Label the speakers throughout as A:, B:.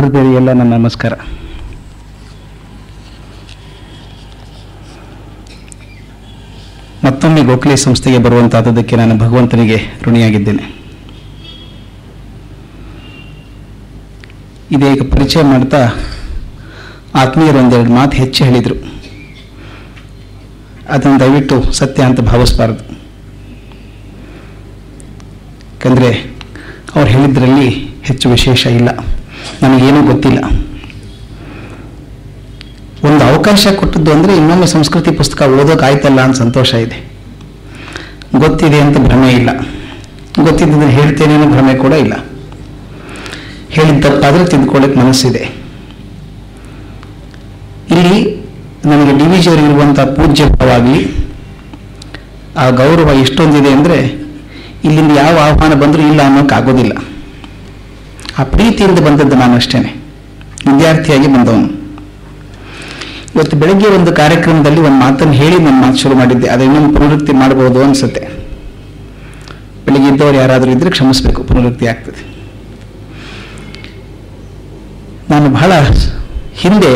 A: ಹೃದಯರಿಗೆಲ್ಲ ನನ್ನ ನಮಸ್ಕಾರ. ಮತ್ತೊಮ್ಮೆ ಗೋಖಲೆ ಸಂಸ್ಥೆಗೆ ಬರುವಂತಾದದಕ್ಕೆ ನಾನು ಭಗವಂತನಿಗೆ ಋಣಿಯಾಗಿದ್ದೇನೆ. ಇದೀಗ ಪರಿಚಯ ಮಾಡ್ತಾ ಆತ್ಮೀಯರು ಒಂದೆರಡು ಮಾತು ಹೆಚ್ಚು ಹೇಳಿದರು. ಅದನ್ನು ದಯವಿಟ್ಟು ಸತ್ಯ ಅಂತ ಭಾವಿಸಬಾರದು. ಯಾಕಂದರೆ ಅವ್ರು ಹೇಳಿದ್ರಲ್ಲಿ ಹೆಚ್ಚು ವಿಶೇಷ ಇಲ್ಲ. ನನಗೇನೂ ಗೊತ್ತಿಲ್ಲ. ಒಂದು ಅವಕಾಶ ಕೊಟ್ಟದ್ದು ಅಂದರೆ ಇನ್ನೊಮ್ಮೆ ಸಂಸ್ಕೃತಿ ಪುಸ್ತಕ ಓದೋಕೆ ಆಯ್ತಲ್ಲ ಅಂತ ಸಂತೋಷ ಇದೆ. ಗೊತ್ತಿದೆ ಅಂತ ಭ್ರಮೆ ಇಲ್ಲ. ಗೊತ್ತಿದ್ದನ್ನು ಹೇಳ್ತೇನೆ ಅನ್ನೋ ಭ್ರಮೆ ಕೂಡ ಇಲ್ಲ. ಹೇಳಿದ ತಪ್ಪಾದರೆ ಮನಸ್ಸಿದೆ. ಇಲ್ಲಿ ನಮಗೆ ಡಿ ವಿ ಜಿಯವರಿಗಿರುವಂಥ ಪೂಜ್ಯ ಭಾವಾಗಲಿ, ಆ ಗೌರವ ಎಷ್ಟೊಂದಿದೆ ಅಂದರೆ ಇಲ್ಲಿಂದ ಯಾವ ಆಹ್ವಾನ ಬಂದರೂ ಇಲ್ಲ ಅನ್ನೋಕ್ಕಾಗೋದಿಲ್ಲ. ಆ ಪ್ರೀತಿಯಿಂದ ಬಂದದ್ದು ನಾನು ಅಷ್ಟೇನೆ ವಿದ್ಯಾರ್ಥಿಯಾಗಿ ಬಂದವನು. ಇವತ್ತು ಬೆಳಗ್ಗೆ ಒಂದು ಕಾರ್ಯಕ್ರಮದಲ್ಲಿ ಒಂದು ಮಾತನ್ನು ಹೇಳಿ ನಾನು ಮಾತು ಶುರು ಮಾಡಿದ್ದೆ. ಅದು ಇನ್ನೊಂದು ಪುನರುಕ್ತಿ ಮಾಡಬಹುದು ಅನಿಸುತ್ತೆ. ಬೆಳಿಗ್ಗೆ ಇದ್ದವರು ಯಾರಾದರೂ ಇದ್ದರೆ ಕ್ಷಮಿಸಬೇಕು, ಪುನರುಕ್ತಿ ಆಗ್ತದೆ. ನಾನು ಬಹಳ ಹಿಂದೆ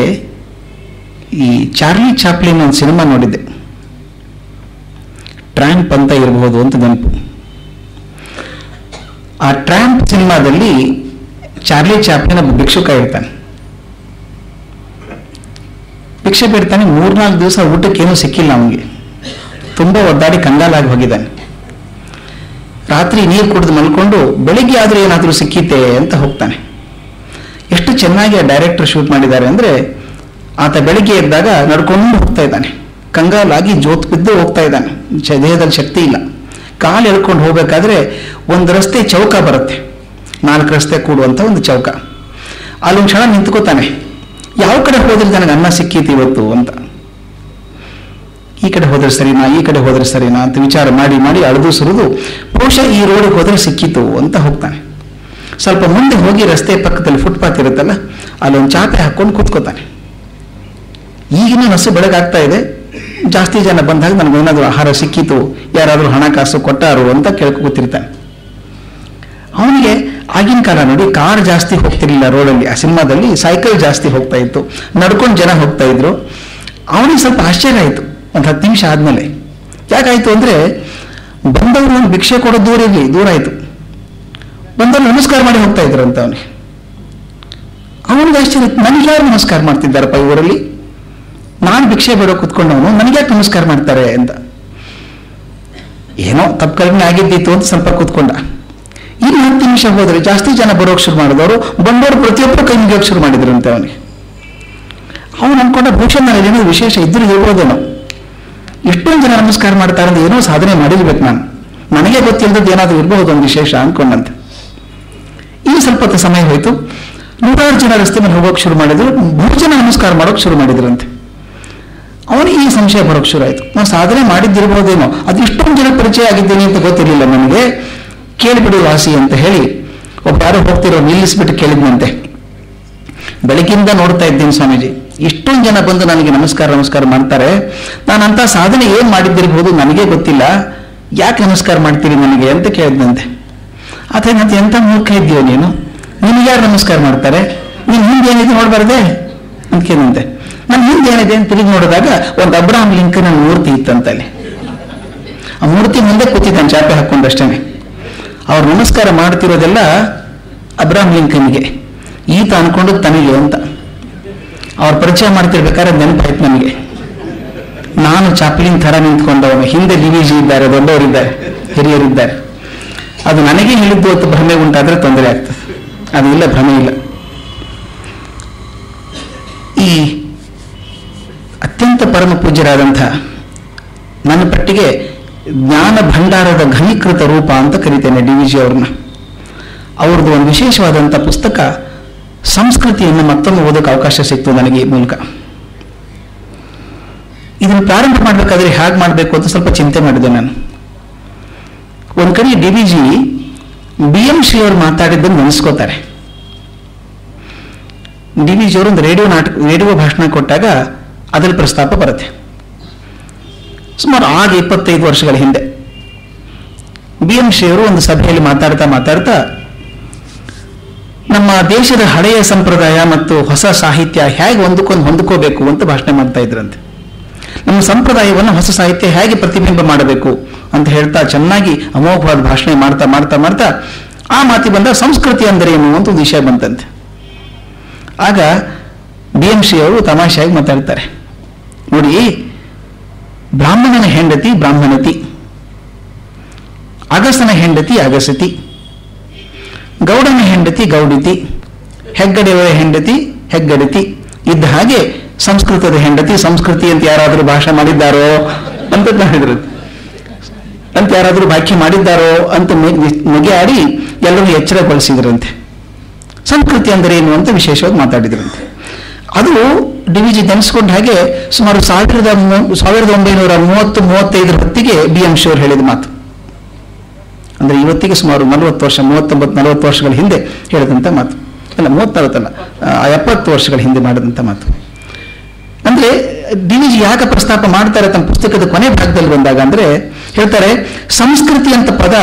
A: ಈ ಚಾರ್ಲಿ ಚಾಪ್ಲಿನ್ ಒಂದು ಸಿನಿಮಾ ನೋಡಿದ್ದೆ. ಟ್ರ್ಯಾಂಪ್ ಅಂತ ಇರಬಹುದು ಅಂತ ನೆನಪು. ಆ ಟ್ರ್ಯಾಂಪ್ ಸಿನಿಮಾದಲ್ಲಿ ಚಾರ್ಲಿ ಚಾಪ್ಲಿನ್ ಭಿಕ್ಷುಕ ಇರ್ತಾನೆ. ಭಿಕ್ಷೆ ಬಿಡ್ತಾನೆ ಮೂರ್ನಾಲ್ಕು ದಿವಸ ಊಟಕ್ಕೇನೂ ಸಿಕ್ಕಿಲ್ಲ ಅವನಿಗೆ. ತುಂಬ ಒದ್ದಾಡಿ ಕಂಗಾಲಾಗಿ ಹೋಗಿದ್ದಾನೆ. ರಾತ್ರಿ ನೀರು ಕುಡಿದು ಮಲ್ಕೊಂಡು ಬೆಳಿಗ್ಗೆ ಆದರೂ ಏನಾದರೂ ಸಿಕ್ಕಿತೆ ಅಂತ ಹೋಗ್ತಾನೆ. ಎಷ್ಟು ಚೆನ್ನಾಗಿ ಆ ಡೈರೆಕ್ಟರ್ ಶೂಟ್ ಮಾಡಿದ್ದಾರೆ ಅಂದರೆ ಆತ ಬೆಳಿಗ್ಗೆ ಎದ್ದಾಗ ನಡ್ಕೊಂಡು ಹೋಗ್ತಾ ಇದ್ದಾನೆ. ಕಂಗಾಲಾಗಿ ಜೋತ್ ಬಿದ್ದು ಹೋಗ್ತಾ ಇದ್ದಾನೆ. ದೇಹದಲ್ಲಿ ಶಕ್ತಿ ಇಲ್ಲ. ಕಾಲು ಎಳ್ಕೊಂಡು ಹೋಗ್ಬೇಕಾದ್ರೆ ಒಂದು ರಸ್ತೆ ಚೌಕ ಬರುತ್ತೆ. ನಾಲ್ಕು ರಸ್ತೆ ಕೂಡುವಂಥ ಒಂದು ಚೌಕ. ಅಲ್ಲೊಂದು ಕ್ಷಣ ನಿಂತ್ಕೋತಾನೆ, ಯಾವ ಕಡೆ ಹೋದ್ರೆ ನನಗೆ ಅನ್ನ ಸಿಕ್ಕೀತು ಇವತ್ತು? ಅಂತ. ಈ ಕಡೆ ಹೋದ್ರೆ ಸರಿನಾ, ಈ ಕಡೆ ಹೋದ್ರೆ ಸರಿನಾ? ಅಂತ ವಿಚಾರ ಮಾಡಿ ಮಾಡಿ ಅಳದು ಸುರಿದು, ಬಹುಶಃ ಈ ರೋಡಿಗೆ ಹೋದ್ರೆ ಸಿಕ್ಕಿತು ಅಂತ ಹೋಗ್ತಾನೆ. ಸ್ವಲ್ಪ ಮುಂದೆ ಹೋಗಿ ರಸ್ತೆ ಪಕ್ಕದಲ್ಲಿ ಫುಟ್ಪಾತ್ ಇರುತ್ತಲ್ಲ, ಅಲ್ಲೊಂದು ಚಾಪೆ ಹಾಕೊಂಡು ಕೂತ್ಕೋತಾನೆ. ಈಗಿನ ಹಸು ಬೆಳಗಾಗ್ತಾ ಇದೆ, ಜಾಸ್ತಿ ಜನ ಬಂದಾಗ ನನಗೇನಾದರೂ ಆಹಾರ ಸಿಕ್ಕಿತು, ಯಾರಾದರೂ ಹಣಕಾಸು ಕೊಟ್ಟಾರು ಅಂತ ಕೇಳ್ಕೊತಿರ್ತಾನೆ. ಅವನಿಗೆ ಆಗಿನ ಕಾಲ ನೋಡಿ ಕಾರ್ ಜಾಸ್ತಿ ಹೋಗ್ತಿರ್ಲಿಲ್ಲ ರೋಡಲ್ಲಿ ಆ ಸಿನಿಮಾದಲ್ಲಿ ಸೈಕಲ್ ಜಾಸ್ತಿ ಹೋಗ್ತಾ ಇತ್ತು. ನಡ್ಕೊಂಡು ಜನ ಹೋಗ್ತಾ ಇದ್ರು. ಅವನಿಗೆ ಸ್ವಲ್ಪ ಆಶ್ಚರ್ಯ ಆಯಿತು. ಒಂದು ಹತ್ತು ನಿಮಿಷ ಆದಮೇಲೆ. ಯಾಕಾಯಿತು ಅಂದರೆ ಬಂದವರು ಒಂದು ಭಿಕ್ಷೆ ಕೊಡೋ ದೂರ ಇರಲಿ, ದೂರ ಆಯಿತು. ಬಂದವರು ನಮಸ್ಕಾರ ಮಾಡಿ ಹೋಗ್ತಾ ಇದ್ರು ಅಂತ ಅವನಿಗೆ. ಅವನಿಗೆ ಆಶ್ಚರ್ಯ ನನಗೆ ಯಾರು ನಮಸ್ಕಾರ ಮಾಡ್ತಿದ್ದಾರಪ್ಪ ಇವರಲ್ಲಿ ನಾನು ಭಿಕ್ಷೆ ಬೇಡೋ ಕುತ್ಕೊಂಡವನು, ನನಗೆ ಯಾಕೆ ನಮಸ್ಕಾರ ಮಾಡ್ತಾರೆ? ಅಂತ. ಏನೋ ತಪ್ಪು ಕಡಿಮೆ ಆಗಿದ್ದಿತ್ತು ಅಂತ ಸ್ವಲ್ಪ ಕೂತ್ಕೊಂಡ. ಇನ್ನು ಹತ್ತು ನಿಮಿಷ ಹೋದರೆ ಜಾಸ್ತಿ ಜನ ಬರೋಕೆ ಶುರು ಮಾಡಿದವರು, ಬಂದವರು ಪ್ರತಿಯೊಬ್ಬರು ಕೈ ಮುಗಿಯೋಕೆ ಶುರು ಮಾಡಿದ್ರಂತೆ ಅವನಿಗೆ. ಅವನು ಅನ್ಕೊಂಡ ಭೂಷಣ ನನಗೆ ಏನೋ ವಿಶೇಷ ಇದ್ರೂ ಹೇಳ್ಬೋದೇನೋ. ಎಷ್ಟೊಂದು ಜನ ನಮಸ್ಕಾರ ಮಾಡ್ತಾರೆ ಅಂತ ಏನೋ ಸಾಧನೆ ಮಾಡಿರ್ಬೇಕು ನಾನು. ನನಗೆ ಗೊತ್ತಿಲ್ಲದದ್ದು ಏನಾದರೂ ಇರಬಹುದು ಒಂದು ವಿಶೇಷ ಅನ್ಕೊಂಡಂತೆ. ಈ ಸ್ವಲ್ಪ ಸಮಯ ಹೋಯ್ತು. ನೂರಾರು ಜನ ರಸ್ತೆ ಮೇಲೆ ಹೋಗೋಕೆ ಶುರು ಮಾಡಿದ್ರು. ಮೂರು ಜನ ನಮಸ್ಕಾರ ಮಾಡೋಕೆ ಶುರು ಮಾಡಿದ್ರಂತೆ. ಅವನಿಗೆ ಈ ಸಂಶಯ ಬರೋಕೆ ಶುರು ಆಯಿತು. ನಾನು ಸಾಧನೆ ಮಾಡಿದ್ದಿರ್ಬೋದೇನೋ. ಅದು ಇಷ್ಟೊಂದು ಜನ ಪರಿಚಯ ಆಗಿದ್ದೀನಿ ಅಂತ ಗೊತ್ತಿರಲಿಲ್ಲ ನನಗೆ. ಕೇಳಿಬಿಡು ವಾಸಿ ಅಂತ ಹೇಳಿ ಒಬ್ಬ ಯಾರೋ ಹೋಗ್ತಿರೋ ನಿಲ್ಲಿಸ್ಬಿಟ್ಟು ಕೇಳಿದ್ನಂತೆ. ಬೆಳಗ್ಗಿಂದ ನೋಡ್ತಾ ಇದ್ದೀನಿ ಸ್ವಾಮೀಜಿ. ಇಷ್ಟೊಂದು ಜನ ಬಂದು ನನಗೆ ನಮಸ್ಕಾರ ನಮಸ್ಕಾರ ಮಾಡ್ತಾರೆ. ನಾನು ಅಂತ ಸಾಧನೆ ಏನು ಮಾಡಿದ್ದಿರ್ಬೋದು ನನಗೆ ಗೊತ್ತಿಲ್ಲ. ಯಾಕೆ ನಮಸ್ಕಾರ ಮಾಡ್ತೀರಿ ನನಗೆ ಅಂತ ಕೇಳಿದ್ನಂತೆ. ಆತನಂತ ಎಂತ ಮೂರ್ಖ ಇದ್ದೀಯ ನೀನು? ನಿನಗೆ ಯಾರು ನಮಸ್ಕಾರ ಮಾಡ್ತಾರೆ? ನೀನು ಹಿಂದೆ ಏನಿದೆ ನೋಡಬಾರ್ದೆ? ಅಂತ ಕೇಳಿದಂತೆ ನನ್ನ ಹಿಂದೆ ಏನಿದೆ ಅಂತ ತಿರುಗಿ ನೋಡಿದಾಗ ಒಂದು ಅಬ್ರಾಹಂ ಲಿಂಕನ್ ಮೂರ್ತಿ ಇತ್ತಂತ ಅಲ್ಲಿ ಆ ಮೂರ್ತಿ ಮುಂದೆ ಕೂತಿದ್ದಾನೆ, ಚಾಪೆ ಹಾಕೊಂಡಷ್ಟೇನೆ ಅವ್ರು ನಮಸ್ಕಾರ ಮಾಡ್ತಿರೋದೆಲ್ಲ ಅಬ್ರಾಮ್ ಲಿಂಕನ್ಗೆ. ಈತ ಅನ್ಕೊಂಡು ತನಗೆ ಅಂತ. ಅವ್ರ ಪರಿಚಯ ಮಾಡ್ತಿರ್ಬೇಕಾದ್ರೆ ನೆನಪಾಯ್ತು ನನಗೆ ನಾನು ಚಾಪ್ಲಿನ್ ಥರ ನಿಂತ್ಕೊಂಡವನು. ಹಿಂದೆ ಡಿವಿಜಿ ಇದ್ದಾರೆ, ದೊಡ್ಡವರಿದ್ದಾರೆ, ಹಿರಿಯರಿದ್ದಾರೆ. ಅದು ನನಗೆ ಹೇಳಿದ್ದು ಅಂತ ಭ್ರಮೆ ಉಂಟಾದ್ರೆ ತೊಂದರೆ ಆಗ್ತದೆ. ಅದು ಇಲ್ಲ, ಭ್ರಮೆ ಇಲ್ಲ. ಈ ಅತ್ಯಂತ ಪರಮ ಪೂಜ್ಯರಾದಂಥ ನನ್ನ ಪಟ್ಟಿಗೆ ಜ್ಞಾನ ಭಂಡಾರದ ಘನೀಕೃತ ರೂಪ ಅಂತ ಕರಿತೇನೆ ಡಿ ವಿ ಜಿ ಅವ್ರನ್ನ. ಅವ್ರದ್ದು ಒಂದು ವಿಶೇಷವಾದಂಥ ಪುಸ್ತಕ ಸಂಸ್ಕೃತಿಯನ್ನು ಮತ್ತೊಮ್ಮೆ ಓದೋಕೆ ಅವಕಾಶ ಸಿಕ್ತು ನನಗೆ ಈ ಮೂಲಕ. ಇದನ್ನು ಪ್ರಾರಂಭ ಮಾಡಬೇಕಾದ್ರೆ ಹೇಗೆ ಮಾಡಬೇಕು ಅಂತ ಸ್ವಲ್ಪ ಚಿಂತೆ ಮಾಡಿದೆ ನಾನು. ಒಂದು ಕಡೆ D V G B M Shri ಅವರು ಮಾತಾಡಿದ್ದನ್ನು ನೆನೆಸ್ಕೋತಾರೆ. ಡಿ ವಿ ಜಿ ಅವರು ಒಂದು ರೇಡಿಯೋ ನಾಟಕ, ರೇಡಿಯೋ ಭಾಷಣ ಕೊಟ್ಟಾಗ ಅದರಲ್ಲಿ ಪ್ರಸ್ತಾಪ ಬರುತ್ತೆ. ಸುಮಾರು ಆರು ಇಪ್ಪತ್ತೈದು ವರ್ಷಗಳ ಹಿಂದೆ ಬಿ ಎಂ ಒಂದು ಸಭೆಯಲ್ಲಿ ಮಾತಾಡ್ತಾ ಮಾತಾಡ್ತಾ ನಮ್ಮ ದೇಶದ ಹಳೆಯ ಸಂಪ್ರದಾಯ ಮತ್ತು ಹೊಸ ಸಾಹಿತ್ಯ ಹೇಗೆ ಒಂದಕ್ಕೊಂದು ಹೊಂದ್ಕೋಬೇಕು ಅಂತ ಭಾಷಣ ಮಾಡ್ತಾ ಇದ್ರಂತೆ. ನಮ್ಮ ಸಂಪ್ರದಾಯವನ್ನು ಹೊಸ ಸಾಹಿತ್ಯ ಹೇಗೆ ಪ್ರತಿಬಿಂಬ ಮಾಡಬೇಕು ಅಂತ ಹೇಳ್ತಾ ಚೆನ್ನಾಗಿ ಅಮೋಘವಾದ ಭಾಷಣ ಮಾಡ್ತಾ ಮಾಡ್ತಾ ಮಾಡ್ತಾ ಆ ಮಾತಿ ಬಂದ ಸಂಸ್ಕೃತಿ ಅಂದರೆ ಏನು ಅಂತ ಒಂದು ವಿಷಯ ಬಂತಂತೆ. ಆಗ ಬಿ ಎಂ ಶ್ರೀ ಅವರು ತಮಾಷೆಯಾಗಿ ಮಾತಾಡ್ತಾರೆ. ನೋಡಿ ಬ್ರಾಹ್ಮಣನ ಹೆಂಡತಿ ಬ್ರಾಹ್ಮಣತಿ. ಅಗಸನ ಹೆಂಡತಿ ಅಗಸತಿ. ಗೌಡನ ಹೆಂಡತಿ ಗೌಡಿತಿ. ಹೆಗ್ಗಡೆಯವರ ಹೆಂಡತಿ ಹೆಗ್ಗಡತಿ. ಇದ್ದ ಹಾಗೆ ಸಂಸ್ಕೃತದ ಹೆಂಡತಿ, ಸಂಸ್ಕೃತಿ ಅಂತ ಯಾರಾದರೂ ಭಾಷೆ ಮಾಡಿದ್ದಾರೋ ಅಂತ ಹೇಳಿದ್ರು. ಅಂತ ಯಾರಾದರೂ ವಾಕ್ಯ ಮಾಡಿದ್ದಾರೋ ಅಂತ ಆಡಿ ಎಲ್ಲರೂ ಎಚ್ಚರಗೊಳಿಸಿದ್ರಂತೆ. ಸಂಸ್ಕೃತಿ ಅಂದರೆ ಏನು ಅಂತ ವಿಶೇಷವಾಗಿ ಮಾತಾಡಿದ್ರಂತೆ. ಅದು ಡಿ ವಿ ಜಿ ನೆನೆಸ್ಕೊಂಡ ಹಾಗೆ ಸುಮಾರು ಸಾವಿರದ ಸಾವಿರದ ಒಂಬೈನೂರ ಮೂವತ್ತು ಮೂವತ್ತೈದರ ಹೊತ್ತಿಗೆ ಬಿ ಎಂ ಶಿವರು ಹೇಳಿದ ಮಾತು. ಅಂದ್ರೆ ಇವತ್ತಿಗೆ ಸುಮಾರು ನಲವತ್ತು ವರ್ಷ ಮೂವತ್ತೊಂಬತ್ತು ನಲವತ್ತು ವರ್ಷಗಳ ಹಿಂದೆ ಹೇಳಿದಂಥ ಮಾತು. ಅಲ್ಲ ಮೂವತ್ತರವತ್ತಲ್ಲ ಆ, ಎಪ್ಪತ್ತು ವರ್ಷಗಳ ಹಿಂದೆ ಮಾಡಿದಂಥ ಮಾತು. ಅಂದ್ರೆ ಡಿ ವಿ ಜಿ ಯಾಕೆ ಪ್ರಸ್ತಾಪ ಮಾಡ್ತಾರೆ ತಮ್ಮ ಪುಸ್ತಕದ ಕೊನೆ ಭಾಗದಲ್ಲಿ ಬಂದಾಗ ಅಂದ್ರೆ ಹೇಳ್ತಾರೆ ಸಂಸ್ಕೃತಿ ಅಂತ ಪದ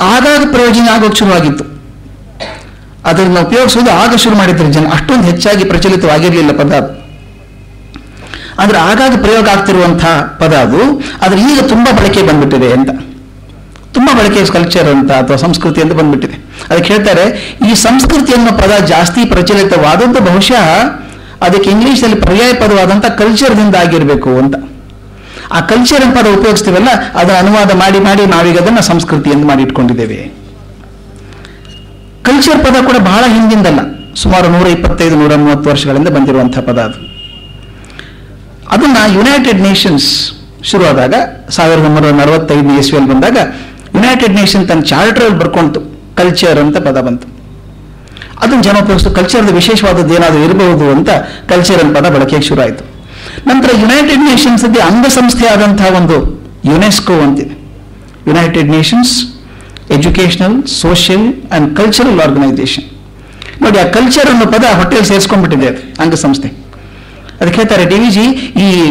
A: ಆಗಾಗ ಪ್ರಯೋಜನ ಆಗೋಕೆ ಶುರುವಾಗಿತ್ತು. ಅದನ್ನು ಉಪಯೋಗಿಸೋದು ಆಗ ಶುರು ಮಾಡಿದ್ರು ಜನ. ಅಷ್ಟೊಂದು ಹೆಚ್ಚಾಗಿ ಪ್ರಚಲಿತವಾಗಿರಲಿಲ್ಲ ಪದ ಅದು. ಆದ್ರೆ ಆಗಾಗ ಪ್ರಯೋಗ ಆಗ್ತಿರುವಂತಹ ಪದ ಅದು. ಆದರೆ ಈಗ ತುಂಬಾ ಬಳಕೆ ಬಂದ್ಬಿಟ್ಟಿದೆ ಅಂತ. ತುಂಬಾ ಬಳಕೆ ಕಲ್ಚರ್ ಅಂತ ಅಥವಾ ಸಂಸ್ಕೃತಿ ಅಂತ ಬಂದ್ಬಿಟ್ಟಿದೆ. ಅದಕ್ಕೆ ಹೇಳ್ತಾರೆ, ಈ ಸಂಸ್ಕೃತಿ ಅನ್ನೋ ಪದ ಜಾಸ್ತಿ ಪ್ರಚಲಿತವಾದದ್ದು ಬಹುಶಃ ಅದಕ್ಕೆ ಇಂಗ್ಲೀಷಲ್ಲಿ ಪರ್ಯಾಯ ಪದವಾದಂಥ ಕಲ್ಚರ್ದಿಂದ ಆಗಿರಬೇಕು ಅಂತ. ಆ ಕಲ್ಚರ್ ಪದ ಉಪಯೋಗಿಸ್ತೀವಲ್ಲ, ಅದರ ಅನುವಾದ ಮಾಡಿ ಮಾಡಿ ನಾವೀಗ ಅದನ್ನ ಸಂಸ್ಕೃತಿ ಎಂದು ಮಾಡಿ ಇಟ್ಕೊಂಡಿದ್ದೇವೆ ಕಲ್ಚರ್ ಪದ ಕೂಡ ಬಹಳ ಹಿಂದಿಂದಲ್ಲ ಸುಮಾರು ನೂರ ಇಪ್ಪತ್ತೈದು ನೂರ ಮೂವತ್ತು ವರ್ಷಗಳಿಂದ ಬಂದಿರುವಂತಹ ಪದ ಅದು. ಅದನ್ನ ಯುನೈಟೆಡ್ ನೇಷನ್ಸ್ ಶುರುವಾದಾಗ, ಸಾವಿರದ ಒಂಬೈನೂರ ನಲವತ್ತೈದನೇ ಇಸ್ವಿಯಲ್ಲಿ ಬಂದಾಗ ಯುನೈಟೆಡ್ ನೇಷನ್ ತನ್ನ ಚಾರ್ಟರ್ ಬರ್ಕೊಂತು ಕಲ್ಚರ್ ಅಂತ ಪದ ಬಂತು. ಅದನ್ನು ಜನ ಉಪಯೋಗಿಸ್ತು ವಿಶೇಷವಾದದ್ದು ಏನಾದರೂ ಇರಬಹುದು ಅಂತ ಕಲ್ಚರ್ ಅಂತ ಪದ ಬಳಕೆಗೆ ಶುರು ಆಯಿತು ನಂತರ ಯುನೈಟೆಡ್ ನೇಷನ್ಸ್ ಅಂಗಸಂಸ್ಥೆ ಆದಂತಹ ಒಂದು ಯುನೆಸ್ಕೋ ಅಂತಿದೆ. United nations educational social and cultural organisation ನೋಡಿ, ಆ ಕಲ್ಚರ್ ಅನ್ನೋ ಪದ ಹೊಟ್ಟೆಲ್ ಸೇರಿಸ್ಕೊಂಡ್ಬಿಟ್ಟಿದೆ ಅದು ಅಂಗಸಂಸ್ಥೆ. ಅದಕ್ಕೆ ಹೇಳ್ತಾರೆ ಡಿ ವಿ ಜಿ ಈ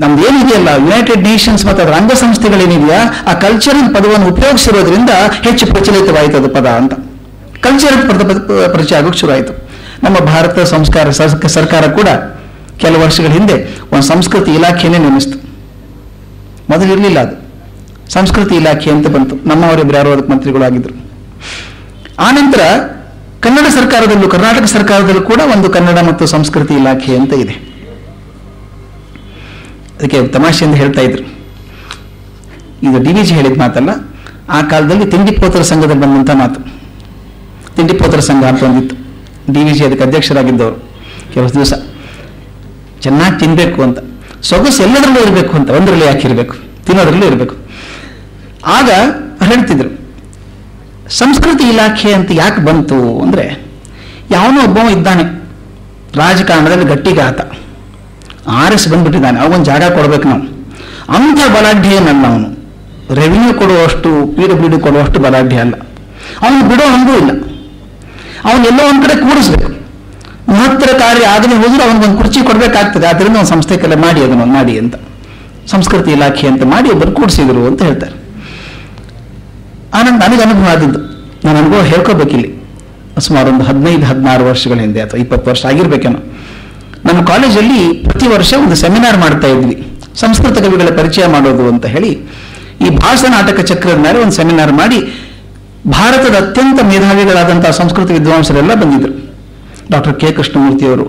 A: ನಮ್ದು ಏನಿದೆಯಲ್ಲ ಯುನೈಟೆಡ್ ನೇಷನ್ಸ್ ಮತ್ತು ಅದರ ಅಂಗಸಂಸ್ಥೆಗಳೇನಿದೆಯಾ, ಆ ಕಲ್ಚರಲ್ ಪದವನ್ನು ಉಪಯೋಗಿಸಿರೋದ್ರಿಂದ ಹೆಚ್ಚು ಪ್ರಚಲಿತವಾಯಿತು ಅದು ಪದ ಅಂತ. ಕಲ್ಚರಲ್ ಪದ ಪರಿಚಯ ಆಗೋಕೆ ಶುರು ಆಯಿತು ನಮ್ಮ ಭಾರತ ಸಂಸ್ಕಾರ, ಸರ್- ಸರ್ಕಾರ ಕೂಡ ಕೆಲವು ವರ್ಷಗಳ ಹಿಂದೆ ಒಂದು ಸಂಸ್ಕೃತಿ ಇಲಾಖೆಯನ್ನೇ ನೇಮಿಸ್ತು ಮೊದಲಿರಲಿಲ್ಲ ಅದು. ಸಂಸ್ಕೃತಿ ಇಲಾಖೆ ಅಂತ ಬಂತು. ನಮ್ಮವರಿಬ್ಬರು ಯಾರೋ ಅದಕ್ಕೆ ಮಂತ್ರಿಗಳು ಆಗಿದ್ರು. ಆನಂತರ ಕನ್ನಡ ಸರ್ಕಾರದಲ್ಲೂ, ಕರ್ನಾಟಕ ಸರ್ಕಾರದಲ್ಲೂ ಕೂಡ ಒಂದು ಕನ್ನಡ ಮತ್ತು ಸಂಸ್ಕೃತಿ ಇಲಾಖೆ ಅಂತ ಇದೆ. ಅದಕ್ಕೆ ತಮಾಷೆಯಿಂದ ಹೇಳ್ತಾ ಇದ್ರು. ಇದು ಡಿ ವಿ ಹೇಳಿದ ಮಾತಲ್ಲ, ಆ ಕಾಲದಲ್ಲಿ ತಿಂಡಿಪೋತರ ಸಂಘದಲ್ಲಿ ಬಂದಂಥ ಮಾತು. ತಿಂಡಿಪೋತರ ಸಂಘ ಅಂತ ಒಂದಿತ್ತು. ಡಿ ವಿ ಅದಕ್ಕೆ ಅಧ್ಯಕ್ಷರಾಗಿದ್ದವರು. ಕೆಲವು ದಿವಸ, ಚೆನ್ನಾಗಿ ತಿನ್ಬೇಕು ಅಂತ. ಸೊಗಸು ಎಲ್ಲದರಲ್ಲೂ ಇರಬೇಕು ಅಂತ, ಒಂದರಲ್ಲಿ ಯಾಕೆ ಇರಬೇಕು ತಿನ್ನೋದ್ರಲ್ಲೂ ಇರಬೇಕು. ಆಗ ಹೇಳ್ತಿದ್ರು, ಸಂಸ್ಕೃತಿ ಇಲಾಖೆ ಅಂತ ಯಾಕೆ ಬಂತು? ಅಂದ್ರೆ, ಯಾವನೋ ಒಬ್ಬವ ಇದ್ದಾನೆ, ರಾಜಕಾರಣದಲ್ಲಿ ಗಟ್ಟಿಗಾತ. ಎಸ್ ಬಂದ್ಬಿಟ್ಟಿದ್ದಾನೆ ಅವಗೊಂದು ಜಾಗ ಕೊಡ್ಬೇಕು ನಾವು. ಅಂಥ ಬಲಾಢ್ಯ ನನ್ನ ಅವನು ರೆವಿನ್ಯೂ ಕೊಡುವಷ್ಟು ಪಿ ಡಬ್ಲ್ಯೂ ಕೊಡುವಷ್ಟು ಬಲಾಢ್ಯ ಅಲ್ಲ. ಅವನು ಬಿಡೋ ಹಂಗೂ ಇಲ್ಲ. ಅವನು ಎಲ್ಲೋ ಒಂದ್ ಕಡೆ ಕೂಡಿಸ್ಬೇಕು ಮಹತ್ತರ ಕಾರ್ಯ ಆಗದೆ ಹೋದ್ರೆ ಅವನಿಗೊಂದು ಕುರ್ಚಿ ಕೊಡಬೇಕಾಗ್ತದೆ. ಅದರಿಂದ ಒಂದು ಸಂಸ್ಥೆ ಕಲೆ ಮಾಡಿ ಅದನ್ನು ಮಾಡಿ ಅಂತ. ಸಂಸ್ಕೃತಿ ಇಲಾಖೆ ಅಂತ ಮಾಡಿ ಒಬ್ಬರು ಕೂಡಿಸಿದರು ಅಂತ ಹೇಳ್ತಾರೆ. ಆನಂದ್ ನನಗೆ ಅನುಭವ ಆದದ್ದು. ನಾನು ಅನುಭವ ಹೇಳ್ಕೋಬೇಕಿಲ್ಲಿ. ಸುಮಾರು ಒಂದು ಹದಿನೈದು, ಹದಿನಾರು ವರ್ಷಗಳ ಹಿಂದೆ ಅಥವಾ ಇಪ್ಪತ್ತು ವರ್ಷ ಆಗಿರ್ಬೇಕೇನೋ. ನಮ್ಮ ಕಾಲೇಜಲ್ಲಿ ಪ್ರತಿ ವರ್ಷ ಒಂದು ಸೆಮಿನಾರ್ ಮಾಡ್ತಾ ಇದ್ವಿ. ಸಂಸ್ಕೃತ ಕವಿಗಳ ಪರಿಚಯ ಮಾಡೋದು ಅಂತ ಹೇಳಿ ಈ ಭಾಷಾ ನಾಟಕ ಚಕ್ರದ ಮೇಲೆ ಒಂದು ಸೆಮಿನಾರ್ ಮಾಡಿ ಭಾರತದ ಅತ್ಯಂತ ಮೇಧಾವಿಗಳಾದಂತಹ ಸಂಸ್ಕೃತ ವಿದ್ವಾಂಸರೆಲ್ಲ ಬಂದಿದ್ರು. ಡಾಕ್ಟರ್ ಕೆ ಕೃಷ್ಣಮೂರ್ತಿಯವರು,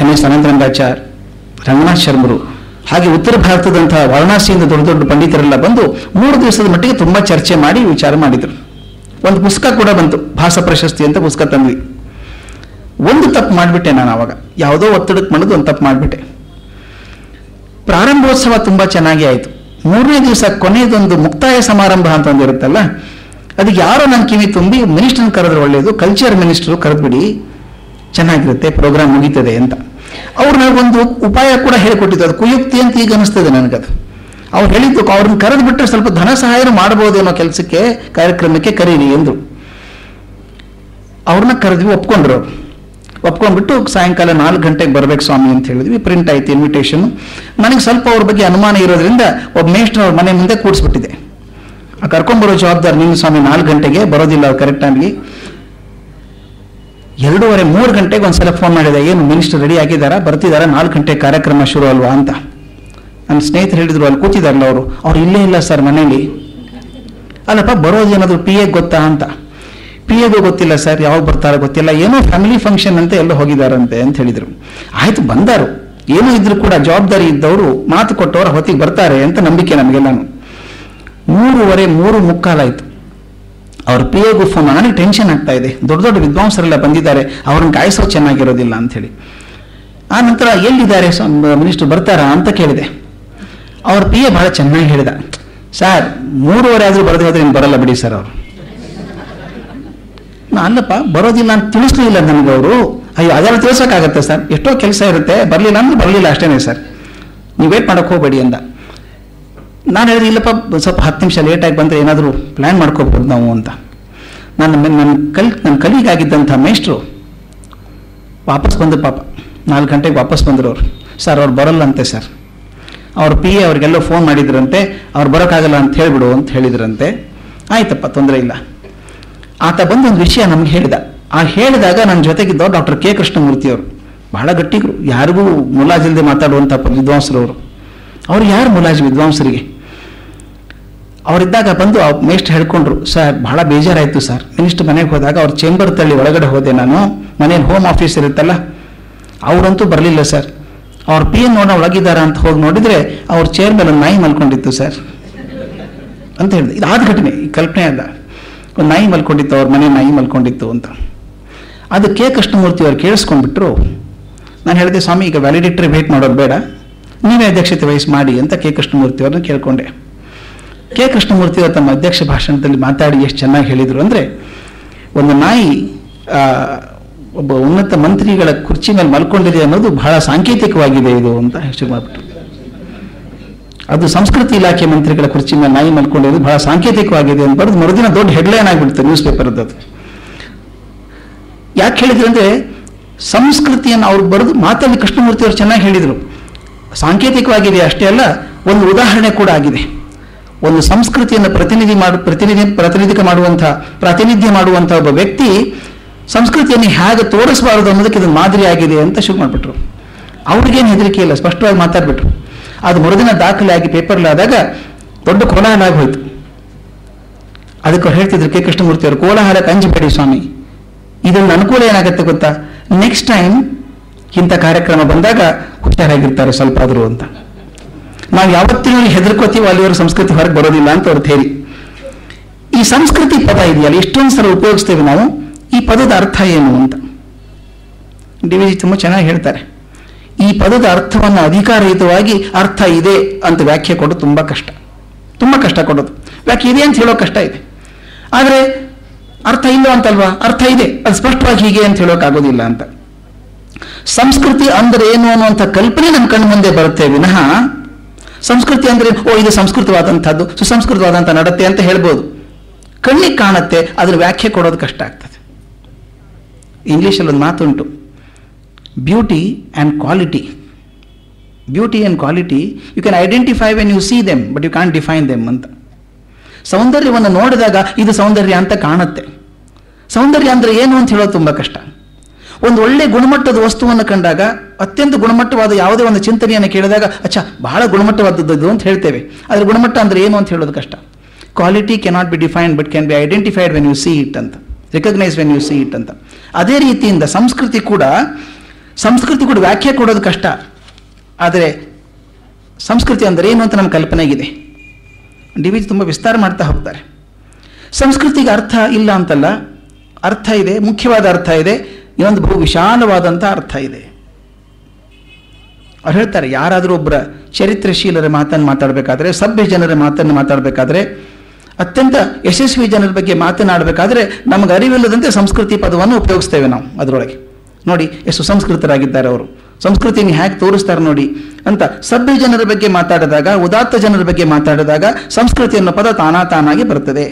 A: ಎನ್ ಎಸ್ ಅನಂತರಂಗಾಚಾರ್ ರಂಗನಾಥ್ ಶರ್ಮರು ಹಾಗೆ ಉತ್ತರ ಭಾರತದಂತಹ ವಾರಣಾಸಿಯಿಂದ ದೊಡ್ಡ ದೊಡ್ಡ ಪಂಡಿತರೆಲ್ಲ ಬಂದು ಮೂರು ದಿವಸದ ಮಟ್ಟಿಗೆ ತುಂಬಾ ಚರ್ಚೆ ಮಾಡಿ ವಿಚಾರ ಮಾಡಿದರು. ಒಂದು ಪುಸ್ತಕ ಕೂಡ ಬಂತು ಭಾಷಾ ಪ್ರಶಸ್ತಿ ಅಂತ ಪುಸ್ತಕ ತಂದ್ವಿ. ಒಂದು ತಪ್ಪು ಮಾಡಿಬಿಟ್ಟೆ ನಾನು ಅವಾಗ. ಯಾವುದೋ ಒತ್ತಡಕ್ಕೆ ಮಾಡೋದು ಒಂದು ತಪ್ಪು ಮಾಡಿಬಿಟ್ಟೆ. ಪ್ರಾರಂಭೋತ್ಸವ ತುಂಬಾ ಚೆನ್ನಾಗಿ ಆಯಿತು. ಮೂರನೇ ದಿವಸ ಕೊನೆಯದೊಂದು ಮುಕ್ತಾಯ ಸಮಾರಂಭ ಅಂತ ಒಂದು ಇರುತ್ತಲ್ಲ, ಅದಕ್ಕೆ ಯಾರೋ ನನ್ನ ಕಿವಿ ತುಂಬಿ ಮಿನಿಸ್ಟರ್ನ ಕರೆದ್ರೆ ಒಳ್ಳೆಯದು ಕಲ್ಚರ್ ಮಿನಿಸ್ಟರ್ ಕರೆದ್ಬಿಡಿ, ಚೆನ್ನಾಗಿರುತ್ತೆ ಪ್ರೋಗ್ರಾಮ್ ಮುಗೀತದೆ ಅಂತ. ಅವ್ರು ಒಂದು ಉಪಾಯ ಕೂಡ ಹೇಳಿಕೊಟ್ಟಿದ್ದು. ಅದು ಕುಯುಕ್ತಿ ಅಂತ ಈಗ ಅನಿಸ್ತದೆ ನನಗದು. ಅವ್ರು ಹೇಳಿದ್ದು ಅವ್ರನ್ನ ಕರೆದು ಬಿಟ್ಟರೆ ಸ್ವಲ್ಪ ಧನ ಸಹಾಯ ಮಾಡಬಹುದು ಅನ್ನೋ ಕೆಲಸಕ್ಕೆ, ಕಾರ್ಯಕ್ರಮಕ್ಕೆ ಕರೀರಿ ಎಂದರು ಅವ್ರನ್ನ ಕರೆದ್ವಿ, ಒಪ್ಕೊಂಡ್ರು ಒಪ್ಕೊಂಡ್ಬಿಟ್ಟು ಸಾಯಂಕಾಲ ನಾಲ್ಕು ಗಂಟೆಗೆ ಬರಬೇಕು ಸ್ವಾಮಿ ಅಂತ ಹೇಳಿದ್ವಿ. ಪ್ರಿಂಟ್ ಆಯ್ತು ಇನ್ವಿಟೇಷನ್ ನನಗೆ ಸ್ವಲ್ಪ ಅವ್ರ ಬಗ್ಗೆ ಅನುಮಾನ ಇರೋದ್ರಿಂದ ಒಬ್ಬ ಮೇಷ್ಟ್ರ ಅವ್ರ ಮನೆ ಮುಂದೆ ಕೂಡಿಸ್ಬಿಟ್ಟಿದೆ. ಆ ಕರ್ಕೊಂಡ್ಬರೋ ಜವಾಬ್ದಾರಿ ನಿಮ್ಮ ಸ್ವಾಮಿ ನಾಲ್ಕು ಗಂಟೆಗೆ ಬರೋದಿಲ್ಲ ಅವ್ರು ಕರೆಕ್ಟ್ ಟೈಮ್ಗೆ ಎರಡೂವರೆ, ಮೂರು ಗಂಟೆಗೆ ಒಂದ್ಸಲ ಫೋನ್ ಮಾಡಿದೆ, ಏನು ಮಿನಿಸ್ಟರ್ ರೆಡಿ ಆಗಿದ್ದಾರಾ? ಬರ್ತಿದ್ದಾರಾ? ನಾಲ್ಕು ಗಂಟೆ ಕಾರ್ಯಕ್ರಮ ಶುರು ಅಲ್ವಾ ಅಂತ. ನನ್ನ ಸ್ನೇಹಿತರು ಹೇಳಿದ್ರು, ಅಲ್ಲಿ ಕೂತಿದಾರಲ್ಲ ಅವರು. ಅವ್ರು, ಇಲ್ಲೇ ಇಲ್ಲ ಸರ್ ಮನೇಲಿ. ಅಲ್ಲಪ್ಪ, ಬರೋದು ಏನಾದರೂ ಪಿ ಎಗ್ ಗೊತ್ತಾ? ಅಂತ. ಪಿ ಎಗೂ ಗೊತ್ತಿಲ್ಲ ಸರ್, ಯಾವಾಗ ಬರ್ತಾರೋ ಗೊತ್ತಿಲ್ಲ. ಏನೋ ಫ್ಯಾಮಿಲಿ ಫಂಕ್ಷನ್ ಅಂತ ಎಲ್ಲೋ ಹೋಗಿದಾರಂತೆ ಅಂತ ಹೇಳಿದರು. ಆಯ್ತು, ಬಂದಾರು. ಏನು ಇದ್ರು ಕೂಡ ಜವಾಬ್ದಾರಿ ಇದ್ದವರು ಮಾತು ಕೊಟ್ಟವರು ಹೊತ್ತಿಗೆ ಬರ್ತಾರೆ ಅಂತ ನಂಬಿಕೆ ನಮಗೆಲ್ಲಾನು. ಮೂರುವರೆ, ಮೂರು ಮುಕ್ಕಾಲಾಯ್ತು ಅವ್ರ ಪಿ ಎ ಫೋನ್ ನನಗೆ ಟೆನ್ಷನ್ ಆಗ್ತಾ ಇದೆ. ದೊಡ್ಡ ದೊಡ್ಡ ವಿದ್ವಾಂಸರೆಲ್ಲ ಬಂದಿದ್ದಾರೆ. ಅವ್ರನ್ನ ಕಾಯಿಸೋ ಚೆನ್ನಾಗಿರೋದಿಲ್ಲ ಅಂತ ಹೇಳಿ. ಆ ನಂತರ ಎಲ್ಲಿದ್ದಾರೆ ಮಿನಿಸ್ಟರ್ ಬರ್ತಾರಾ ಅಂತ ಕೇಳಿದೆ. ಅವ್ರ ಪಿ ಎ ಬಹಳ ಚೆನ್ನಾಗಿ ಹೇಳಿದ. ಸರ್ ಮೂರುವರೆ ಆದರೂ ಬರದೇ ಹೋದ್ರೆ ಬರಲ್ಲ ಬಿಡಿ ಸರ್ ಅವರು. ಅಲ್ಲಪ್ಪ, ಬರೋದಿಲ್ಲ ಅಂತ ತಿಳಿಸ್ಲಿಲ್ಲ ನನಗೆ ಅವರು. ಅಯ್ಯೋ, ಅದೆಲ್ಲ ತಿಳಿಸೋಕ್ಕಾಗತ್ತೆ ಸರ್ ಎಷ್ಟೋ ಕೆಲಸ ಇರುತ್ತೆ. ಬರಲಿಲ್ಲ ಅಂದ್ರೆ ಬರಲಿಲ್ಲ ಅಷ್ಟೇನೆ ಸರ್ ನೀವು ವೇಟ್ ಮಾಡೋಕೆ ಹೋಗಬೇಡಿ ಅಂದ. ನಾನು ಹೇಳಿದ್ರೆ ಇಲ್ಲಪ್ಪ, ಸ್ವಲ್ಪ ಹತ್ತು ನಿಮಿಷ ಲೇಟಾಗಿ ಬಂದರೆ ಏನಾದರೂ ಪ್ಲ್ಯಾನ್ ಮಾಡ್ಕೋಬೋದು ನಾವು ಅಂತ. ನನ್ನ ನನ್ನ ಕಲ್, ನನ್ನ ಕಲಿಗಾಗಿದ್ದಂಥ ಮೇಷ್ಟ್ರು ವಾಪಸ್ ಬಂದರು ಪಾಪ. ನಾಲ್ಕು ಗಂಟೆಗೆ ವಾಪಸ್ ಬಂದರು ಅವರು. ಸರ್, ಅವ್ರು ಬರಲ್ಲ ಅಂತೆ ಸರ್. ಅವ್ರ ಪಿ ಎ ಅವ್ರಿಗೆಲ್ಲೋ ಫೋನ್ ಮಾಡಿದ್ರಂತೆ, ಅವ್ರು ಬರೋಕ್ಕಾಗಲ್ಲ ಅಂತ ಹೇಳಿಬಿಡು ಅಂತ ಹೇಳಿದ್ರಂತೆ. ಆಯ್ತಪ್ಪ, ತೊಂದರೆ ಇಲ್ಲ. ಆತ ಬಂದು ಒಂದು ವಿಷಯ ನಮ್ಗೆ ಹೇಳಿದ. ಆ ಹೇಳಿದಾಗ ನನ್ನ ಜೊತೆಗಿದ್ದ ಡಾಕ್ಟರ್ ಕೆ ಕೃಷ್ಣಮೂರ್ತಿಯವರು ಬಹಳ ಗಟ್ಟಿಗರು. ಯಾರಿಗೂ ಮುಲಾಜಿಲ್ಲದೆ ಮಾತಾಡುವಂಥ ವಿದ್ವಾಂಸರು ಅವರು. ಅವ್ರು ಯಾರು ಮುಲಾಜ್ ವಿದ್ವಾಂಸರಿಗೆ? ಅವರಿದ್ದಾಗ ಬಂದು ಮೇಸ್ಟ್ ಹೇಳ್ಕೊಂಡ್ರು, ಸರ್, ಬಹಳ ಬೇಜಾರಾಯಿತು ಸರ್. ಮಿನಿಸ್ಟರ್ ಮನೆಗೆ ಹೋದಾಗ ಅವ್ರ ಚೇಂಬರ್ ತಳ್ಳಿ ಒಳಗಡೆ ಹೋದೆ ನಾನು. ಮನೇಲಿ ಹೋಮ್ ಆಫೀಸ್ ಇರುತ್ತಲ್ಲ, ಅವರಂತೂ ಬರಲಿಲ್ಲ ಸರ್. ಅವ್ರ ಪಿ ಎನ್ ಒಳಗಿದ್ದಾರ ಅಂತ ಹೋಗಿ ನೋಡಿದ್ರೆ ಅವ್ರ ಚೇರ್ ಮೇಲೆ ನಾಯಿ ಮಲ್ಕೊಂಡಿತ್ತು ಸರ್. ಅಂತ ಹೇಳಿದೆ. ಇದು ಆದ ಘಟನೆ, ಈ ಕಲ್ಪನೆ ಅಲ್ಲ. ಒಂದು ನಾಯಿ ಮಲ್ಕೊಂಡಿತ್ತು, ಅವ್ರ ಮನೆ ನಾಯಿ ಮಲ್ಕೊಂಡಿತ್ತು ಅಂತ. ಅದು ಕೆ. ಕೃಷ್ಣಮೂರ್ತಿ ಅವ್ರು ಕೇಳಿಸ್ಕೊಂಡ್ಬಿಟ್ರು, ನಾನು ಹೇಳಿದೆ, ಸ್ವಾಮಿ, ಈಗ ವ್ಯಾಲಿಡಿಟ್ರಿ ಭೇಟ್ ಮಾಡೋದು ಬೇಡ. ನೀವೇ ಅಧ್ಯಕ್ಷತೆ ವಹಿಸಿ ಮಾಡಿ ಅಂತ ಕೆ. ಕೃಷ್ಣಮೂರ್ತಿ ಅವ್ರನ್ನ ಕೇಳ್ಕೊಂಡೆ. ಕೆ. ಕೃಷ್ಣಮೂರ್ತಿ ಅವರು ತಮ್ಮ ಅಧ್ಯಕ್ಷ ಭಾಷಣದಲ್ಲಿ ಮಾತಾಡಿ ಎಷ್ಟು ಚೆನ್ನಾಗಿ ಹೇಳಿದರು ಅಂದರೆ, ಒಂದು ನಾಯಿ ಒಬ್ಬ ಉನ್ನತ ಮಂತ್ರಿಗಳ ಕುರ್ಚಿ ಮೇಲೆ ಮಲ್ಕೊಂಡಿದೆ ಅನ್ನೋದು ಬಹಳ ಸಾಂಕೇತಿಕವಾಗಿದೆ ಇದು ಅಂತ ಹೆಸರು ಮಾಡಿಬಿಟ್ಟು ಅದು ಸಂಸ್ಕೃತಿ ಇಲಾಖೆ ಮಂತ್ರಿಗಳ ಕುರ್ಚಿ ಮೇಲೆ ನಾಯಿ ಮಲ್ಕೊಂಡಿರೋದು ಬಹಳ ಸಾಂಕೇತಿಕವಾಗಿದೆ ಅಂತ ಬರೆದು ಮರುದಿನ ದೊಡ್ಡ ಹೆಡ್ಲೈನ್ ಆಗಿಬಿಡ್ತು ನ್ಯೂಸ್ ಪೇಪರ್ ಅದು. ಯಾಕೆ ಹೇಳಿದ್ರು ಅಂದ್ರೆ, ಸಂಸ್ಕೃತಿಯನ್ನು ಅವ್ರು ಬರೆದು ಮಾತಲ್ಲಿ ಕೃಷ್ಣಮೂರ್ತಿ ಅವರು ಚೆನ್ನಾಗಿ ಹೇಳಿದರು. ಸಾಂಕೇತಿಕವಾಗಿದೆ ಅಷ್ಟೇ ಅಲ್ಲ, ಒಂದು ಉದಾಹರಣೆ ಕೂಡ ಆಗಿದೆ. ಒಂದು ಸಂಸ್ಕೃತಿಯನ್ನು ಪ್ರತಿನಿಧಿ ಮಾಡ, ಪ್ರತಿನಿಧಿ, ಪ್ರತಿನಿಧಿಕ ಮಾಡುವಂಥ, ಪ್ರಾತಿನಿಧ್ಯ ಮಾಡುವಂಥ ಒಬ್ಬ ವ್ಯಕ್ತಿ ಸಂಸ್ಕೃತಿಯನ್ನು ಹೇಗೆ ತೋರಿಸಬಾರದು ಅನ್ನೋದಕ್ಕೆ ಇದು ಮಾದರಿ ಆಗಿದೆ ಅಂತ ಶುರು ಮಾಡಿಬಿಟ್ರು. ಅವ್ರಿಗೇನು ಹೆದರಿಕೆ ಇಲ್ಲ, ಸ್ಪಷ್ಟವಾಗಿ ಮಾತಾಡ್ಬಿಟ್ರು. ಅದು ಮರುದಿನ ದಾಖಲೆ ಆಗಿ ಪೇಪರ್ಲಿ ಆದಾಗ ದೊಡ್ಡ ಕೋಲಾಹಲ ಆಗೋಯ್ತು ಅದಕ್ಕೆ ಹೇಳ್ತಿದ್ರು, ಕೆ ಕೃಷ್ಣಮೂರ್ತಿ ಅವರು, ಕೋಲಾಹಲ ಕಂಜಬೇಡಿ ಸ್ವಾಮಿ. ಇದೊಂದು ಅನುಕೂಲ ಏನಾಗುತ್ತೆ ಗೊತ್ತಾ? ನೆಕ್ಸ್ಟ್ ಟೈಮ್ ಇಂಥ ಕಾರ್ಯಕ್ರಮ ಬಂದಾಗ ಹುಷಾರಾಗಿರ್ತಾರೆ ಸ್ವಲ್ಪ ಆದರೂ ಅಂತ. ನಾವು ಯಾವತ್ತಿನೂ ಹೆದರ್ಕೋತೀವೋ ಅಲ್ಲಿವರೆಗೂ ಸಂಸ್ಕೃತಿ ಹೊರಗೆ ಬರೋದಿಲ್ಲ ಅಂತ ಅವ್ರ ಥೇರಿ ಈ ಸಂಸ್ಕೃತಿ ಪದ ಇದೆಯಲ್ಲ ಎಷ್ಟೊಂದು ಸಲ ಉಪಯೋಗಿಸ್ತೇವೆ ನಾವು. ಈ ಪದದ ಅರ್ಥ ಏನು ಅಂತ. ಡಿ ವಿ ತುಂಬ ಚೆನ್ನಾಗಿ ಹೇಳ್ತಾರೆ. ಈ ಪದದ ಅರ್ಥವನ್ನು ಅಧಿಕಾರಯುತವಾಗಿ ಅರ್ಥ ಇದೆ ಅಂತ ವ್ಯಾಖ್ಯೆ ಕೊಡೋದು ತುಂಬ ಕಷ್ಟ. ತುಂಬ ಕಷ್ಟ ಕೊಡೋದು. ವ್ಯಾಖ್ಯೆ ಇದೆ ಅಂತ ಹೇಳೋ ಕಷ್ಟ ಇದೆ. ಆದರೆ ಅರ್ಥ ಇಲ್ಲ ಅಂತಲ್ವಾ? ಅರ್ಥ ಇದೆ. ಅದು ಸ್ಪಷ್ಟವಾಗಿ ಹೀಗೆ ಅಂತ ಹೇಳೋಕ್ಕಾಗೋದಿಲ್ಲ ಅಂತ. ಸಂಸ್ಕೃತಿ ಅಂದರೆ ಏನು ಅನ್ನುವಂಥ ಕಲ್ಪನೆ ನಮ್ಮ ಕಣ್ಣು ಮುಂದೆ ಬರುತ್ತೆ ವಿನಃ ಸಂಸ್ಕೃತಿ ಅಂದ್ರೆ ಓ, ಇದು ಸಂಸ್ಕೃತವಾದಂಥದ್ದು, ಸುಸಂಸ್ಕೃತವಾದಂಥ ನಡತೆ ಅಂತ ಹೇಳ್ಬೋದು. ಕಣ್ಣಿಗೆ ಕಾಣುತ್ತೆ, ಅದ್ರ ವ್ಯಾಖ್ಯೆ ಕೊಡೋದು ಕಷ್ಟ ಆಗ್ತದೆ. ಇಂಗ್ಲೀಷಲ್ಲಿ ಒಂದು ಮಾತುಂಟು. Beauty and quality beauty and quality you can identify when you see them but you can define them ಅಂತ. ಸೌಂದರ್ಯವನ್ನು ನೋಡಿದಾಗ ಇದು ಸೌಂದರ್ಯ ಅಂತ ಕಾಣುತ್ತೆ. ಸೌಂದರ್ಯ ಅಂದರೆ ಏನು ಅಂತ ಹೇಳೋದು ತುಂಬ ಕಷ್ಟ. ಒಂದು ಒಳ್ಳೆ ಗುಣಮಟ್ಟದ ವಸ್ತುವನ್ನು ಕಂಡಾಗ, ಅತ್ಯಂತ ಗುಣಮಟ್ಟವಾದ ಯಾವುದೇ ಒಂದು ಚಿಂತನೆಯನ್ನು ಕೇಳಿದಾಗ, ಅಚ್ಚ, ಬಹಳ ಗುಣಮಟ್ಟವಾದದ್ದು ಅಂತ ಹೇಳ್ತೇವೆ. ಆದರೆ ಗುಣಮಟ್ಟ ಅಂದರೆ ಏನು ಅಂತ ಹೇಳೋದು ಕಷ್ಟ. Quality cannot be defined but can be identified when you see it ಅಂತ. Recognise when you see it ಅಂತ. ಅದೇ ರೀತಿಯಿಂದ ಸಂಸ್ಕೃತಿ ಕೂಡ ಸಂಸ್ಕೃತಿ ಕೂಡ ವ್ಯಾಖ್ಯೆ ಕೊಡೋದು ಕಷ್ಟ. ಆದರೆ ಸಂಸ್ಕೃತಿ ಅಂದರೆ ಏನು ಅಂತ ನಮ್ಮ ಕಲ್ಪನೆಗಿದೆ ಡಿ ವಿ ತುಂಬ ವಿಸ್ತಾರ ಮಾಡ್ತಾ ಹೋಗ್ತಾರೆ. ಸಂಸ್ಕೃತಿಗೆ ಅರ್ಥ ಇಲ್ಲ ಅಂತಲ್ಲ, ಅರ್ಥ ಇದೆ, ಮುಖ್ಯವಾದ ಅರ್ಥ ಇದೆ. ಇನ್ನೊಂದು ಬಹು ವಿಶಾಲವಾದಂಥ ಅರ್ಥ ಇದೆ. ಅವ್ರು ಹೇಳ್ತಾರೆ, ಯಾರಾದರೂ ಒಬ್ಬರ ಚರಿತ್ರಶೀಲರ ಮಾತನ್ನು ಮಾತಾಡಬೇಕಾದ್ರೆ ಸಭ್ಯ ಜನರ ಮಾತನ್ನು ಮಾತಾಡಬೇಕಾದ್ರೆ, ಅತ್ಯಂತ ಯಶಸ್ವಿ ಜನರ ಬಗ್ಗೆ ಮಾತನಾಡಬೇಕಾದ್ರೆ ನಮಗೆ ಅರಿವಿಲ್ಲದಂತೆ ಸಂಸ್ಕೃತಿ ಪದವನ್ನು ಉಪಯೋಗಿಸ್ತೇವೆ ನಾವು ಅದರೊಳಗೆ. ನೋಡಿ, ಎಷ್ಟು ಸಂಸ್ಕೃತರಾಗಿದ್ದಾರೆ ಅವರು. ಸಂಸ್ಕೃತಿಯನ್ನು ಹೇಗೆ ತೋರಿಸ್ತಾರೆ ನೋಡಿ ಅಂತ ಸಭ್ಯ ಜನರ ಬಗ್ಗೆ ಮಾತಾಡಿದಾಗ, ಉದಾತ್ತ ಜನರ ಬಗ್ಗೆ ಮಾತಾಡಿದಾಗ ಸಂಸ್ಕೃತಿ ಅನ್ನೋ ಪದ ತಾನಾ ತಾನಾಗಿ ಬರ್ತದೆ.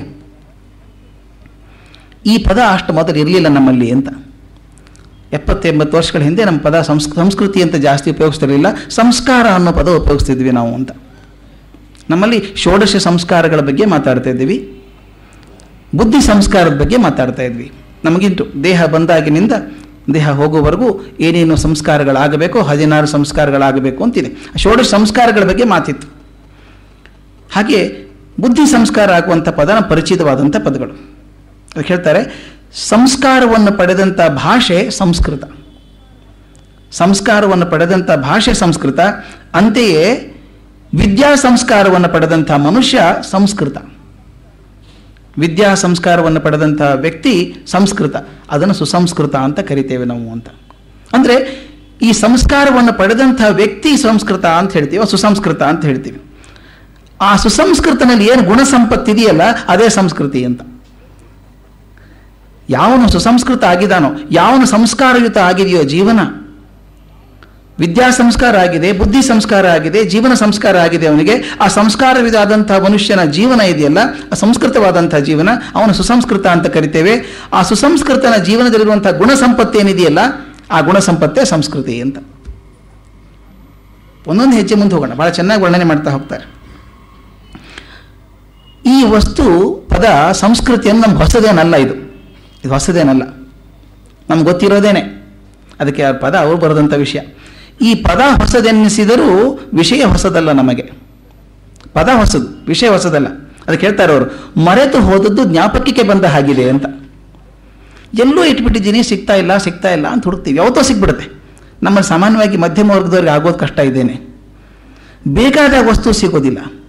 A: ಈ ಪದ ಅಷ್ಟು ಮೊದಲು ಇರಲಿಲ್ಲ ನಮ್ಮಲ್ಲಿ ಅಂತ. ಎಪ್ಪತ್ತು ಎಂಬತ್ತು ವರ್ಷಗಳ ಹಿಂದೆ ನಮ್ಮ ಪದ ಸಂಸ್, ಸಂಸ್ಕೃತಿ ಅಂತ ಜಾಸ್ತಿ ಉಪಯೋಗಿಸ್ತಿರಲಿಲ್ಲ, ಸಂಸ್ಕಾರ ಅನ್ನೋ ಪದ ಉಪಯೋಗಿಸ್ತಿದ್ವಿ ನಾವು ಅಂತ. ನಮ್ಮಲ್ಲಿ ಷೋಡಶ ಸಂಸ್ಕಾರಗಳ ಬಗ್ಗೆ ಮಾತಾಡ್ತಾ ಇದ್ದೀವಿ, ಬುದ್ಧಿ ಸಂಸ್ಕಾರದ ಬಗ್ಗೆ ಮಾತಾಡ್ತಾ ಇದ್ವಿ. ನಮಗಿಂಟು ದೇಹ ಬಂದಾಗಿನಿಂದ, ದೇಹ ಹೋಗುವವರೆಗೂ ಏನೇನು ಸಂಸ್ಕಾರಗಳಾಗಬೇಕು, ಹದಿನಾರು ಸಂಸ್ಕಾರಗಳಾಗಬೇಕು ಅಂತಿದೆ. ಷೋಡಶ ಸಂಸ್ಕಾರಗಳ ಬಗ್ಗೆ ಮಾತಿತ್ತು. ಹಾಗೆ ಬುದ್ಧಿ ಸಂಸ್ಕಾರ ಆಗುವಂಥ ಪದನ ಪರಿಚಿತವಾದಂಥ ಪದಗಳು. ಅದಕ್ಕೆ ಹೇಳ್ತಾರೆ ಸಂಸ್ಕಾರವನ್ನು ಪಡೆದಂಥ ಭಾಷೆ ಸಂಸ್ಕೃತ. ಸಂಸ್ಕಾರವನ್ನು ಪಡೆದಂಥ ಭಾಷೆ ಸಂಸ್ಕೃತ, ಅಂತೆಯೇ ವಿದ್ಯಾ ಸಂಸ್ಕಾರವನ್ನು ಪಡೆದಂಥ ಮನುಷ್ಯ ಸಂಸ್ಕೃತ. ವಿದ್ಯಾ ಸಂಸ್ಕಾರವನ್ನು ಪಡೆದಂಥ ವ್ಯಕ್ತಿ ಸಂಸ್ಕೃತ. ಅದನ್ನು ಸುಸಂಸ್ಕೃತ ಅಂತ ಕರಿತೇವೆ ನಾವು ಅಂತ. ಅಂದರೆ ಈ ಸಂಸ್ಕಾರವನ್ನು ಪಡೆದಂಥ ವ್ಯಕ್ತಿ ಸಂಸ್ಕೃತ ಅಂತ ಹೇಳ್ತೀವಿ, ಸುಸಂಸ್ಕೃತ ಅಂತ ಹೇಳ್ತೀವಿ. ಆ ಸುಸಂಸ್ಕೃತನಲ್ಲಿ ಏನು ಗುಣ ಸಂಪತ್ತಿದೆಯಲ್ಲ ಅದೇ ಸಂಸ್ಕೃತಿ ಅಂತ. ಯಾವನು ಸುಸಂಸ್ಕೃತ ಆಗಿದಾನೋ ಯಾವನು ಸಂಸ್ಕಾರಯುತ ಆಗಿದೆಯೋ ಜೀವನ? ವಿದ್ಯಾ ಸಂಸ್ಕಾರ ಆಗಿದೆ, ಬುದ್ಧಿ ಸಂಸ್ಕಾರ ಆಗಿದೆ, ಜೀವನ ಸಂಸ್ಕಾರ ಆಗಿದೆ ಅವನಿಗೆ. ಆ ಸಂಸ್ಕಾರವಿದಾದಂತಹ ಮನುಷ್ಯನ ಜೀವನ ಇದೆಯಲ್ಲ, ಆ ಸಂಸ್ಕೃತವಾದಂತಹ ಜೀವನ, ಅವನು ಸುಸಂಸ್ಕೃತ ಅಂತ ಕರಿತೇವೆ. ಆ ಸುಸಂಸ್ಕೃತನ ಜೀವನದಲ್ಲಿರುವಂತಹ ಗುಣ ಸಂಪತ್ತು ಏನಿದೆಯಲ್ಲ, ಆ ಗುಣ ಸಂಪತ್ತೇ ಸಂಸ್ಕೃತಿ ಅಂತ. ಒಂದೊಂದು ಹೆಜ್ಜೆ ಮುಂದೆ ಹೋಗೋಣ, ಬಹಳ ಚೆನ್ನಾಗಿ ವರ್ಣನೆ ಮಾಡ್ತಾ ಹೋಗ್ತಾರೆ. ಈ ವಸ್ತು ಪದ ಸಂಸ್ಕೃತಿಯನ್ನು ನಮ್ಗೆ ಹೊಸದೇನಲ್ಲ ಇದು. ಇದು ಹೊಸದೇನಲ್ಲ. ನಮ್ಗೆ ಗೊತ್ತಿರೋದೇನೆ. ಅದಕ್ಕೆ ಆ ಪದ ಅವರು ಬರೆದಂಥ ವಿಷಯ. ಈ ಪದ ಹೊಸದೆನ್ನಿಸಿದರೂ ವಿಷಯ ಹೊಸದಲ್ಲ ನಮಗೆ. ಪದ ಹೊಸದು, ವಿಷಯ ಹೊಸದಲ್ಲ. ಅದಕ್ಕೆ ಹೇಳ್ತಾರೆ ಅವರು ಮರೆತು ಹೋದದ್ದು ಜ್ಞಾಪಕಕ್ಕೆ ಬಂದ ಹಾಗಿದೆ ಅಂತ. ಎಲ್ಲೂ ಇಟ್ಬಿಟ್ಟಿದ್ದೀನಿ ಸಿಗ್ತಾ ಇಲ್ಲ ಸಿಗ್ತಾ ಇಲ್ಲ ಅಂತ ಹುಡುಕ್ತೀವಿ. ಯಾವತ್ತೋ ಸಿಗ್ಬಿಡುತ್ತೆ. ನಮ್ಮ ಸಾಮಾನ್ಯವಾಗಿ ಮಧ್ಯಮ ವರ್ಗದವ್ರಿಗೆ ಆಗೋದು ಕಷ್ಟ ಇದ್ದೇನೆ. ಬೇಕಾದ ವಸ್ತು ಸಿಗೋದಿಲ್ಲ.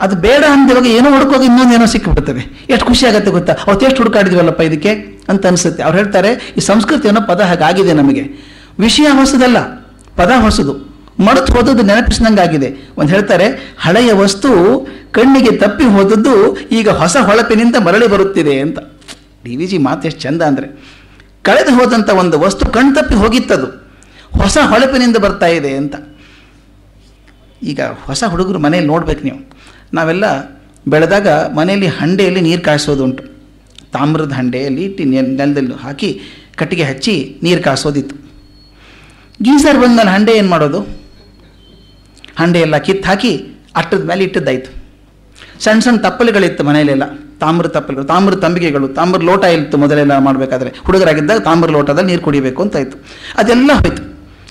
A: ಅದು ಬೇಡ ಅಂದಿವಾಗ ಏನೋ ಹುಡುಕೋಗಿ ಇನ್ನೊಂದೇನೋ ಸಿಕ್ಕಿಬಿಡ್ತವೆ ಎಷ್ಟು ಖುಷಿ ಆಗುತ್ತೆ ಗೊತ್ತಾ? ಅವತ್ತು ಎಷ್ಟು ಹುಡುಕಾಡಿದ್ವಲ್ಲಪ್ಪ ಇದಕ್ಕೆ? ಅಂತ ಅನಿಸುತ್ತೆ. ಅವ್ರು ಹೇಳ್ತಾರೆ, ಈ ಸಂಸ್ಕೃತಿ ಅನ್ನೋ ಪದ ಹಾಗಾಗಿದೆ ನಮಗೆ. ವಿಷಯ ಹೊಸದಲ್ಲ, ಪದ ಹೊಸದು. ಮರೆತು ಹೋದದ್ದು ನೆನಪಿಸಿದಂಗಾಗಿದೆ ಒಂದು ಹೇಳ್ತಾರೆ, ಹಳೆಯ ವಸ್ತು ಕಣ್ಣಿಗೆ ತಪ್ಪಿ ಹೋದದ್ದು ಈಗ ಹೊಸ ಹೊಳಪಿನಿಂದ ಮರಳಿ ಬರುತ್ತಿದೆ ಅಂತ. ಡಿ ವಿ ಜಿ ಮಾತು ಎಷ್ಟು ಚಂದ ಅಂದರೆ. ಕಳೆದು ಹೋದಂಥ ಒಂದು ವಸ್ತು ಕಣ್ತಪ್ಪಿ ಹೋಗಿತ್ತದು. ಹೊಸ ಹೊಳಪಿನಿಂದ ಬರ್ತಾ ಇದೆ ಅಂತ. ಈಗ ಹೊಸ ಹುಡುಗರು ಮನೇಲಿ ನೋಡ್ಬೇಕು ನೀವು. ನಾವೆಲ್ಲ ಬೆಳೆದಾಗ ಮನೆಯಲ್ಲಿ ಹಂಡೆಯಲ್ಲಿ ನೀರು ಕಾಯಿಸೋದುಂಟು. ತಾಮ್ರದ ಹಂಡೆಯಲ್ಲಿ ಇಟ್ಟು ನೆಲದಲ್ಲಿ ಹಾಕಿ ಕಟ್ಟಿಗೆ ಹಚ್ಚಿ ನೀರು ಕಾಯಿಸೋದಿತ್ತು. ಗೀಸರ್ ಬಂದ್ಮೇಲೆ ಹಂಡೆ ಏನು ಮಾಡೋದು? ಹಂಡೆ ಎಲ್ಲ ಕಿತ್ತು ಹಾಕಿ ಅಟ್ಟದ ಮೇಲೆ ಇಟ್ಟದ್ದಾಯಿತು. ಸಣ್ಣ ಸಣ್ಣ ತಪ್ಪಲೆಗಳಿತ್ತು ಮನೆಯಲ್ಲೆಲ್ಲ. ತಾಮ್ರ ತಪ್ಪಲೆಗಳು, ತಾಮ್ರ ತಂಬಿಗೆಗಳು, ತಾಮ್ರ ಲೋಟ ಇತ್ತು ಮೊದಲೆಲ್ಲ ಮಾಡಬೇಕಾದ್ರೆ. ಹುಡುಗರಾಗಿದ್ದಾಗ ತಾಮ್ರ ಲೋಟದಲ್ಲಿ ನೀರು ಕುಡಿಬೇಕು ಅಂತ ಆಯಿತು ಅದೆಲ್ಲ ಹೋಯಿತು.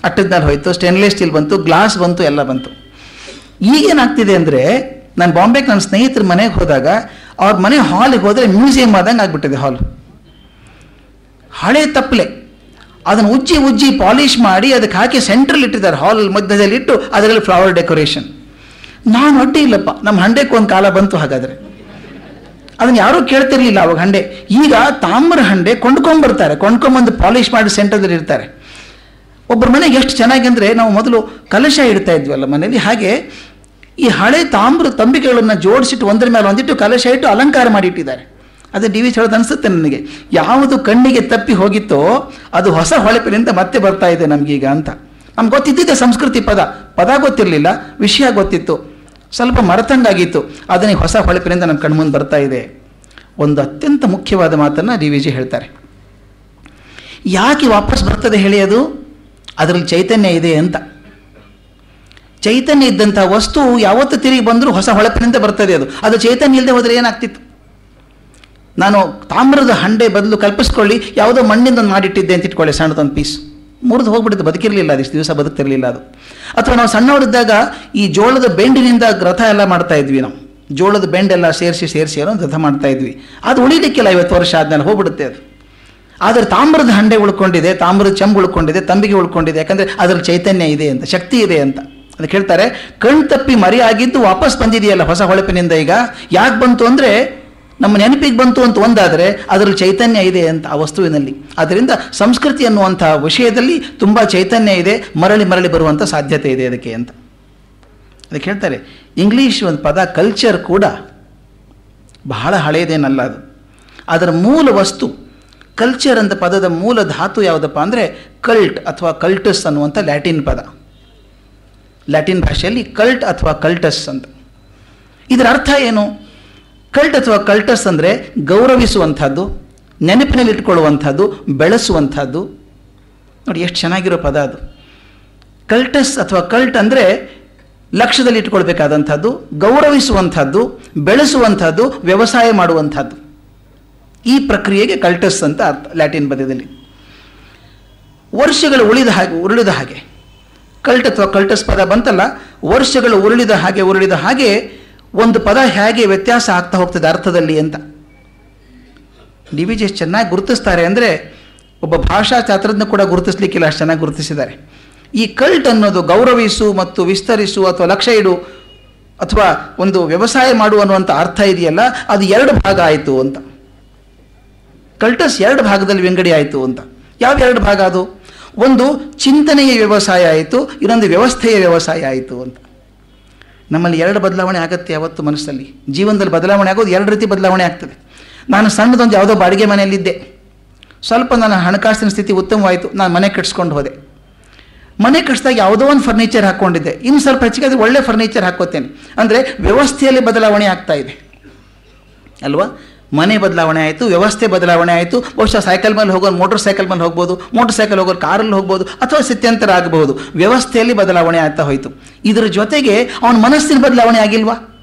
A: ಅಟ್ಟದ ಮೇಲೆ ಹೋಯ್ತು, ಸ್ಟೇನ್ಲೆಸ್ ಸ್ಟೀಲ್ ಬಂತು, ಗ್ಲಾಸ್ ಬಂತು, ಎಲ್ಲ ಬಂತು. ಈಗೇನಾಗ್ತಿದೆ ಅಂದರೆ ನಾನು ಬಾಂಬೆಗೆ ನನ್ನ ಸ್ನೇಹಿತರ ಮನೆಗೆ ಹೋದಾಗ ಅವ್ರ ಮನೆ ಹಾಲಿಗೆ ಹೋದರೆ ಮ್ಯೂಸಿಯಂ ಆದಂಗೆ ಆಗ್ಬಿಟ್ಟಿದೆ ಹಾಲ್. ಹಳೆ ತಪ್ಪಲೆ ಅದನ್ನು ಉಜ್ಜಿ ಉಜ್ಜಿ ಪಾಲಿಷ್ ಮಾಡಿ ಅದಕ್ಕೆ ಹಾಕಿ ಸೆಂಟ್ರಲ್ಲಿ ಇಟ್ಟಿದ್ದಾರೆ ಹಾಲ್ ಮಧ್ಯದಲ್ಲಿ ಇಟ್ಟು ಅದರಲ್ಲಿ ಫ್ಲವರ್ ಡೆಕೋರೇಷನ್. ನಾನು ಅಡ್ಡಿ ಇಲ್ಲಪ್ಪ ನಮ್ಮ ಹಂಡೆಗೆ ಒಂದು ಕಾಲ ಬಂತು ಹಾಗಾದರೆ. ಅದನ್ನು ಯಾರೂ ಕೇಳ್ತಿರ್ಲಿಲ್ಲ ಅವಾಗ ಹಂಡೆ. ಈಗ ತಾಮ್ರ ಹಂಡೆ ಕೊಂಡ್ಕೊಂಬರ್ತಾರೆ ಕೊಂಡ್ಕೊಂಬಂದು ಪಾಲಿಷ್ ಮಾಡಿ ಸೆಂಟರ್ದಲ್ಲಿ ಇರ್ತಾರೆ ಒಬ್ಬರ ಮನೆಗೆ ಎಷ್ಟು ಚೆನ್ನಾಗಿ ಅಂದರೆ ನಾವು ಮೊದಲು ಕಲಶ ಇಡ್ತಾ ಇದ್ವಲ್ಲ ಮನೆಯಲ್ಲಿ ಹಾಗೆ ಈ ಹಳೆ ತಾಮ್ರ ತಂಬಿಕೆಗಳನ್ನು ಜೋಡಿಸಿಟ್ಟು ಒಂದರ ಮೇಲೆ ಒಂದಿಟ್ಟು ಕಲಶ ಇಟ್ಟು ಅಲಂಕಾರ ಮಾಡಿಟ್ಟಿದ್ದಾರೆ. ಅದು ಡಿ ವಿ ಹೇಳೋದು ಅನಿಸುತ್ತೆ ನನಗೆ. ಯಾವುದು ಕಣ್ಣಿಗೆ ತಪ್ಪಿ ಹೋಗಿತ್ತೋ ಅದು ಹೊಸ ಹೊಳಪಿನಿಂದ ಮತ್ತೆ ಬರ್ತಾ ಇದೆ ನಮಗೀಗ ಅಂತ. ನಮ್ಗೆ ಗೊತ್ತಿದ್ದಿದ್ದೆ ಸಂಸ್ಕೃತಿ ಪದ. ಪದ ಗೊತ್ತಿರಲಿಲ್ಲ, ವಿಷಯ ಗೊತ್ತಿತ್ತು. ಸ್ವಲ್ಪ ಮರೆತಂಗಾಗಿತ್ತು. ಅದನ್ನ ಹೊಸ ಹೊಳಪಿನಿಂದ ನಮ್ಮ ಕಣ್ಮುಂದೆ ಬರ್ತಾ ಇದೆ. ಒಂದು ಅತ್ಯಂತ ಮುಖ್ಯವಾದ ಮಾತನ್ನು ಡಿ ವಿ ಜಿ ಹೇಳ್ತಾರೆ. ಯಾಕೆ ವಾಪಸ್ ಬರ್ತದೆ ಹೇಳಿ ಅದು? ಅದರಲ್ಲಿ ಚೈತನ್ಯ ಇದೆ ಅಂತ. ಚೈತನ್ಯ ಇದ್ದಂಥ ವಸ್ತು ಯಾವತ್ತು ತಿರುಗಿ ಬಂದರೂ ಹೊಸ ಹೊಳಪಿನಿಂದ ಬರ್ತದೆ ಅದು. ಅದು ಚೈತನ್ಯ ಇಲ್ಲದೆ ಹೋದರೆ ಏನಾಗ್ತಿತ್ತು? ನಾನು ತಾಮ್ರದ ಹಂಡೆ ಬದಲು ಕಲ್ಪಿಸ್ಕೊಳ್ಳಿ, ಯಾವುದೋ ಮಣ್ಣಿಂದ ಮಾಡಿಟ್ಟಿದ್ದೆ ಅಂತ ಇಟ್ಕೊಳ್ಳಿ, ಸಣ್ಣದೊಂದು ಪೀಸ್ ಮುರಿದು ಹೋಗ್ಬಿಟ್ಟಿದ್ದು, ಬದುಕಿರಲಿಲ್ಲ, ಅದಿಷ್ಟು ದಿವಸ ಬದುಕ್ತಿರಲಿಲ್ಲ ಅದು. ಅಥವಾ ನಾವು ಸಣ್ಣವರಿದ್ದಾಗ ಈ ಜೋಳದ ಬೆಂಡಿನಿಂದ ರಥ ಎಲ್ಲ ಮಾಡ್ತಾ ಇದ್ವಿ ನಾವು. ಜೋಳದ ಬೆಂಡೆಲ್ಲ ಸೇರಿಸಿ ಸೇರಿಸಿ ಏನೋ ರಥ ಮಾಡ್ತಾ ಇದ್ವಿ. ಅದು ಉಳಿಲಿಕ್ಕಿಲ್ಲ, ಐವತ್ತು ವರ್ಷ ಆದ್ಮೇಲೆ ಹೋಗ್ಬಿಡುತ್ತೆ ಅದು. ಆದರೆ ತಾಮ್ರದ ಹಂಡೆ ಉಳ್ಕೊಂಡಿದೆ, ತಾಮ್ರದ ಚೆಂಬು ಉಳ್ಕೊಂಡಿದೆ, ತಂಬಿಗೆ ಉಳ್ಕೊಂಡಿದೆ, ಯಾಕಂದರೆ ಅದರಲ್ಲಿ ಚೈತನ್ಯ ಇದೆ ಅಂತ, ಶಕ್ತಿ ಇದೆ ಅಂತ. ಅದಕ್ಕೆ ಹೇಳ್ತಾರೆ ಕಣ್ ತಪ್ಪಿ ಮರೆಯಾಗಿದ್ದು ವಾಪಸ್ ಬಂದಿದೆಯಲ್ಲ ಹೊಸ ಹೊಳಪಿನಿಂದ ಈಗ? ಯಾಕೆ ಬಂತು ಅಂದರೆ, ನಮ್ಮ ನೆನಪಿಗೆ ಬಂತು ಅಂತ ಒಂದಾದರೆ ಅದರಲ್ಲಿ ಚೈತನ್ಯ ಇದೆ ಅಂತ ಆ ವಸ್ತುವಿನಲ್ಲಿ. ಆದ್ದರಿಂದ ಸಂಸ್ಕೃತಿ ಅನ್ನುವಂಥ ವಿಷಯದಲ್ಲಿ ತುಂಬ ಚೈತನ್ಯ ಇದೆ, ಮರಳಿ ಮರಳಿ ಬರುವಂಥ ಸಾಧ್ಯತೆ ಇದೆ ಅದಕ್ಕೆ ಅಂತ. ಅದಕ್ಕೆ ಹೇಳ್ತಾರೆ, ಇಂಗ್ಲೀಷ್ ಒಂದು ಪದ ಕಲ್ಚರ್ ಕೂಡ ಬಹಳ ಹಳೆಯದೇನಲ್ಲ ಅದು. ಅದರ ಮೂಲ ವಸ್ತು ಕಲ್ಚರ್ ಅಂತ ಪದದ ಮೂಲ ಧಾತು ಯಾವುದಪ್ಪ ಅಂದರೆ ಕಲ್ಟ್ ಅಥವಾ ಕಲ್ಟಸ್ ಅನ್ನುವಂಥ ಲ್ಯಾಟಿನ್ ಪದ. ಲ್ಯಾಟಿನ್ ಭಾಷೆಯಲ್ಲಿ ಕಲ್ಟ್ ಅಥವಾ ಕಲ್ಟಸ್ ಅಂತ. ಇದರ ಅರ್ಥ ಏನು? ಕಲ್ಟ್ ಅಥವಾ ಕಲ್ಟಸ್ ಅಂದರೆ ಗೌರವಿಸುವಂಥದ್ದು ನೆನಪಿನಲ್ಲಿಟ್ಕೊಳ್ಳುವಂಥದ್ದು ಬೆಳೆಸುವಂಥದ್ದು. ನೋಡಿ ಎಷ್ಟು ಚೆನ್ನಾಗಿರೋ ಪದ ಅದು. ಕಲ್ಟಸ್ ಅಥವಾ ಕಲ್ಟ್ ಅಂದರೆ ಲಕ್ಷ್ಯದಲ್ಲಿ ಇಟ್ಕೊಳ್ಬೇಕಾದಂಥದ್ದು ಗೌರವಿಸುವಂಥದ್ದು, ಬೆಳೆಸುವಂಥದ್ದು, ವ್ಯವಸಾಯ ಮಾಡುವಂಥದ್ದು. ಈ ಪ್ರಕ್ರಿಯೆಗೆ ಕಲ್ಟಸ್ ಅಂತ ಅರ್ಥ ಲ್ಯಾಟಿನ್ ಪದ್ಯದಲ್ಲಿ. ವರ್ಷಗಳು ಉಳಿದ ಹಾಗೆ, ಉರುಳಿದ ಹಾಗೆ. ಕಲ್ಟ್ ಅಥವಾ ಕಲ್ಟಸ್ ಪದ ಬಂತಲ್ಲ, ವರ್ಷಗಳು ಉರುಳಿದ ಹಾಗೆ ಉರುಳಿದ ಹಾಗೆ ಒಂದು ಪದ ಹೇಗೆ ವ್ಯತ್ಯಾಸ ಆಗ್ತಾ ಹೋಗ್ತದೆ ಅರ್ಥದಲ್ಲಿ ಅಂತ. ಡಿ ವಿ ಜಿ ಚೆನ್ನಾಗಿ ಗುರುತಿಸ್ತಾರೆ ಅಂದರೆ ಒಬ್ಬ ಭಾಷಾ ಕೂಡ ಗುರುತಿಸ್ಲಿಕ್ಕಿಲ್ಲ, ಅಷ್ಟು ಚೆನ್ನಾಗಿ ಗುರುತಿಸಿದ್ದಾರೆ. ಈ ಕಲ್ಟ್ ಅನ್ನೋದು ಗೌರವಿಸು ಮತ್ತು ವಿಸ್ತರಿಸು ಅಥವಾ ಲಕ್ಷ್ಯ ಇಡು ಅಥವಾ ಒಂದು ವ್ಯವಸಾಯ ಮಾಡು ಅನ್ನುವಂಥ ಅರ್ಥ ಇದೆಯಲ್ಲ, ಅದು ಎರಡು ಭಾಗ ಆಯಿತು ಅಂತ. ಕಲ್ಟಸ್ ಎರಡು ಭಾಗದಲ್ಲಿ ವಿಂಗಡಿ ಆಯಿತು ಅಂತ. ಯಾವ ಎರಡು ಭಾಗ ಅದು? ಒಂದು ಚಿಂತನೆಯ ವ್ಯವಸಾಯ ಆಯಿತು, ಇನ್ನೊಂದು ವ್ಯವಸ್ಥೆಯ ವ್ಯವಸಾಯ ಆಯಿತು ಅಂತ. ನಮ್ಮಲ್ಲಿ ಎರಡು ಬದಲಾವಣೆ ಆಗುತ್ತೆ ಯಾವತ್ತು ಮನಸ್ಸಲ್ಲಿ. ಜೀವನದಲ್ಲಿ ಬದಲಾವಣೆ ಆಗೋದು ಎರಡು ರೀತಿ ಬದಲಾವಣೆ ಆಗ್ತದೆ. ನಾನು ಸಣ್ಣದೊಂದು ಯಾವುದೋ ಬಾಡಿಗೆ ಮನೆಯಲ್ಲಿದ್ದೆ. ಸ್ವಲ್ಪ ನನ್ನ ಹಣಕಾಸಿನ ಸ್ಥಿತಿ ಉತ್ತಮವಾಯಿತು, ನಾನು ಮನೆ ಕಟ್ಸ್ಕೊಂಡು ಹೋದೆ. ಮನೆ ಕಟ್ಸಿದಾಗ ಯಾವುದೋ ಒಂದು ಫರ್ನಿಚರ್ ಹಾಕ್ಕೊಂಡಿದ್ದೆ. ಇನ್ನು ಸ್ವಲ್ಪ ಹೆಚ್ಚಿಗೆ ಅದು ಒಳ್ಳೆ ಫರ್ನಿಚರ್ ಹಾಕೋತೇನೆ ಅಂದರೆ ವ್ಯವಸ್ಥೆಯಲ್ಲಿ ಬದಲಾವಣೆ ಆಗ್ತಾ ಇದೆ. ಅಲ್ವಾ? ಮನೆ ಬದಲಾವಣೆ ಆಯಿತು, ವ್ಯವಸ್ಥೆ ಬದಲಾವಣೆ ಆಯಿತು, ಬಹುಶಃ ಸೈಕಲ್ ಮೇಲೆ ಹೋಗೋರು ಮೋಟರ್ ಸೈಕಲ್ ಮೇಲೆ ಹೋಗ್ಬೋದು ಮೋಟರ್ ಸೈಕಲ್ ಹೋಗೋರು ಕಾರಲ್ಲಿ ಹೋಗ್ಬೋದು, ಅಥವಾ ಸ್ಥಿತ್ಯಂತರ ಆಗಬಹುದು. ವ್ಯವಸ್ಥೆಯಲ್ಲಿ ಬದಲಾವಣೆ ಆಗ್ತಾ ಹೋಯಿತು. ಇದರ ಜೊತೆಗೆ ಅವನ ಮನಸ್ಸಿನ ಬದಲಾವಣೆ ಆಗಿಲ್ವಾ?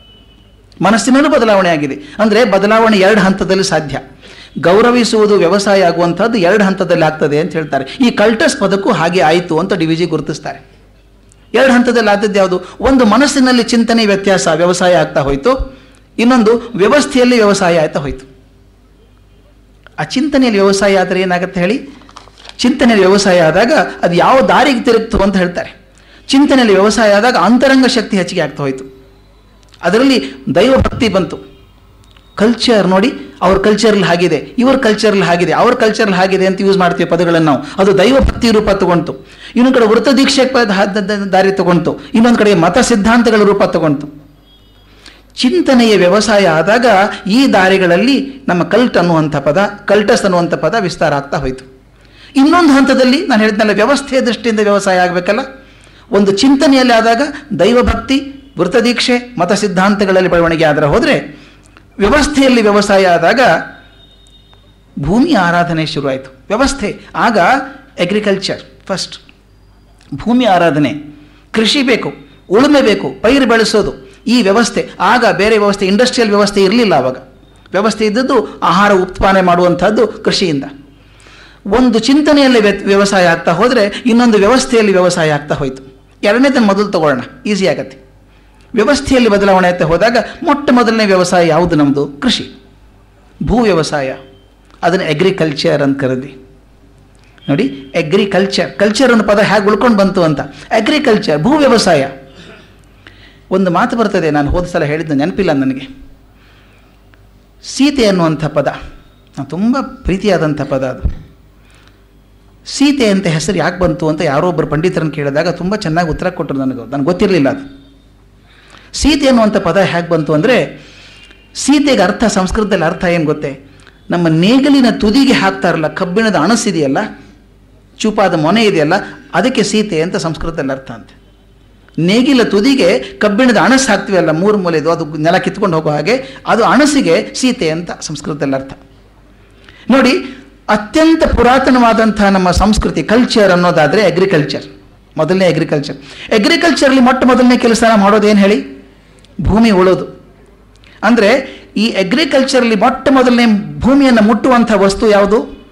A: ಮನಸ್ಸಿನಲ್ಲೂ ಬದಲಾವಣೆ ಆಗಿದೆ. ಅಂದರೆ ಬದಲಾವಣೆ ಎರಡು ಹಂತದಲ್ಲಿ ಸಾಧ್ಯ. ಗೌರವಿಸುವುದು ವ್ಯವಸಾಯ ಆಗುವಂಥದ್ದು ಎರಡು ಹಂತದಲ್ಲಿ ಆಗ್ತದೆ ಅಂತ ಹೇಳ್ತಾರೆ. ಈ ಕಲ್ಟಸ್ ಪದಕ್ಕೂ ಹಾಗೆ ಆಯಿತು ಅಂತ ಡಿ ವಿ ಜಿ ಗುರುತಿಸ್ತಾರೆ. ಎರಡು ಹಂತದಲ್ಲಿ ಆದದ್ದು ಯಾವುದು? ಒಂದು ಮನಸ್ಸಿನಲ್ಲಿ ಚಿಂತನೆ ವ್ಯತ್ಯಾಸ ವ್ಯವಸಾಯ ಆಗ್ತಾ ಹೋಯಿತು. ಇನ್ನೊಂದು ವ್ಯವಸ್ಥೆಯಲ್ಲಿ ವ್ಯವಸಾಯ ಆಯ್ತಾ ಹೋಯಿತು. ಆ ಚಿಂತನೆಯಲ್ಲಿ ವ್ಯವಸಾಯ ಆದರೆ ಏನಾಗುತ್ತೆ ಹೇಳಿ? ಚಿಂತನೆಯಲ್ಲಿ ವ್ಯವಸಾಯ ಆದಾಗ ಅದು ಯಾವ ದಾರಿಗೆ ತಿರುಗ್ತು ಅಂತ ಹೇಳ್ತಾರೆ. ಚಿಂತನೆಯಲ್ಲಿ ವ್ಯವಸಾಯ ಆದಾಗ ಅಂತರಂಗ ಶಕ್ತಿ ಹೆಚ್ಚಿಗೆ ಆಗ್ತಾ ಹೋಯಿತು. ಅದರಲ್ಲಿ ದೈವ ಭಕ್ತಿ ಬಂತು. ಕಲ್ಚರ್ ನೋಡಿ, ಅವ್ರ ಕಲ್ಚರಲ್ಲಿ ಹಾಗಿದೆ, ಇವ್ರ ಕಲ್ಚರಲ್ಲಿ ಹಾಗಿದೆ, ಅವ್ರ ಕಲ್ಚರಲ್ಲಿ ಹಾಗಿದೆ ಅಂತ ಯೂಸ್ ಮಾಡ್ತೀವಿ ಪದಗಳನ್ನು ನಾವು. ಅದು ದೈವ ಭಕ್ತಿ ರೂಪ ತಗೊಂತು. ಇನ್ನೊಂದು ಕಡೆ ವೃತ್ತ ದೀಕ್ಷೆ ದಾರಿ ತಗೊಂತು. ಇನ್ನೊಂದು ಕಡೆ ಮತ ಸಿದ್ಧಾಂತಗಳ ರೂಪ ತಗೊಂತು. ಚಿಂತನೆಯ ವ್ಯವಸಾಯ ಆದಾಗ ಈ ದಾರಿಗಳಲ್ಲಿ ನಮ್ಮ ಕಲ್ಟ್ ಅನ್ನುವಂಥ ಪದ ಕಲ್ಟಸ್ ಅನ್ನುವಂಥ ಪದ ವಿಸ್ತಾರ ಆಗ್ತಾ ಹೋಯಿತು. ಇನ್ನೊಂದು ಹಂತದಲ್ಲಿ ನಾನು ಹೇಳಿದ್ನಲ್ಲ, ವ್ಯವಸ್ಥೆಯ ದೃಷ್ಟಿಯಿಂದ ವ್ಯವಸಾಯ ಆಗಬೇಕಲ್ಲ? ಒಂದು ಚಿಂತನೆಯಲ್ಲಿ ಆದಾಗ ದೈವಭಕ್ತಿ ವೃತ್ತದೀಕ್ಷೆ ಮತ ಸಿದ್ಧಾಂತಗಳಲ್ಲಿ ಬೆಳವಣಿಗೆ ಆದರೆ ಹೋದರೆ ವ್ಯವಸ್ಥೆಯಲ್ಲಿ ವ್ಯವಸಾಯ ಆದಾಗ ಭೂಮಿ ಆರಾಧನೆ ಶುರುವಾಯಿತು. ವ್ಯವಸ್ಥೆ, ಆಗ ಅಗ್ರಿಕಲ್ಚರ್ ಫಸ್ಟ್ ಭೂಮಿ ಆರಾಧನೆ. ಕೃಷಿ ಬೇಕು, ಉಳುಮೆ ಬೇಕು, ಪೈರು ಬೆಳೆಸೋದು. ಈ ವ್ಯವಸ್ಥೆ, ಆಗ ಬೇರೆ ವ್ಯವಸ್ಥೆ ಇಂಡಸ್ಟ್ರಿಯಲ್ ವ್ಯವಸ್ಥೆ ಇರಲಿಲ್ಲ ಆವಾಗ ವ್ಯವಸ್ಥೆ ಇದ್ದದ್ದು ಆಹಾರ ಉತ್ಪಾದನೆ ಮಾಡುವಂಥದ್ದು ಕೃಷಿಯಿಂದ. ಒಂದು ಚಿಂತನೆಯಲ್ಲಿ ವ್ಯವಸಾಯ ಆಗ್ತಾ ಹೋದರೆ ಇನ್ನೊಂದು ವ್ಯವಸ್ಥೆಯಲ್ಲಿ ವ್ಯವಸಾಯ ಆಗ್ತಾ ಹೋಯಿತು. ಎರಡನೇದನ್ನು ಮೊದಲು ತಗೊಳ್ಳೋಣ ಈಸಿ ಆಗತ್ತೆ. ವ್ಯವಸ್ಥೆಯಲ್ಲಿ ಬದಲಾವಣೆ ಆಗ್ತಾ ಹೋದಾಗ ಮೊಟ್ಟ ಮೊದಲನೇ ವ್ಯವಸಾಯ ಯಾವುದು ನಮ್ಮದು ಕೃಷಿ. ಭೂ ವ್ಯವಸಾಯ. ಅದನ್ನು ಅಗ್ರಿಕಲ್ಚರ್ ಅಂತ ಕರೆದಿ ನೋಡಿ ಅಗ್ರಿಕಲ್ಚರ್ ಕಲ್ಚರ್ ಅನ್ನೋ ಪದ ಹೇಗೆ ಉಳ್ಕೊಂಡು ಬಂತು ಅಂತ. ಅಗ್ರಿಕಲ್ಚರ್ ಭೂ ವ್ಯವಸಾಯ. ಒಂದು ಮಾತು ಬರ್ತದೆ, ನಾನು ಹೋದ ಸಲ ಹೇಳಿದ್ದು ನೆನಪಿಲ್ಲ ನನಗೆ. ಸೀತೆ ಅನ್ನುವಂಥ ಪದ ತುಂಬ ಪ್ರೀತಿಯಾದಂಥ ಪದ ಅದು. ಸೀತೆ ಅಂತ ಹೆಸರು ಯಾಕೆ ಬಂತು ಅಂತ ಯಾರೋ ಒಬ್ಬರು ಪಂಡಿತರನ್ನು ಕೇಳಿದಾಗ ತುಂಬ ಚೆನ್ನಾಗಿ ಉತ್ತರ ಕೊಟ್ಟರು ನನಗೆ ನನಗೆ ಗೊತ್ತಿರಲಿಲ್ಲ ಅದು. ಸೀತೆ ಅನ್ನುವಂಥ ಪದ ಹೇಗೆ ಬಂತು ಅಂದರೆ, ಸೀತೆಗೆ ಅರ್ಥ, ಸಂಸ್ಕೃತದಲ್ಲಿ ಅರ್ಥ ಏನು ಗೊತ್ತೇ? ನಮ್ಮ ನೇಗಲಿನ ತುದಿಗೆ ಹಾಕ್ತಾರಲ್ಲ, ಕಬ್ಬಿಣದ ಅಣಸಿದೆಯಲ್ಲ, ಚೂಪಾದ ಮೊನೆ ಇದೆಯಲ್ಲ, ಅದಕ್ಕೆ ಸೀತೆ ಅಂತ ಸಂಸ್ಕೃತದಲ್ಲಿ ಅರ್ಥ ಅಂತೆ. ನೇಗಿಲ ತುದಿಗೆ ಕಬ್ಬಿಣದ ಅಣಸು ಹಾಕ್ತೀವಲ್ಲ ಮೂರು ಮೂಲೆದು, ಅದು ನೆಲ ಕಿತ್ಕೊಂಡು ಹೋಗೋ ಹಾಗೆ, ಅದು ಅಣಸಿಗೆ ಸೀತೆ ಅಂತ ಸಂಸ್ಕೃತದಲ್ಲಿ ಅರ್ಥ. ನೋಡಿ, ಅತ್ಯಂತ ಪುರಾತನವಾದಂತಹ ನಮ್ಮ ಸಂಸ್ಕೃತಿ ಕಲ್ಚರ್ ಅನ್ನೋದಾದರೆ ಅಗ್ರಿಕಲ್ಚರ್ ಮೊದಲನೇ ಅಗ್ರಿಕಲ್ಚರ್ ಅಗ್ರಿಕಲ್ಚರಲ್ಲಿ ಮೊಟ್ಟ ಮೊದಲನೇ ಕೆಲಸ ಮಾಡೋದೇನು ಹೇಳಿ? ಭೂಮಿ ಉಳೋದು. ಅಂದರೆ, ಈ ಅಗ್ರಿಕಲ್ಚರಲ್ಲಿ ಮೊಟ್ಟ ಮೊದಲನೇ ಭೂಮಿಯನ್ನು ಮುಟ್ಟುವಂಥ ವಸ್ತು ಯಾವುದು?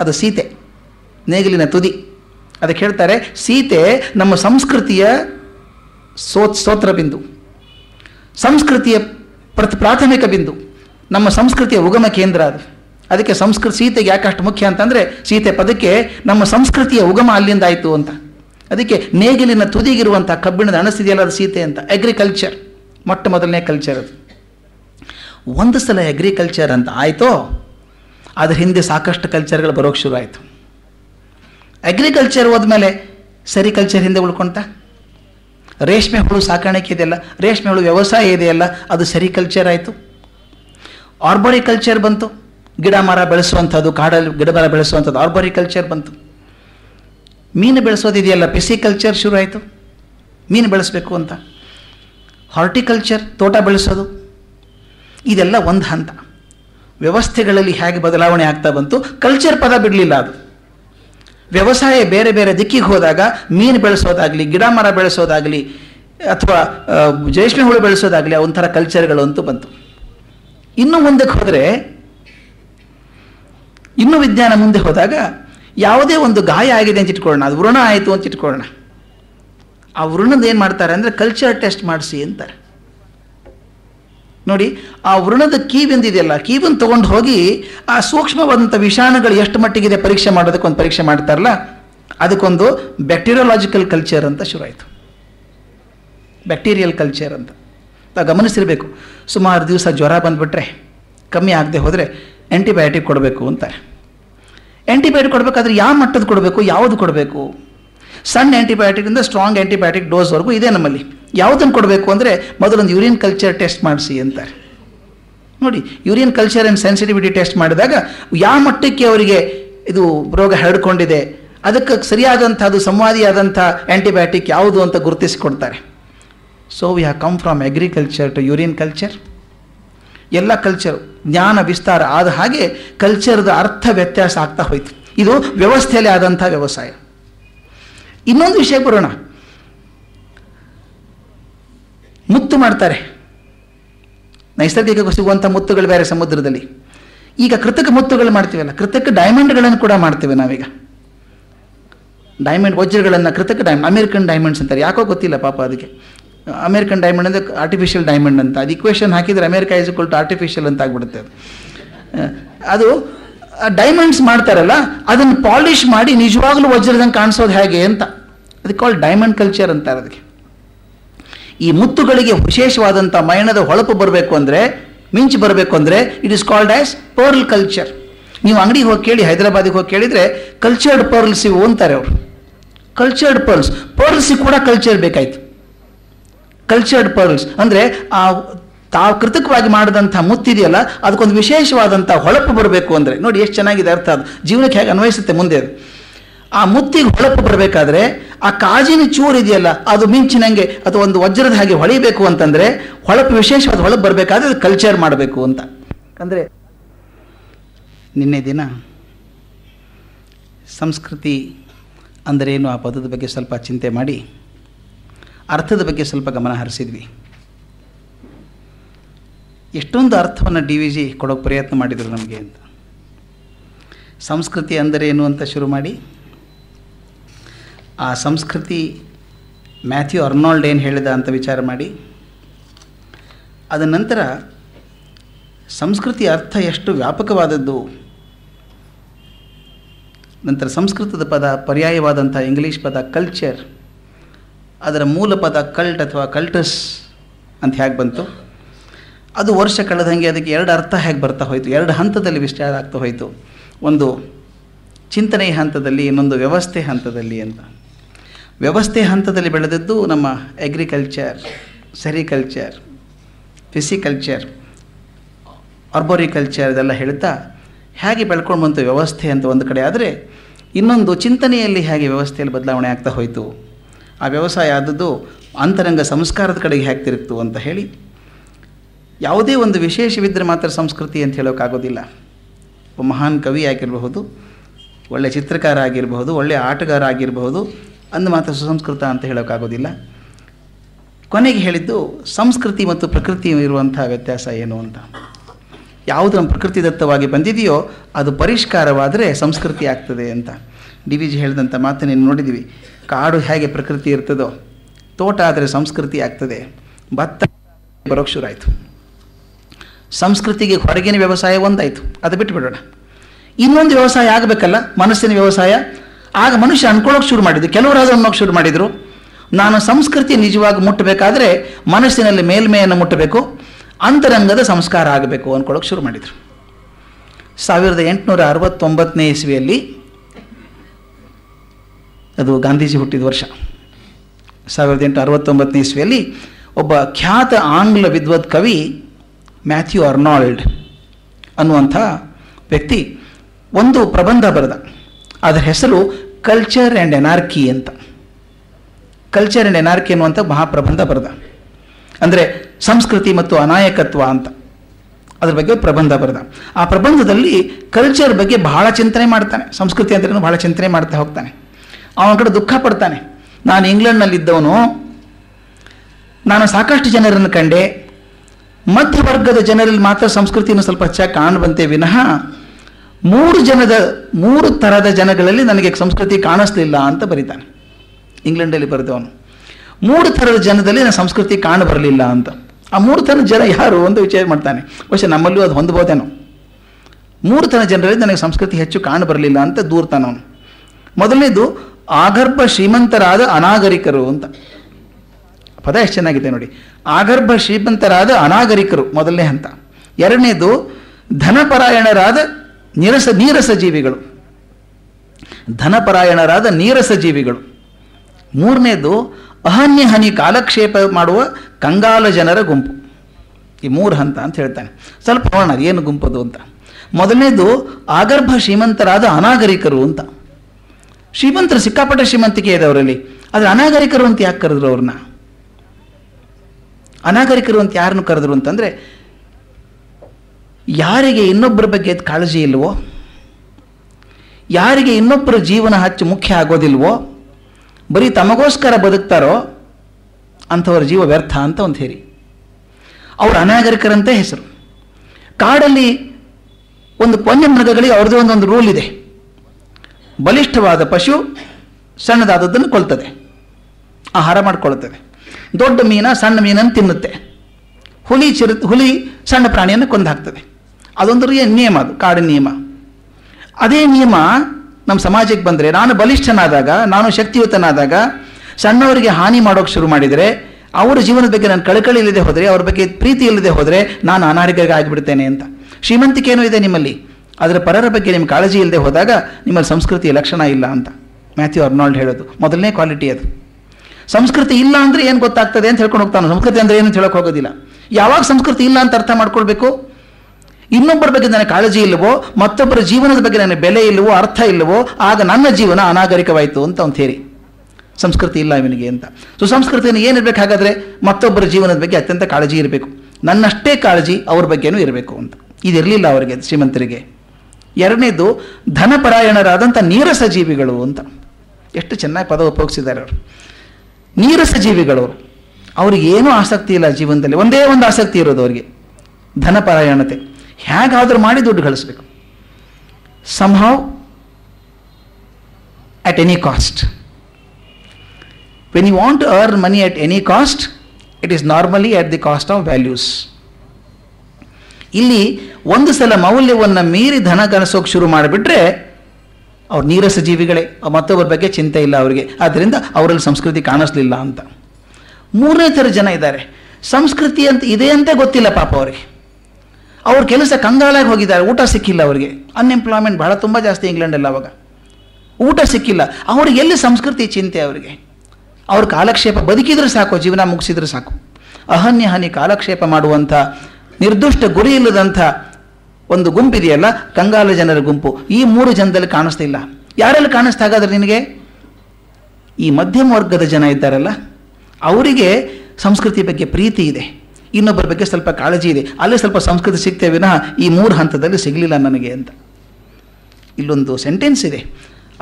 A: ಅದು ಸೀತೆ, ನೇಗಿಲಿನ ತುದಿ. ಅದಕ್ಕೆ ಹೇಳ್ತಾರೆ, ಸೀತೆ ನಮ್ಮ ಸಂಸ್ಕೃತಿಯ ಸೋ, ಸ್ತೋತ್ರ ಬಿಂದು. ಸಂಸ್ಕೃತಿಯ ಪ್ರತ್ ಪ್ರಾಥಮಿಕ ಬಿಂದು ನಮ್ಮ ಸಂಸ್ಕೃತಿಯ ಉಗಮ ಕೇಂದ್ರ ಅದು. ಅದಕ್ಕೆ ಸಂಸ್ಕೃತಿ ಸೀತೆಗೆ ಯಾಕಷ್ಟು ಮುಖ್ಯ ಅಂತಂದರೆ ಸೀತೆ ಪದಕ್ಕೆ ನಮ್ಮ ಸಂಸ್ಕೃತಿಯ ಉಗಮ ಅಲ್ಲಿಂದ ಆಯಿತು ಅಂತ. ಅದಕ್ಕೆ ನೇಗಿಲಿನ ತುದಿಗಿರುವಂಥ ಕಬ್ಬಿಣದ ಅಣಸಿದೆಯಲ್ಲ ಅದು ಸೀತೆ ಅಂತ. ಅಗ್ರಿಕಲ್ಚರ್ ಮೊಟ್ಟ ಮೊದಲನೇ ಕಲ್ಚರ್ ಅದು. ಒಂದು ಸಲ ಅಗ್ರಿಕಲ್ಚರ್ ಅಂತ ಆಯಿತೋ, ಅದ್ರ ಹಿಂದೆ ಸಾಕಷ್ಟು ಕಲ್ಚರ್ಗಳು ಬರೋಕ್ಕೆ ಶುರು ಆಯಿತು. ಅಗ್ರಿಕಲ್ಚರ್ ಹೋದ್ಮೇಲೆ ಸೆರಿಕಲ್ಚರ್ ಹಿಂದೆ ಉಳ್ಕೊಂತ ರೇಷ್ಮೆ ಹುಳು ಸಾಕಾಣಿಕೆ ಇದೆಯಲ್ಲ, ರೇಷ್ಮೆ ಹುಳು ವ್ಯವಸಾಯ ಇದೆಯಲ್ಲ, ಅದು ಸೆರಿಕಲ್ಚರ್ ಆಯಿತು. ಆರ್ಬರಿಕಲ್ಚರ್ ಬಂತು. ಗಿಡ ಮರ ಬೆಳೆಸುವಂಥದ್ದು, ಕಾಡಲ್ಲಿ ಗಿಡ ಮರ ಬೆಳೆಸುವಂಥದ್ದು ಆರ್ಬರಿಕಲ್ಚರ್ ಬಂತು. ಮೀನು ಬೆಳೆಸೋದಿದೆಯಲ್ಲ ಪಿಸಿಕಲ್ಚರ್ ಶುರು ಆಯಿತು. ಮೀನು ಬೆಳೆಸಬೇಕು ಅಂತ. ಹಾರ್ಟಿಕಲ್ಚರ್ ತೋಟ ಬೆಳೆಸೋದು. ಇದೆಲ್ಲ ಒಂದು ಹಂತ. ವ್ಯವಸ್ಥೆಗಳಲ್ಲಿ ಹೇಗೆ ಬದಲಾವಣೆ ಆಗ್ತಾ ಬಂತು ಕಲ್ಚರ್ ಪದ ಬಿಡಲಿಲ್ಲ ಅದು. ವ್ಯವಸಾಯ ಬೇರೆ ಬೇರೆ ದಿಕ್ಕಿಗೆ ಹೋದಾಗ ಮೀನು ಬೆಳೆಸೋದಾಗಲಿ, ಗಿಡ ಮರ ಬೆಳೆಸೋದಾಗಲಿ, ಅಥವಾ ಜೇಷ್ಮೆ ಹುಳು ಬೆಳೆಸೋದಾಗಲಿ ಒಂಥರ ಕಲ್ಚರ್ಗಳು ಅಂತೂ ಬಂತು. ಇನ್ನು ಮುಂದಕ್ಕೆ ಹೋದರೆ, ಇನ್ನು ವಿಜ್ಞಾನ ಮುಂದೆ ಹೋದಾಗ ಯಾವುದೇ ಒಂದು ಗಾಯ ಆಗಿದೆ ಅಂತ ಇಟ್ಕೊಳ್ಳೋಣ, ಅದು ವೃಣ ಆಯಿತು ಅಂತ ಇಟ್ಕೊಳ್ಳೋಣ. ಆ ವೃಣದ ಏನು ಮಾಡ್ತಾರೆ ಅಂದರೆ ಕಲ್ಚರ್ ಟೆಸ್ಟ್ ಮಾಡಿಸಿ ಅಂತಾರೆ. ನೋಡಿ, ಆ ವೃಣದ ಕೀವಿಂದಿದೆಯಲ್ಲ, ಕೀವನ್ನು ತಗೊಂಡು ಹೋಗಿ ಆ ಸೂಕ್ಷ್ಮವಾದಂಥ ವಿಷಾಣುಗಳು ಎಷ್ಟು ಮಟ್ಟಿಗಿದೆ ಪರೀಕ್ಷೆ ಮಾಡೋದಕ್ಕೆ ಒಂದು ಪರೀಕ್ಷೆ ಮಾಡ್ತಾರಲ್ಲ, ಅದಕ್ಕೊಂದು ಬ್ಯಾಕ್ಟೀರಿಯಾಲಜಿಕಲ್ ಕಲ್ಚರ್ ಅಂತ ಶುರುವಾಯಿತು ಬ್ಯಾಕ್ಟೀರಿಯಲ್ ಕಲ್ಚರ್ ಅಂತ. ಗಮನಿಸಿರಬೇಕು, ಸುಮಾರು ದಿವಸ ಜ್ವರ ಬಂದುಬಿಟ್ರೆ, ಕಮ್ಮಿ ಆಗದೆ ಹೋದರೆ ಆ್ಯಂಟಿಬಯೋಟಿಕ್ ಕೊಡಬೇಕು ಅಂತಾರೆ. ಆ್ಯಂಟಿಬಯೋಟಿಕ್ ಕೊಡಬೇಕಾದ್ರೆ ಯಾವ ಮಟ್ಟದ ಕೊಡಬೇಕು, ಯಾವುದು ಕೊಡಬೇಕು? ಸಣ್ಣ ಆ್ಯಂಟಿಬಯೋಟಿಕ್ಕಿಂದ ಸ್ಟ್ರಾಂಗ್ ಆ್ಯಂಟಿಬಯೋಟಿಕ್ ಡೋಸ್ವರೆಗೂ ಇದೆ ನಮ್ಮಲ್ಲಿ. ಯಾವುದನ್ನು ಕೊಡಬೇಕು ಅಂದರೆ ಮೊದಲೊಂದು ಯೂರಿನ್ ಕಲ್ಚರ್ ಟೆಸ್ಟ್ ಮಾಡಿಸಿ ಅಂತಾರೆ. ನೋಡಿ urine culture and sensitivity test ಮಾಡಿದಾಗ ಯಾವ ಮಟ್ಟಕ್ಕೆ ಅವರಿಗೆ ಇದು ರೋಗ ಹರಡ್ಕೊಂಡಿದೆ, ಅದಕ್ಕೆ ಸರಿಯಾದಂಥ ಅದು ಸಂವಾದಿಯಾದಂಥ ಆ್ಯಂಟಿಬಯೋಟಿಕ್ ಯಾವುದು ಅಂತ ಗುರುತಿಸಿಕೊಡ್ತಾರೆ. So we have come from agriculture to urine culture ಎಲ್ಲ ಕಲ್ಚರ್ ಜ್ಞಾನ, ವಿಸ್ತಾರ ಆದ ಹಾಗೆ ಕಲ್ಚರ್ದ ಅರ್ಥ ವ್ಯತ್ಯಾಸ ಆಗ್ತಾ ಹೋಯ್ತು. ಇದು ವ್ಯವಸ್ಥೆಯಲ್ಲಿ ಆದಂಥ ವ್ಯವಸಾಯ. ಇನ್ನೊಂದು ವಿಷಯ ಬರೋಣ. ಮುತ್ತು ಮಾಡ್ತಾರೆ. ನೈಸರ್ಗಿಕ ಸಿಗುವಂಥ ಮುತ್ತುಗಳು ಬೇರೆ ಸಮುದ್ರದಲ್ಲಿ. ಈಗ ಕೃತಕ ಮುತ್ತುಗಳು ಮಾಡ್ತೀವಲ್ಲ, ಕೃತಕ ಡೈಮಂಡ್ಗಳನ್ನು ಕೂಡ ಮಾಡ್ತೇವೆ ನಾವೀಗ. ಡೈಮಂಡ್ ವಜ್ರಗಳನ್ನು ಕೃತಕ ಡೈಮಂಡ್ ಅಮೇರಿಕನ್ ಡೈಮಂಡ್ಸ್ ಅಂತಾರೆ. ಯಾಕೋ ಗೊತ್ತಿಲ್ಲ ಪಾಪ ಅದಕ್ಕೆ. ಅಮೇರಿಕನ್ ಡೈಮಂಡ್ ಅಂದರೆ ಆರ್ಟಿಫಿಷಿಯಲ್ ಡೈಮಂಡ್ ಅಂತ. ಅದು ಇಕ್ವೇಷನ್ ಹಾಕಿದರೆ ಅಮೇರಿಕಾ ಇಸ್ ಟು ಆರ್ಟಿಫಿಷಿಯಲ್ ಅಂತ ಆಗ್ಬಿಡುತ್ತೆ ಅದು. ಅದು ಡೈಮಂಡ್ಸ್ ಮಾಡ್ತಾರಲ್ಲ, ಅದನ್ನು ಪಾಲಿಷ್ ಮಾಡಿ ನಿಜವಾಗ್ಲೂ ವಜ್ರದಂಗೆ ಕಾಣಿಸೋದು ಹೇಗೆ ಅಂತ. ಅದಕ್ಕೆ ಕಾಲ್ ಡೈಮಂಡ್ ಕಲ್ಚರ್ ಅಂತಾರೆ ಅದಕ್ಕೆ. ಈ ಮುತ್ತುಗಳಿಗೆ ವಿಶೇಷವಾದಂಥ ಮಯಣದ ಹೊಳಪು ಬರಬೇಕು ಅಂದರೆ, ಮಿಂಚು ಬರಬೇಕು ಅಂದರೆ it is called as pearl culture ನೀವು ಅಂಗಡಿಗೆ ಹೋಗಿ ಕೇಳಿ, ಹೈದರಾಬಾದಿಗೆ ಹೋಗಿ ಕೇಳಿದರೆ ಕಲ್ಚರ್ಡ್ ಪರ್ಲ್ಸ್ ಇವು ಅಂತಾರೆ ಅವರು. ಕಲ್ಚರ್ಡ್ ಪರ್ಲ್ಸ್ ಪರ್ಲ್ಸಿಗೆ ಕೂಡ ಕಲ್ಚರ್ ಬೇಕಾಯಿತು. ಕಲ್ಚರ್ಡ್ ಪರ್ಲ್ಸ್ ಅಂದರೆ, ಆ, ತಾವು ಕೃತಕವಾಗಿ ಮಾಡಿದಂಥ ಮುತ್ತಿದೆಯಲ್ಲ, ಅದಕ್ಕೊಂದು ವಿಶೇಷವಾದಂಥ ಹೊಳಪು ಬರಬೇಕು ಅಂದರೆ. ನೋಡಿ, ಎಷ್ಟು ಚೆನ್ನಾಗಿದೆ ಅರ್ಥ ಅದು. ಜೀವನಕ್ಕೆ ಹೇಗೆ ಅನ್ವಯಿಸುತ್ತೆ ಮುಂದೆ ಅದು. ಆ ಮುತ್ತಿಗೆ ಹೊಳಪು ಬರಬೇಕಾದ್ರೆ ಆ ಕಾಜಿನ ಚೂರು ಇದೆಯಲ್ಲ, ಅದು ಮಿಂಚಿನಂಗೆ ಅಥವಾ ಒಂದು ವಜ್ರದ ಹಾಗೆ ಹೊಳಿಬೇಕು ಅಂತಂದರೆ ಹೊಳಪು, ವಿಶೇಷವಾದ ಹೊಳಪು ಬರಬೇಕಾದ್ರೆ ಅದು ಕಲ್ಚರ್ ಮಾಡಬೇಕು ಅಂತ. ಅಂದರೆ ನಿನ್ನೆ ದಿನ ಸಂಸ್ಕೃತಿ ಅಂದರೇನು ಆ ಪದದ ಬಗ್ಗೆ ಸ್ವಲ್ಪ ಚಿಂತೆ ಮಾಡಿ, ಅರ್ಥದ ಬಗ್ಗೆ ಸ್ವಲ್ಪ ಗಮನ ಹರಿಸಿದ್ವಿ. ಎಷ್ಟೊಂದು ಅರ್ಥವನ್ನು ಡಿ ವಿ ಜಿ ಕೊಡೋಕ್ಕೆ ಪ್ರಯತ್ನ ಮಾಡಿದರು ನಮಗೆ ಅಂತ. ಸಂಸ್ಕೃತಿ ಅಂದರೇನು ಅಂತ ಶುರು ಮಾಡಿ ಆ ಸಂಸ್ಕೃತಿ ಮ್ಯಾಥ್ಯೂ ಅರ್ನಾಲ್ಡ್ ಏನು ಹೇಳಿದ ಅಂತ ವಿಚಾರ ಮಾಡಿ. ಅದ ನಂತರ ಸಂಸ್ಕೃತಿ ಅರ್ಥ ಎಷ್ಟು ವ್ಯಾಪಕವಾದದ್ದು. ನಂತರ ಸಂಸ್ಕೃತದ ಪದ ಪರ್ಯಾಯವಾದಂಥ ಇಂಗ್ಲೀಷ್ ಪದ ಕಲ್ಚರ್ ಅದರ ಮೂಲ ಪದ ಕಲ್ಟ್ ಅಥವಾ ಕಲ್ಟಸ್ ಅಂತ ಹೇಗೆ ಬಂತು. ಅದು ವರ್ಷ ಕಳೆದಂಗೆ ಅದಕ್ಕೆ ಎರಡು ಅರ್ಥ ಹೇಗೆ ಬರ್ತಾ ಹೋಯಿತು. ಎರಡು ಹಂತದಲ್ಲಿ ವಿಸ್ತಾರ ಆಗ್ತಾ ಹೋಯಿತು. ಒಂದು ಚಿಂತನೆಯ ಹಂತದಲ್ಲಿ, ಇನ್ನೊಂದು ವ್ಯವಸ್ಥೆ ಹಂತದಲ್ಲಿ ಅಂತ. ವ್ಯವಸ್ಥೆ ಹಂತದಲ್ಲಿ ಬೆಳೆದದ್ದು ನಮ್ಮ ಅಗ್ರಿಕಲ್ಚರ್ ಸೆರಿಕಲ್ಚರ್ ಫಿಸಿಕಲ್ಚರ್ ಆರ್ಬೋರಿಕಲ್ಚರ್ ಇದೆಲ್ಲ ಹೇಳ್ತಾ ಹೇಗೆ ಬೆಳ್ಕೊಂಡು ವ್ಯವಸ್ಥೆ ಅಂತ ಒಂದು ಕಡೆ ಆದರೆ ಇನ್ನೊಂದು ಚಿಂತನೆಯಲ್ಲಿ ಹೇಗೆ ವ್ಯವಸ್ಥೆಯಲ್ಲಿ ಬದಲಾವಣೆ ಆಗ್ತಾ ಹೋಯಿತು. ಆ ವ್ಯವಸಾಯ ಆದದ್ದು ಅಂತರಂಗ ಸಂಸ್ಕಾರದ ಕಡೆಗೆ ಹೇಗೆ ತಿರುಗ್ತು ಅಂತ ಹೇಳಿ ಯಾವುದೇ ಒಂದು ವಿಶೇಷವಿದ್ದರೆ ಮಾತ್ರ ಸಂಸ್ಕೃತಿ ಅಂತ ಹೇಳೋಕ್ಕಾಗೋದಿಲ್ಲ. ಒಬ್ಬ ಮಹಾನ್ ಕವಿ ಆಗಿರಬಹುದು ಒಳ್ಳೆಯ ಚಿತ್ರಕಾರ ಆಗಿರಬಹುದು ಒಳ್ಳೆಯ ಆಟಗಾರ ಆಗಿರಬಹುದು ಅಂದು ಮಾತ್ರ ಸುಸಂಸ್ಕೃತ ಅಂತ ಹೇಳೋಕ್ಕಾಗೋದಿಲ್ಲ. ಕೊನೆಗೆ ಹೇಳಿದ್ದು ಸಂಸ್ಕೃತಿ ಮತ್ತು ಪ್ರಕೃತಿ ಇರುವಂಥ ವ್ಯತ್ಯಾಸ ಏನು ಅಂತ. ಯಾವುದು ನಮ್ಮ ಪ್ರಕೃತಿದತ್ತವಾಗಿ ಬಂದಿದೆಯೋ ಅದು ಪರಿಷ್ಕಾರವಾದರೆ ಸಂಸ್ಕೃತಿ ಆಗ್ತದೆ ಅಂತ. ಡಿ ವಿ ಜಿ ಹೇಳಿದಂಥ ಮಾತನ್ನು ನೋಡಿದ್ದೀವಿ. ಕಾಡು ಹೇಗೆ ಪ್ರಕೃತಿ ಇರ್ತದೋ, ತೋಟ ಆದರೆ ಸಂಸ್ಕೃತಿ ಆಗ್ತದೆ. ಭತ್ತ ಬರೋಕ್ಕೆ ಶುರು ಆಯಿತು ಸಂಸ್ಕೃತಿಗೆ ಹೊರಗಿನ ವ್ಯವಸಾಯ ಒಂದಾಯಿತು. ಅದು ಬಿಟ್ಟು ಬಿಡೋಣ ಇನ್ನೊಂದು ವ್ಯವಸಾಯ ಆಗಬೇಕಲ್ಲ, ಮನಸ್ಸಿನ ವ್ಯವಸಾಯ ಆಗ ಮನುಷ್ಯ ಅನ್ಕೊಳ್ಳೋಕೆ ಶುರು ಮಾಡಿದ್ದು ಕೆಲವರಾದ್ರೂ ಅನ್ನೋಕೆ ಶುರು ಮಾಡಿದರು. ನಾನು ಸಂಸ್ಕೃತಿ ನಿಜವಾಗಿ ಮುಟ್ಟಬೇಕಾದ್ರೆ ಮನಸ್ಸಿನಲ್ಲಿ ಮೇಲ್ಮೆಯನ್ನು ಮುಟ್ಟಬೇಕು, ಅಂತರಂಗದ ಸಂಸ್ಕಾರ ಆಗಬೇಕು ಅಂದ್ಕೊಳ್ಳೋಕೆ ಶುರು ಮಾಡಿದರು. ಸಾವಿರದ ಎಂಟುನೂರ ಅರವತ್ತೊಂಬತ್ತನೇ ಇಸ್ವಿಯಲ್ಲಿ ಅದು ಗಾಂಧೀಜಿ ಹುಟ್ಟಿದ ವರ್ಷ. ಸಾವಿರದ ಎಂಟು ಅರವತ್ತೊಂಬತ್ತನೇ ಇಸ್ವಿಯಲ್ಲಿ ಒಬ್ಬ ಖ್ಯಾತ ಆಂಗ್ಲ ವಿದ್ವತ್ ಕವಿ ಮ್ಯಾಥ್ಯೂ ಅರ್ನಾಲ್ಡ್ ಅನ್ನುವಂಥ ವ್ಯಕ್ತಿ ಒಂದು ಪ್ರಬಂಧ ಬರೆದ. ಅದರ ಹೆಸರು ಕಲ್ಚರ್ ಆ್ಯಂಡ್ ಎನಾರ್ಕಿ ಅಂತ. ಕಲ್ಚರ್ ಆ್ಯಂಡ್ ಎನಾರ್ಕಿ ಅನ್ನುವಂಥ ಮಹಾಪ್ರಬಂಧ ಬರೆದ. ಅಂದರೆ ಸಂಸ್ಕೃತಿ ಮತ್ತು ಅನಾಯಕತ್ವ ಅಂತ. ಅದ್ರ ಬಗ್ಗೆ ಪ್ರಬಂಧ ಬರೆದ. ಆ ಪ್ರಬಂಧದಲ್ಲಿ ಕಲ್ಚರ್ ಬಗ್ಗೆ ಬಹಳ ಚಿಂತನೆ ಮಾಡ್ತಾನೆ. ಸಂಸ್ಕೃತಿ ಅಂದ್ರೂ ಬಹಳ ಚಿಂತನೆ ಮಾಡ್ತಾ ಹೋಗ್ತಾನೆ. ಅವನ ಕಡೆ ದುಃಖ ಪಡ್ತಾನೆ. ನಾನು ಇಂಗ್ಲೆಂಡ್ನಲ್ಲಿದ್ದವನು. ನಾನು ಸಾಕಷ್ಟು ಜನರನ್ನು ಕಂಡೆ. ಮಧ್ಯವರ್ಗದ ಜನರಲ್ಲಿ ಮಾತ್ರ ಸಂಸ್ಕೃತಿಯನ್ನು ಸ್ವಲ್ಪ ಹೆಚ್ಚಾಗಿ ಕಾಣಬಂತೆ ವಿನಃ ಮೂರು ಜನದ, ಮೂರು ಥರದ ಜನಗಳಲ್ಲಿ ನನಗೆ ಸಂಸ್ಕೃತಿ ಕಾಣಿಸ್ಲಿಲ್ಲ ಅಂತ ಬರೀತಾನೆ. ಇಂಗ್ಲೆಂಡಲ್ಲಿ ಬರೆದವನು. ಮೂರು ಥರದ ಜನದಲ್ಲಿ ನನ್ನ ಸಂಸ್ಕೃತಿ ಕಾಣ ಬರಲಿಲ್ಲ ಅಂತ. ಆ ಮೂರು ಥರದ ಜನ ಯಾರು ಅಂತ ವಿಚಾರ ಮಾಡ್ತಾನೆ. ಬಹುಶಃ ನಮ್ಮಲ್ಲೂ ಅದು ಹೊಂದ್ಬೋದೇನೋ. ಮೂರು ಥರ ಜನರಲ್ಲಿ ನನಗೆ ಸಂಸ್ಕೃತಿ ಹೆಚ್ಚು ಕಾಣ ಬರಲಿಲ್ಲ ಅಂತ ದೂರ್ತಾನ ಅವನು ಮೊದಲನೇದು, ಆಗರ್ಭ ಶ್ರೀಮಂತರಾದ ಅನಾಗರಿಕರು ಅಂತ. ಪದ ಎಷ್ಟು ಚೆನ್ನಾಗಿದೆ ನೋಡಿ. ಆಗರ್ಭ ಶ್ರೀಮಂತರಾದ ಅನಾಗರಿಕರು, ಮೊದಲನೇ ಹಂತ. ಎರಡನೇದು, ಧನಪರಾಯಣರಾದ ನೀರಸ ನೀರಸ ಜೀವಿಗಳು ಧನಪರಾಯಣರಾದ ನೀರಸ ಜೀವಿಗಳು ಮೂರನೇದು ಅಹನ್ಯ ಹನಿ ಕಾಲಕ್ಷೇಪ ಮಾಡುವ ಕಂಗಾಲ ಜನರ ಗುಂಪು. ಈ ಮೂರು ಹಂತ ಅಂತ ಹೇಳ್ತಾನೆ. ಸ್ವಲ್ಪ ನೋಡೋಣ, ಏನು ಗುಂಪದು ಅಂತ. ಮೊದಲನೇದು ಆಗರ್ಭ ಶ್ರೀಮಂತರಾದ ಅನಾಗರಿಕರು ಅಂತ. ಶ್ರೀಮಂತರು ಸಿಕ್ಕಾಪಟ್ಟೆ ಶ್ರೀಮಂತಿಕೆ ಇದೆ ಅವರಲ್ಲಿ ಆದರೆ ಅನಾಗರಿಕರು ಅಂತ ಯಾಕೆ ಕರೆದ್ರು ಅವ್ರನ್ನ? ಅನಾಗರಿಕರು ಅಂತ ಯಾರನ್ನು ಕರೆದ್ರು ಅಂತಂದರೆ ಯಾರಿಗೆ ಇನ್ನೊಬ್ಬರ ಬಗ್ಗೆ ಕಾಳಜಿ ಇಲ್ವೋ, ಯಾರಿಗೆ ಇನ್ನೊಬ್ಬರ ಜೀವನ ಹಚ್ಚು ಮುಖ್ಯ ಆಗೋದಿಲ್ವೋ, ಬರೀ ತಮಗೋಸ್ಕರ ಬದುಕ್ತಾರೋ ಅಂಥವ್ರ ಜೀವ ವ್ಯರ್ಥ ಅಂತ ಒಂದು ಹೇರಿ. ಅವರು ಅನಾಗರಿಕರಂತೆ ಹೆಸರು. ಕಾಡಲ್ಲಿ ಒಂದು ಪೊನ್ಯ ಮೃಗಗಳಿಗೆ ಅವ್ರದ್ದು ಒಂದೊಂದು ರೂಲ್ ಇದೆ. ಬಲಿಷ್ಠವಾದ ಪಶು ಸಣ್ಣದಾದದ್ದನ್ನು ಕೊಲ್ತದೆ. ಆಹಾರ ಮಾಡಿಕೊಳ್ಳುತ್ತದೆ ದೊಡ್ಡ ಮೀನ ಸಣ್ಣ ಮೀನನ್ನು ತಿನ್ನುತ್ತೆ. ಹುಲಿ ಚಿರು, ಹುಲಿ ಸಣ್ಣ ಪ್ರಾಣಿಯನ್ನು ಕೊಂದು ಹಾಕ್ತದೆ ಅದೊಂದು ನಿಯಮ ಅದು ಕಾಡಿನ ನಿಯಮ. ಅದೇ ನಿಯಮ ನಮ್ಮ ಸಮಾಜಕ್ಕೆ ಬಂದರೆ, ನಾನು ಬಲಿಷ್ಠನಾದಾಗ, ನಾನು ಶಕ್ತಿಯುತನಾದಾಗ, ಸಣ್ಣವರಿಗೆ ಹಾನಿ ಮಾಡೋಕೆ ಶುರು ಮಾಡಿದರೆ, ಅವರ ಜೀವನದ ಬಗ್ಗೆ ನಾನು ಕಳಕಳಿ ಇಲ್ಲದೆ ಹೋದರೆ, ಅವ್ರ ಬಗ್ಗೆ ಪ್ರೀತಿ ಇಲ್ಲದೆ ಹೋದರೆ, ನಾನು ಅನಾರೋಗ್ಯಕ್ಕೆ ಆಗಿಬಿಡ್ತೇನೆ ಅಂತ. ಶ್ರೀಮಂತಿಕೆಯೂ ಇದೆ ನಿಮ್ಮಲ್ಲಿ. ಅದರ ಪರರ ಬಗ್ಗೆ ನಿಮ್ಮ ಕಾಳಜಿ ಇಲ್ಲದೆ ಹೋದಾಗ ನಿಮ್ಮಲ್ಲಿ ಸಂಸ್ಕೃತಿಯ ಲಕ್ಷಣ ಇಲ್ಲ ಅಂತ. ಮ್ಯಾಥ್ಯೂ ಅರ್ನಾಲ್ಡ್ ಹೇಳೋದು. ಮೊದಲನೇ ಕ್ವಾಲಿಟಿ ಅದು. ಸಂಸ್ಕೃತಿ ಇಲ್ಲ ಅಂದರೆ ಏನು ಗೊತ್ತಾಗ್ತದೆ ಅಂತ ಹೇಳ್ಕೊಂಡು ಹೋಗ್ತಾನೆ. ಸಂಸ್ಕೃತಿ ಅಂದರೆ ಏನು ಅಂತ ಹೇಳೋಕೆ ಹೋಗೋದಿಲ್ಲ. ಯಾವಾಗ ಸಂಸ್ಕೃತಿ ಇಲ್ಲ ಅಂತ ಅರ್ಥ ಮಾಡ್ಕೊಳ್ಬೇಕು? ಇನ್ನೊಬ್ಬರ ಬಗ್ಗೆ ನನಗೆ ಕಾಳಜಿ ಇಲ್ಲವೋ, ಮತ್ತೊಬ್ಬರ ಜೀವನದ ಬಗ್ಗೆ ನನಗೆ ಬೆಲೆ ಇಲ್ಲವೋ, ಅರ್ಥ ಇಲ್ಲವೋ, ಆಗ ನನ್ನ ಜೀವನ ಅನಾಗರಿಕವಾಯಿತು ಅಂತ ಒಂದು ಥೇರಿ ಸಂಸ್ಕೃತಿ ಇಲ್ಲ ಇವನಿಗೆ ಅಂತ. ಸೊ ಸಂಸ್ಕೃತಿಯನ್ನು ಏನಿರಬೇಕು ಹಾಗಾದರೆ? ಮತ್ತೊಬ್ಬರ ಜೀವನದ ಬಗ್ಗೆ ಅತ್ಯಂತ ಕಾಳಜಿ ಇರಬೇಕು. ನನ್ನಷ್ಟೇ ಕಾಳಜಿ ಅವ್ರ ಬಗ್ಗೆನೂ ಇರಬೇಕು ಅಂತ. ಇದಿರಲಿಲ್ಲ ಅವರಿಗೆ, ಶ್ರೀಮಂತರಿಗೆ. ಎರಡನೇದು, ಧನಪರಾಯಣರಾದಂಥ ನೀರಸ ಜೀವಿಗಳು ಅಂತ. ಎಷ್ಟು ಚೆನ್ನಾಗಿ ಪದ ಉಪಯೋಗಿಸಿದ್ದಾರೆ ಅವರು. ನೀರಸ ಜೀವಿಗಳು ಅವರು ಅವ್ರಿಗೆ ಏನೂ ಆಸಕ್ತಿ ಇಲ್ಲ ಜೀವನದಲ್ಲಿ. ಒಂದೇ ಒಂದು ಆಸಕ್ತಿ ಇರೋದು ಅವರಿಗೆ. ಧನಪರಾಯಣತೆ. ಹೇಗಾದರೂ ಮಾಡಿ ದುಡ್ಡು ಗಳಿಸ್ಬೇಕು. Somehow at any cost when you want earn money at any cost it is normally at the cost of values ಇಲ್ಲಿ ಒಂದು ಸಲ ಮೌಲ್ಯವನ್ನು ಮೀರಿ ಧನ ಕನಸೋಕೆ ಶುರು ಮಾಡಿಬಿಟ್ರೆ, ಅವ್ರು ನೀರಸ ಜೀವಿಗಳೇ ಮತ್ತೊಬ್ಬರ ಬಗ್ಗೆ ಚಿಂತೆ ಇಲ್ಲ ಅವರಿಗೆ. ಆದ್ದರಿಂದ ಅವರಲ್ಲಿ ಸಂಸ್ಕೃತಿ ಕಾಣಿಸ್ಲಿಲ್ಲ ಅಂತ. ಮೂರನೇ ಥರ ಜನ ಇದ್ದಾರೆ. ಸಂಸ್ಕೃತಿ ಅಂತ ಇದೆ ಅಂತ ಗೊತ್ತಿಲ್ಲ ಪಾಪ ಅವರಿಗೆ. ಅವ್ರ ಕೆಲಸ ಕಂಗಾಲಾಗಿ ಹೋಗಿದ್ದಾರೆ. ಊಟ ಸಿಕ್ಕಿಲ್ಲ ಅವರಿಗೆ. ಅನ್ಎಂಪ್ಲಾಯ್ಮೆಂಟ್ ಬಹಳ ತುಂಬ ಜಾಸ್ತಿ ಇಂಗ್ಲೆಂಡಲ್ಲಿ ಅವಾಗ. ಊಟ ಸಿಕ್ಕಿಲ್ಲ. ಅವ್ರಿಗೆ ಎಲ್ಲಿ ಸಂಸ್ಕೃತಿ ಚಿಂತೆ ಅವರಿಗೆ? ಅವ್ರ ಕಾಲಕ್ಷೇಪ, ಬದುಕಿದ್ರೆ ಸಾಕು, ಜೀವನ ಮುಗಿಸಿದ್ರೆ ಸಾಕು. ಅಹನ್ಯ ಹನಿ ಕಾಲಕ್ಷೇಪ ಮಾಡುವಂಥ, ನಿರ್ದುಷ್ಟ ಗುರಿ ಇಲ್ಲದಂಥ ಒಂದು ಗುಂಪಿದೆಯಲ್ಲ, ಕಂಗಾಲ ಜನರ ಗುಂಪು. ಈ ಮೂರು ಜನದಲ್ಲಿ ಕಾಣಿಸ್ತಿಲ್ಲ ಯಾರಲ್ಲಿ ಕಾಣಿಸ್ತಾ ಹಾಗಾದ್ರೆ ನಿನಗೆ? ಈ ಮಧ್ಯಮ ವರ್ಗದ ಜನ ಇದ್ದಾರಲ್ಲ, ಅವರಿಗೆ ಸಂಸ್ಕೃತಿ ಬಗ್ಗೆ ಪ್ರೀತಿ ಇದೆ. ಇನ್ನೊಬ್ಬರ ಬಗ್ಗೆ ಸ್ವಲ್ಪ ಕಾಳಜಿ ಇದೆ. ಅಲ್ಲಿ ಸ್ವಲ್ಪ ಸಂಸ್ಕೃತಿ ಸಿಗ್ತೇವೆ ವಿನಃ ಈ ಮೂರು ಹಂತದಲ್ಲಿ ಸಿಗಲಿಲ್ಲ ನನಗೆ ಅಂತ. ಇಲ್ಲೊಂದು ಸೆಂಟೆನ್ಸ್ ಇದೆ.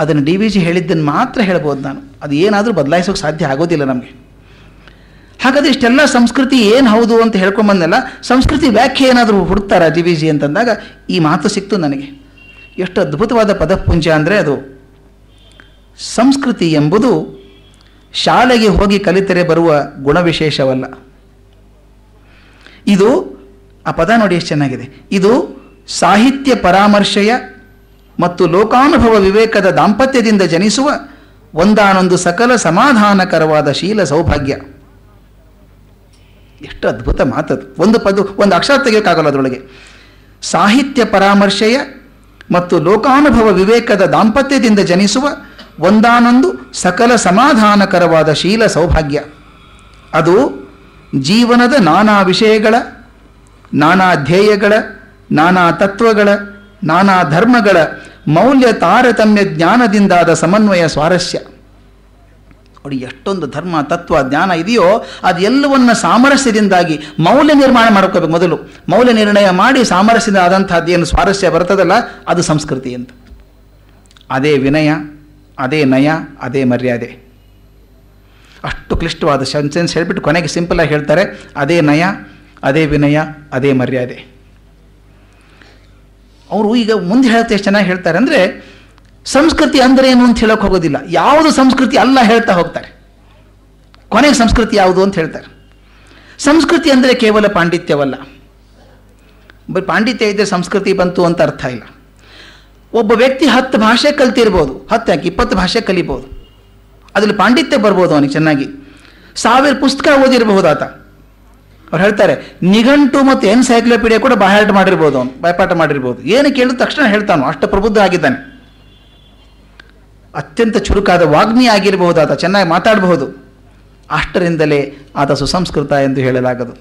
A: ಅದನ್ನು ಡಿ ವಿ ಜಿ ಹೇಳಿದ್ದನ್ನು ಮಾತ್ರ ಹೇಳ್ಬೋದು ನಾನು. ಅದು ಏನಾದರೂ ಬದಲಾಯಿಸೋಕೆ ಸಾಧ್ಯ ಆಗೋದಿಲ್ಲ ನಮಗೆ. ಹಾಗಾದರೆ ಇಷ್ಟೆಲ್ಲ ಸಂಸ್ಕೃತಿ ಏನು ಹೌದು ಅಂತ ಹೇಳ್ಕೊಂಬಂದೆಲ್ಲ, ಸಂಸ್ಕೃತಿ ವ್ಯಾಖ್ಯೆ ಏನಾದರೂ ಹುಡುಕ್ತಾರ ಡಿ ವಿ ಜಿ ಅಂತಂದಾಗ ಈ ಮಾತು ಸಿಕ್ತು ನನಗೆ. ಎಷ್ಟು ಅದ್ಭುತವಾದ ಪದಪುಂಜ ಅಂದರೆ ಅದು ಸಂಸ್ಕೃತಿ ಎಂಬುದು ಶಾಲೆಗೆ ಹೋಗಿ ಕಲಿತರೆ ಬರುವ ಗುಣವಿಶೇಷವಲ್ಲ. ಇದು, ಆ ಪದ ನೋಡಿ ಎಷ್ಟು ಚೆನ್ನಾಗಿದೆ. ಇದು ಸಾಹಿತ್ಯ ಪರಾಮರ್ಶೆಯ ಮತ್ತು ಲೋಕಾನುಭವ ವಿವೇಕದ ದಾಂಪತ್ಯದಿಂದ ಜನಿಸುವ ಒಂದಾನೊಂದು ಸಕಲ ಸಮಾಧಾನಕರವಾದ ಶೀಲ ಸೌಭಾಗ್ಯ. ಎಷ್ಟು ಅದ್ಭುತ ಮಾತದು ಒಂದು ಪದ, ಒಂದು ಅಕ್ಷರ ತೆಗೆಯೋಕ್ಕಾಗಲ್ಲ ಅದರೊಳಗೆ. ಸಾಹಿತ್ಯ ಪರಾಮರ್ಶೆಯ ಮತ್ತು ಲೋಕಾನುಭವ ವಿವೇಕದ ದಾಂಪತ್ಯದಿಂದ ಜನಿಸುವ ಒಂದಾನೊಂದು ಸಕಲ ಸಮಾಧಾನಕರವಾದ ಶೀಲ ಸೌಭಾಗ್ಯ. ಅದು ಜೀವನದ ನಾನಾ ವಿಷಯಗಳ, ನಾನಾ ಧ್ಯೇಯಗಳ, ನಾನಾ ತತ್ವಗಳ, ನಾನಾ ಧರ್ಮಗಳ ಮೌಲ್ಯ ತಾರತಮ್ಯ ಜ್ಞಾನದಿಂದಾದ ಸಮನ್ವಯ ಸ್ವಾರಸ್ಯ. ನೋಡಿ, ಎಷ್ಟೊಂದು ಧರ್ಮ, ತತ್ವ, ಜ್ಞಾನ ಇದೆಯೋ ಅದೆಲ್ಲವನ್ನ ಸಾಮರಸ್ಯದಿಂದಾಗಿ ಮೌಲ್ಯ ನಿರ್ಮಾಣ ಮಾಡ್ಕೋಬೇಕು ಮೊದಲು. ಮೌಲ್ಯ ನಿರ್ಣಯ ಮಾಡಿ ಸಾಮರಸ್ಯದಿಂದ ಆದಂಥದ್ದು ಏನು ಸ್ವಾರಸ್ಯ ಬರ್ತದಲ್ಲ, ಅದು ಸಂಸ್ಕೃತಿ ಅಂತ. ಅದೇ ವಿನಯ, ಅದೇ ನಯ, ಅದೇ ಮರ್ಯಾದೆ. ಅಷ್ಟು ಕ್ಲಿಷ್ಟವಾದ ಸೆನ್ಸೆನ್ಸ್ ಹೇಳಿಬಿಟ್ಟು ಕೊನೆಗೆ ಸಿಂಪಲಾಗಿ ಹೇಳ್ತಾರೆ, ಅದೇ ನಯ, ಅದೇ ವಿನಯ, ಅದೇ ಮರ್ಯಾದೆ. ಅವರು ಈಗ ಮುಂದೆ ಹೇಳ್ತಾ ಎಷ್ಟು ಚೆನ್ನಾಗಿ ಹೇಳ್ತಾರೆ ಅಂದರೆ, ಸಂಸ್ಕೃತಿ ಅಂದರೆ ಏನು ಅಂತ ಹೇಳೋಕೆ ಹೋಗೋದಿಲ್ಲ. ಯಾವುದು ಸಂಸ್ಕೃತಿ ಅಲ್ಲ ಹೇಳ್ತಾ ಹೋಗ್ತಾರೆ. ಕೊನೆಗೆ ಸಂಸ್ಕೃತಿ ಯಾವುದು ಅಂತ ಹೇಳ್ತಾರೆ. ಸಂಸ್ಕೃತಿ ಅಂದರೆ ಕೇವಲ ಪಾಂಡಿತ್ಯವಲ್ಲ. ಬರೀ ಪಾಂಡಿತ್ಯ ಇದ್ದರೆ ಸಂಸ್ಕೃತಿ ಬಂತು ಅಂತ ಅರ್ಥ ಇಲ್ಲ. ಒಬ್ಬ ವ್ಯಕ್ತಿ ಹತ್ತು ಭಾಷೆ ಕಲ್ತಿರ್ಬೋದು, ಹತ್ತು ಯಾಕೆ, ಇಪ್ಪತ್ತು ಭಾಷೆ ಕಲಿಬೋದು. ಅದರಲ್ಲಿ ಪಾಂಡಿತ್ಯ ಬರ್ಬೋದು ಅವನಿಗೆ ಚೆನ್ನಾಗಿ. ಸಾವಿರ ಪುಸ್ತಕ ಓದಿರಬಹುದು ಆತ ಅವ್ರು ಹೇಳ್ತಾರೆ, ನಿಘಂಟು ಮತ್ತು ಎನ್ಸೈಕ್ಲೋಪೀಡಿಯಾ ಕೂಡ ಬಾಯಾಟ ಮಾಡಿರ್ಬೋದು ಅವನು, ಬಾಯಪಾಠ ಮಾಡಿರ್ಬೋದು. ಏನು ಕೇಳಿದ ತಕ್ಷಣ ಹೇಳ್ತಾನು, ಅಷ್ಟು ಪ್ರಬುದ್ಧ ಆಗಿದ್ದಾನೆ. ಅತ್ಯಂತ ಚುರುಕಾದ ವಾಗ್ಮಿ ಆತ ಚೆನ್ನಾಗಿ ಮಾತಾಡಬಹುದು. ಅಷ್ಟರಿಂದಲೇ ಆತ ಸುಸಂಸ್ಕೃತ ಎಂದು ಹೇಳಲಾಗದು.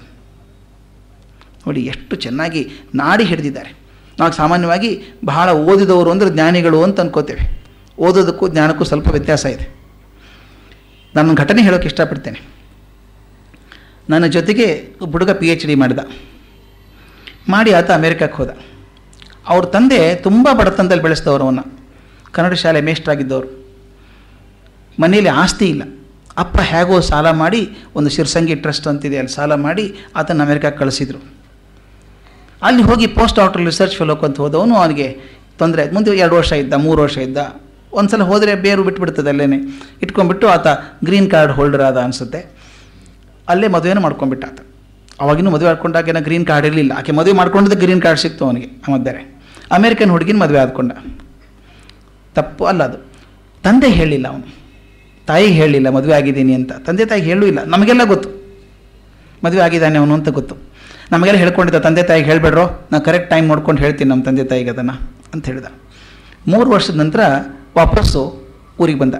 A: ನೋಡಿ, ಎಷ್ಟು ಚೆನ್ನಾಗಿ ನಾಡಿ ಹಿಡಿದಿದ್ದಾರೆ. ನಾವು ಸಾಮಾನ್ಯವಾಗಿ ಬಹಳ ಓದಿದವರು ಅಂದರೆ ಜ್ಞಾನಿಗಳು ಅಂತ ಅನ್ಕೋತೇವೆ. ಓದೋದಕ್ಕೂ ಜ್ಞಾನಕ್ಕೂ ಸ್ವಲ್ಪ ವ್ಯತ್ಯಾಸ ಇದೆ. ನಾನು ಘಟನೆ ಹೇಳೋಕೆ ಇಷ್ಟಪಡ್ತೇನೆ. ನನ್ನ ಜೊತೆಗೆ ಹುಡುಗ ಪಿ ಎಚ್ ಡಿ ಮಾಡಿದ. ಮಾಡಿ ಆತ ಅಮೇರಿಕಕ್ಕೆ ಹೋದ. ಅವ್ರ ತಂದೆ ತುಂಬ ಬಡತನದಲ್ಲಿ ಬೆಳೆಸಿದವರು ಅವನ್ನ. ಕನ್ನಡ ಶಾಲೆ ಮೇಷ್ಟ್ರಾಗಿದ್ದವರು ಮನೆಯಲ್ಲಿ ಆಸ್ತಿ ಇಲ್ಲ. ಅಪ್ಪ ಹೇಗೋ ಸಾಲ ಮಾಡಿ ಒಂದು ಶಿರ್ಸಂಗಿ ಟ್ರಸ್ಟ್ ಅಂತಿದೆ, ಅಲ್ಲಿ ಸಾಲ ಮಾಡಿ ಆತನ ಅಮೇರಿಕಾಗೆ ಕಳಿಸಿದರು. ಅಲ್ಲಿ ಹೋಗಿ ಪೋಸ್ಟ್ ಡಾಕ್ಟರ್ ರಿಸರ್ಚ್ ಫೆಲೋಕ್ ಅಂತ ಹೋದವನು, ಅವನಿಗೆ ತೊಂದರೆ ಮುಂದೆ ಎರಡು ವರ್ಷ ಇದ್ದ, ಮೂರು ವರ್ಷ ಇದ್ದ. ಒಂದು ಸಲ ಹೋದರೆ ಬೇರು ಬಿಟ್ಬಿಡ್ತದೆ ಅಲ್ಲೇ ಇಟ್ಕೊಂಡ್ಬಿಟ್ಟು ಆತ ಗ್ರೀನ್ ಕಾರ್ಡ್ ಹೋಲ್ಡರ್ ಆದ ಅನಿಸುತ್ತೆ. ಅಲ್ಲೇ ಮದುವೆನೂ ಮಾಡ್ಕೊಂಡ್ಬಿಟ್ಟ ಆತ. ಅವಾಗಿನೂ ಮದುವೆ ಮಾಡ್ಕೊಂಡಾಗ ಏನೋ ಗ್ರೀನ್ ಕಾರ್ಡ್ ಇರಲಿಲ್ಲ. ಆಕೆ ಮದುವೆ ಮಾಡ್ಕೊಂಡಿದ್ದ ಗ್ರೀನ್ ಕಾರ್ಡ್ ಸಿಕ್ತು ಅವನಿಗೆ ಮದ್ದಾರೆ ಅಮೇರಿಕನ್ ಹುಡುಗಿನ ಮದುವೆ ಆದ್ಕೊಂಡ. ತಪ್ಪು ಅಲ್ಲ ಅದು. ತಂದೆ ಹೇಳಿಲ್ಲ ಅವನು. ತಾಯಿಗೆ ಹೇಳಿಲ್ಲ, ಮದುವೆ ಆಗಿದ್ದೀನಿ ಅಂತ. ತಂದೆ ತಾಯಿ ಹೇಳೂ ಇಲ್ಲ. ನಮಗೆಲ್ಲ ಗೊತ್ತು. ಮದುವೆ ಆಗಿದ್ದಾನೆ ಅವನು ಅಂತ ಗೊತ್ತು. ನಮಗೆಲ್ಲ ಹೇಳ್ಕೊಂಡಿದ್ದ, ತಂದೆ ತಾಯಿಗೆ ಹೇಳಬೇಡ್ರೋ ನಾನು ಕರೆಕ್ಟ್ ಟೈಮ್ ನೋಡ್ಕೊಂಡು ಹೇಳ್ತೀನಿ ನಮ್ಮ ತಂದೆ ತಾಯಿಗೆ ಅದನ್ನು. ಅಂತ ಹೇಳಿದ. ಮೂರು ವರ್ಷದ ನಂತರ ವಾಪಸ್ಸು ಊರಿಗೆ ಬಂದ.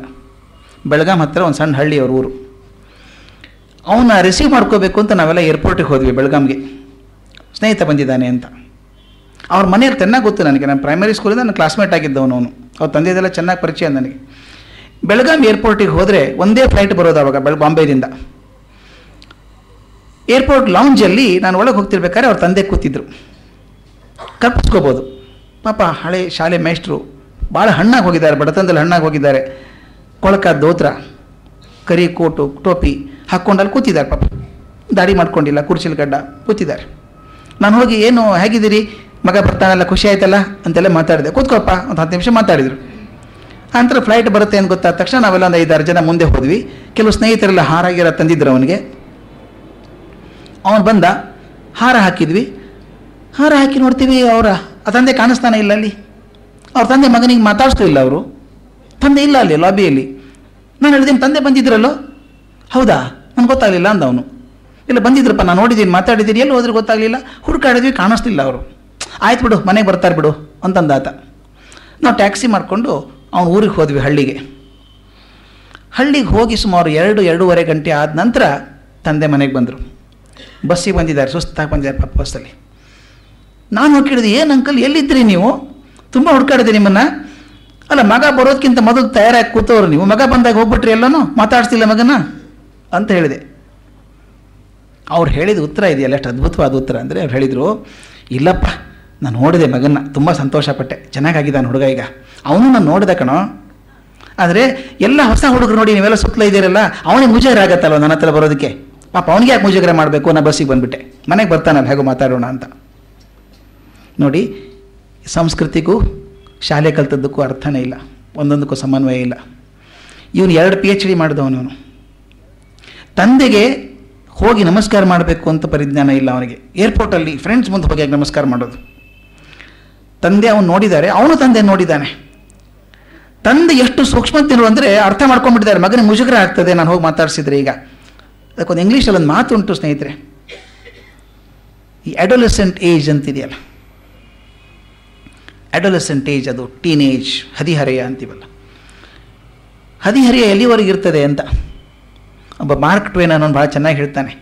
A: ಬೆಳಗಾಂ ಹತ್ತಿರ ಒಂದು ಸಣ್ಣ ಹಳ್ಳಿ ಅವ್ರ ಊರು. ಅವನ್ನ ರಿಸೀವ್ ಮಾಡ್ಕೋಬೇಕು ಅಂತ ನಾವೆಲ್ಲ ಏರ್ಪೋರ್ಟಿಗೆ ಹೋದ್ವಿ ಬೆಳಗಾಂಗೆ. ಸ್ನೇಹಿತ ಬಂದಿದ್ದಾನೆ ಅಂತ. ಅವ್ರ ಮನೆಯಲ್ಲಿ ಚೆನ್ನಾಗಿ ಗೊತ್ತು ನನಗೆ. ನಾನು ಪ್ರೈಮರಿ ಸ್ಕೂಲಿಂದ ನನ್ನ ಕ್ಲಾಸ್ಮೇಟ್ ಆಗಿದ್ದವನು ಅವನು. ಅವ್ರ ತಂದೆದೆಲ್ಲ ಚೆನ್ನಾಗಿ ಪರಿಚಯ ನನಗೆ. ಬೆಳಗಾಂ ಏರ್ಪೋರ್ಟಿಗೆ ಹೋದರೆ ಒಂದೇ ಫ್ಲೈಟ್ ಬರೋದು ಅವಾಗ ಬೆಳ, ಬಾಂಬೆದಿಂದ. ಏರ್ಪೋರ್ಟ್ ಲಾಂಜಲ್ಲಿ ನಾನು ಒಳಗೆ ಹೋಗ್ತಿರ್ಬೇಕಾದ್ರೆ ಅವ್ರ ತಂದೆ ಕೂತಿದ್ರು. ಕಲ್ಪಿಸ್ಕೋಬೋದು ಪಾಪ ಹಳೆ ಶಾಲೆ ಮೇಷ್ಟ್ರು ಭಾಳ ಹಣ್ಣಾಗಿ ಹೋಗಿದ್ದಾರೆ, ಬಡತನದಲ್ಲಿ ಹಣ್ಣಾಗಿ ಹೋಗಿದ್ದಾರೆ. ಕೊಳಕ, ದೋತ್ರ, ಕರಿ, ಕೋಟು, ಟೋಪಿ ಹಾಕ್ಕೊಂಡು ಅಲ್ಲಿ ಕೂತಿದ್ದಾರೆ ಪಾಪ. ದಾಡಿ ಮಾಡ್ಕೊಂಡಿಲ್ಲ, ಕುರ್ಚಿಲ್ ಗಡ್ಡ ಕೂತಿದ್ದಾರೆ. ನಾನು ಹೋಗಿ, ಏನು, ಹೇಗಿದ್ದೀರಿ? ಮಗ ಬರ್ತಾನಲ್ಲ ಖುಷಿ ಆಯ್ತಲ್ಲ? ಅಂತೆಲ್ಲ ಮಾತಾಡಿದೆ. ಕೂತ್ಕೊಪ್ಪ ಒಂದು ಹತ್ತು ನಿಮಿಷ ಮಾತಾಡಿದರು. ಆನಂತರ ಫ್ಲೈಟ್ ಬರುತ್ತೆ ಅಂತ ಗೊತ್ತಾದ ತಕ್ಷಣ ನಾವೆಲ್ಲ ಒಂದು ಐದಾರು ಜನ ಮುಂದೆ ಹೋದ್ವಿ. ಕೆಲವು ಸ್ನೇಹಿತರೆಲ್ಲ ಹಾರ, ಗೀರ ತಂದಿದ್ರು ಅವನಿಗೆ. ಅವನು ಬಂದ, ಹಾರ ಹಾಕಿದ್ವಿ. ಹಾರ ಹಾಕಿ ನೋಡ್ತೀವಿ ಅವರ. ತಂದೆ ಕಾಣಿಸ್ತಾನೆ ಇಲ್ಲ ಅಲ್ಲಿ. ಅವ್ರ ತಂದೆ ಮಗನಿಗೆ ಮಾತಾಡಿಸ್ತಾ ಇಲ್ಲ ಅವರು. ತಂದೆ ಇಲ್ಲ ಅಲ್ಲಿ ಲಾಬಿಯಲ್ಲಿ ನಾನು ಹೇಳಿದ್ದೀನಿ ತಂದೆ ಬಂದಿದ್ರಲ್ಲೋ? ಹೌದಾ? ನನಗೆ ಗೊತ್ತಾಗಲಿಲ್ಲ ಅಂದ ಅವನು ಇಲ್ಲ, ಬಂದಿದ್ರಪ್ಪ, ನಾನು ನೋಡಿದ್ದೀನಿ ಮಾತಾಡಿದ್ದೀನಿ ಎಲ್ಲಿ ಹೋದ್ರೆ ಗೊತ್ತಾಗಲಿಲ್ಲ. ಹುಡುಕಾಡಿದ್ವಿ, ಕಾಣಿಸ್ತಿಲ್ಲ ಅವರು. ಆಯ್ತು ಬಿಡು, ಮನೆಗೆ ಬರ್ತಾರೆ ಬಿಡು ಅಂತಂದಾತ ನಾವು ಟ್ಯಾಕ್ಸಿ ಮಾಡಿಕೊಂಡು ಅವನು ಊರಿಗೆ ಹೋದ್ವಿ ಹಳ್ಳಿಗೆ. ಹಳ್ಳಿಗೆ ಹೋಗಿ ಸುಮಾರು ಎರಡು, ಎರಡೂವರೆ ಗಂಟೆ ಆದ ನಂತರ ತಂದೆ ಮನೆಗೆ ಬಂದರು. ಬಸ್ಸಿಗೆ ಬಂದಿದ್ದಾರೆ, ಸುಸ್ತಾಗಿ ಬಂದಿದ್ದಾರೆ ಪಾಪ ಬಸ್ಸಲ್ಲಿ. ನಾನು ಕೇಳಿದೆ, ಏನು ಅಂಕಲ್ ಎಲ್ಲಿದ್ದಿರಿ ನೀವು? ತುಂಬ ಹುಡ್ಕಾಡಿದೆ ನಿಮ್ಮನ್ನು. ಅಲ್ಲ, ಮಗ ಬರೋದಕ್ಕಿಂತ ಮೊದಲು ತಯಾರಾಗಿ ಕೂತವ್ರು ನೀವು. ಮಗ ಬಂದಾಗ ಹೋಗ್ಬಿಟ್ರಿ ಎಲ್ಲನೂ? ಮಾತಾಡ್ತಿಲ್ಲ ಮಗನ? ಅಂತ ಹೇಳಿದೆ. ಅವ್ರು ಹೇಳಿದ ಉತ್ತರ ಇದೆಯಲ್ಲ, ಎಷ್ಟು ಅದ್ಭುತವಾದ ಉತ್ತರ ಅಂದರೆ ಅವ್ರು ಹೇಳಿದರು, ಇಲ್ಲಪ್ಪ, ನಾನು ನೋಡಿದೆ ಮಗನ್ನ, ತುಂಬ ಸಂತೋಷಪಟ್ಟೆ. ಚೆನ್ನಾಗಾಗಿದ್ದಾನೆ ಹುಡುಗ ಈಗ. ಅವನು ನಾನು ನೋಡಿದೆ ಕಣೋ. ಆದರೆ ಎಲ್ಲ ಹೊಸ ಹುಡುಗರು ನೋಡಿ ನೀವೆಲ್ಲ ಸುತ್ತಲ ಇದ್ದೀರಲ್ಲ, ಅವನಿಗೆ ಮುಜುಗರ ಆಗತ್ತಲ್ವ ನನ್ನ ಹತ್ರ ಬರೋದಕ್ಕೆ? ಪಾಪ ಅವನಿಗೆ ಯಾಕೆ ಮುಜುಗರ ಮಾಡಬೇಕು? ನಾನು ಬಸ್ಸಿಗೆ ಬಂದುಬಿಟ್ಟೆ. ಮನೆಗೆ ಬರ್ತಾನಲ್ಲ, ಹೇಗೋ ಮಾತಾಡೋಣ ಅಂತ. ನೋಡಿ ಸಂಸ್ಕೃತಿಗೂ, ಶಾಲೆ ಕಲ್ತದ್ದಕ್ಕೂ ಅರ್ಥನೇ ಇಲ್ಲ. ಒಂದೊಂದಕ್ಕೂ ಸಮನ್ವಯ ಇಲ್ಲ. ಇವನು ಎರಡು ಪಿ ಎಚ್ ಡಿ ಮಾಡಿದವನವನು ತಂದೆಗೆ ಹೋಗಿ ನಮಸ್ಕಾರ ಮಾಡಬೇಕು ಅಂತ ಪರಿಜ್ಞಾನ ಇಲ್ಲ ಅವನಿಗೆ. ಏರ್ಪೋರ್ಟಲ್ಲಿ ಫ್ರೆಂಡ್ಸ್ ಮುಂದೆ ಹೋಗಿ ನಮಸ್ಕಾರ ಮಾಡೋದು. ತಂದೆ ಅವನು ನೋಡಿದ್ದಾರೆ ಅವನು ತಂದೆ ನೋಡಿದ್ದಾನೆ ತಂದೆ ಎಷ್ಟು ಸೂಕ್ಷ್ಮತಿರು ಅಂದರೆ ಅರ್ಥ ಮಾಡ್ಕೊಂಡ್ಬಿಟ್ಟಿದ್ದಾರೆ ಮಗನ ಮುಜುಗರ ಆಗ್ತದೆ, ನಾನು ಹೋಗಿ ಮಾತಾಡಿಸಿದ್ರೆ ಈಗ. ಅದಕ್ಕೊಂದು ಇಂಗ್ಲೀಷಲ್ಲಿ ಒಂದು ಮಾತು ಉಂಟು ಸ್ನೇಹಿತರೆ. ಈ ಅಡೋಲೆಸೆಂಟ್ ಏಜ್ ಅಂತಿದೆಯಲ್ಲ. ಅಡೋಲೆಸೆಂಟ್ ಏಜ್ ಅದು ಟೀನೇಜ್ ಹದಿಹರೆಯ ಅಂತೀವಲ್ಲ. ಹದಿಹರೆಯ ಎಲ್ಲಿವರೆಗೆ ಇರ್ತದೆ ಅಂತ? ಒಬ್ಬ ಮಾರ್ಕ್ ಟ್ವೇನ್ ಅನ್ನೋನು ಭಾಳ ಚೆನ್ನಾಗಿ ಹೇಳ್ತಾನೆ.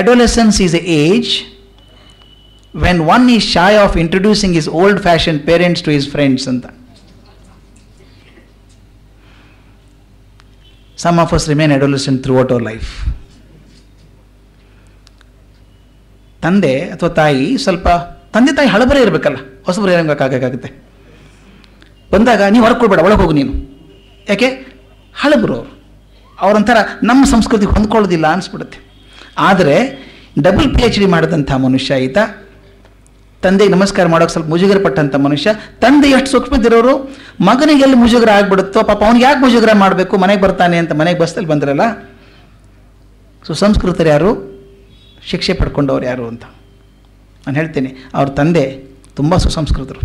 A: Adolescence is a age when one is shy of introducing is old fashion parents to is friends ಅಂತ. Some of us remain adolescent throughout our life ತಂದೆ ಅಥವಾ ತಾಯಿ ಸ್ವಲ್ಪ, ತಂದೆ ತಾಯಿ ಹಳಬರೇ ಇರಬೇಕಲ್ಲ. ಹೊಸಬರು ಇರೋಂಗಾಗುತ್ತೆ ಬಂದಾಗ ನೀವು ಹೊರಕೊಳ್ಬೇಡ ಒಳಗೆ ಹೋಗು ನೀನು. ಯಾಕೆ? ಹಳಬರು ಅವರು. ಅವರೊಂಥರ ನಮ್ಮ ಸಂಸ್ಕೃತಿಗೆ ಹೊಂದ್ಕೊಳ್ಳೋದಿಲ್ಲ ಅನಿಸ್ಬಿಡುತ್ತೆ. ಆದರೆ ಡಬಲ್ ಪಿ ಎಚ್ ಡಿ ಮಾಡಿದಂಥ ಮನುಷ್ಯ ಈತ, ತಂದೆಗೆ ನಮಸ್ಕಾರ ಮಾಡೋಕೆ ಸ್ವಲ್ಪ ಮುಜುಗರ ಪಟ್ಟಂಥ ಮನುಷ್ಯ, ತಂದೆ ಎಷ್ಟು ಸೂಕ್ಷ್ಮದಿರೋರು ಮಗನಿಗೆ ಎಲ್ಲಿ ಮುಜುಗರ ಆಗ್ಬಿಡುತ್ತೋ? ಪಾಪ ಅವ್ನಿಗೆ ಯಾಕೆ ಮುಜುಗರ ಮಾಡಬೇಕು? ಮನೆಗೆ ಬರ್ತಾನೆ ಅಂತ ಮನೆಗೆ ಬಸ್ಸಲ್ಲಿ ಬಂದ್ರಲ್ಲ? ಸುಸಂಸ್ಕೃತರು ಯಾರು? ಶಿಕ್ಷೆ ಪಡ್ಕೊಂಡವ್ರು ಯಾರು ಅಂತ. ನಾನು ಹೇಳ್ತೀನಿ, ಅವ್ರ ತಂದೆ ತುಂಬ ಸುಸಂಸ್ಕೃತರು.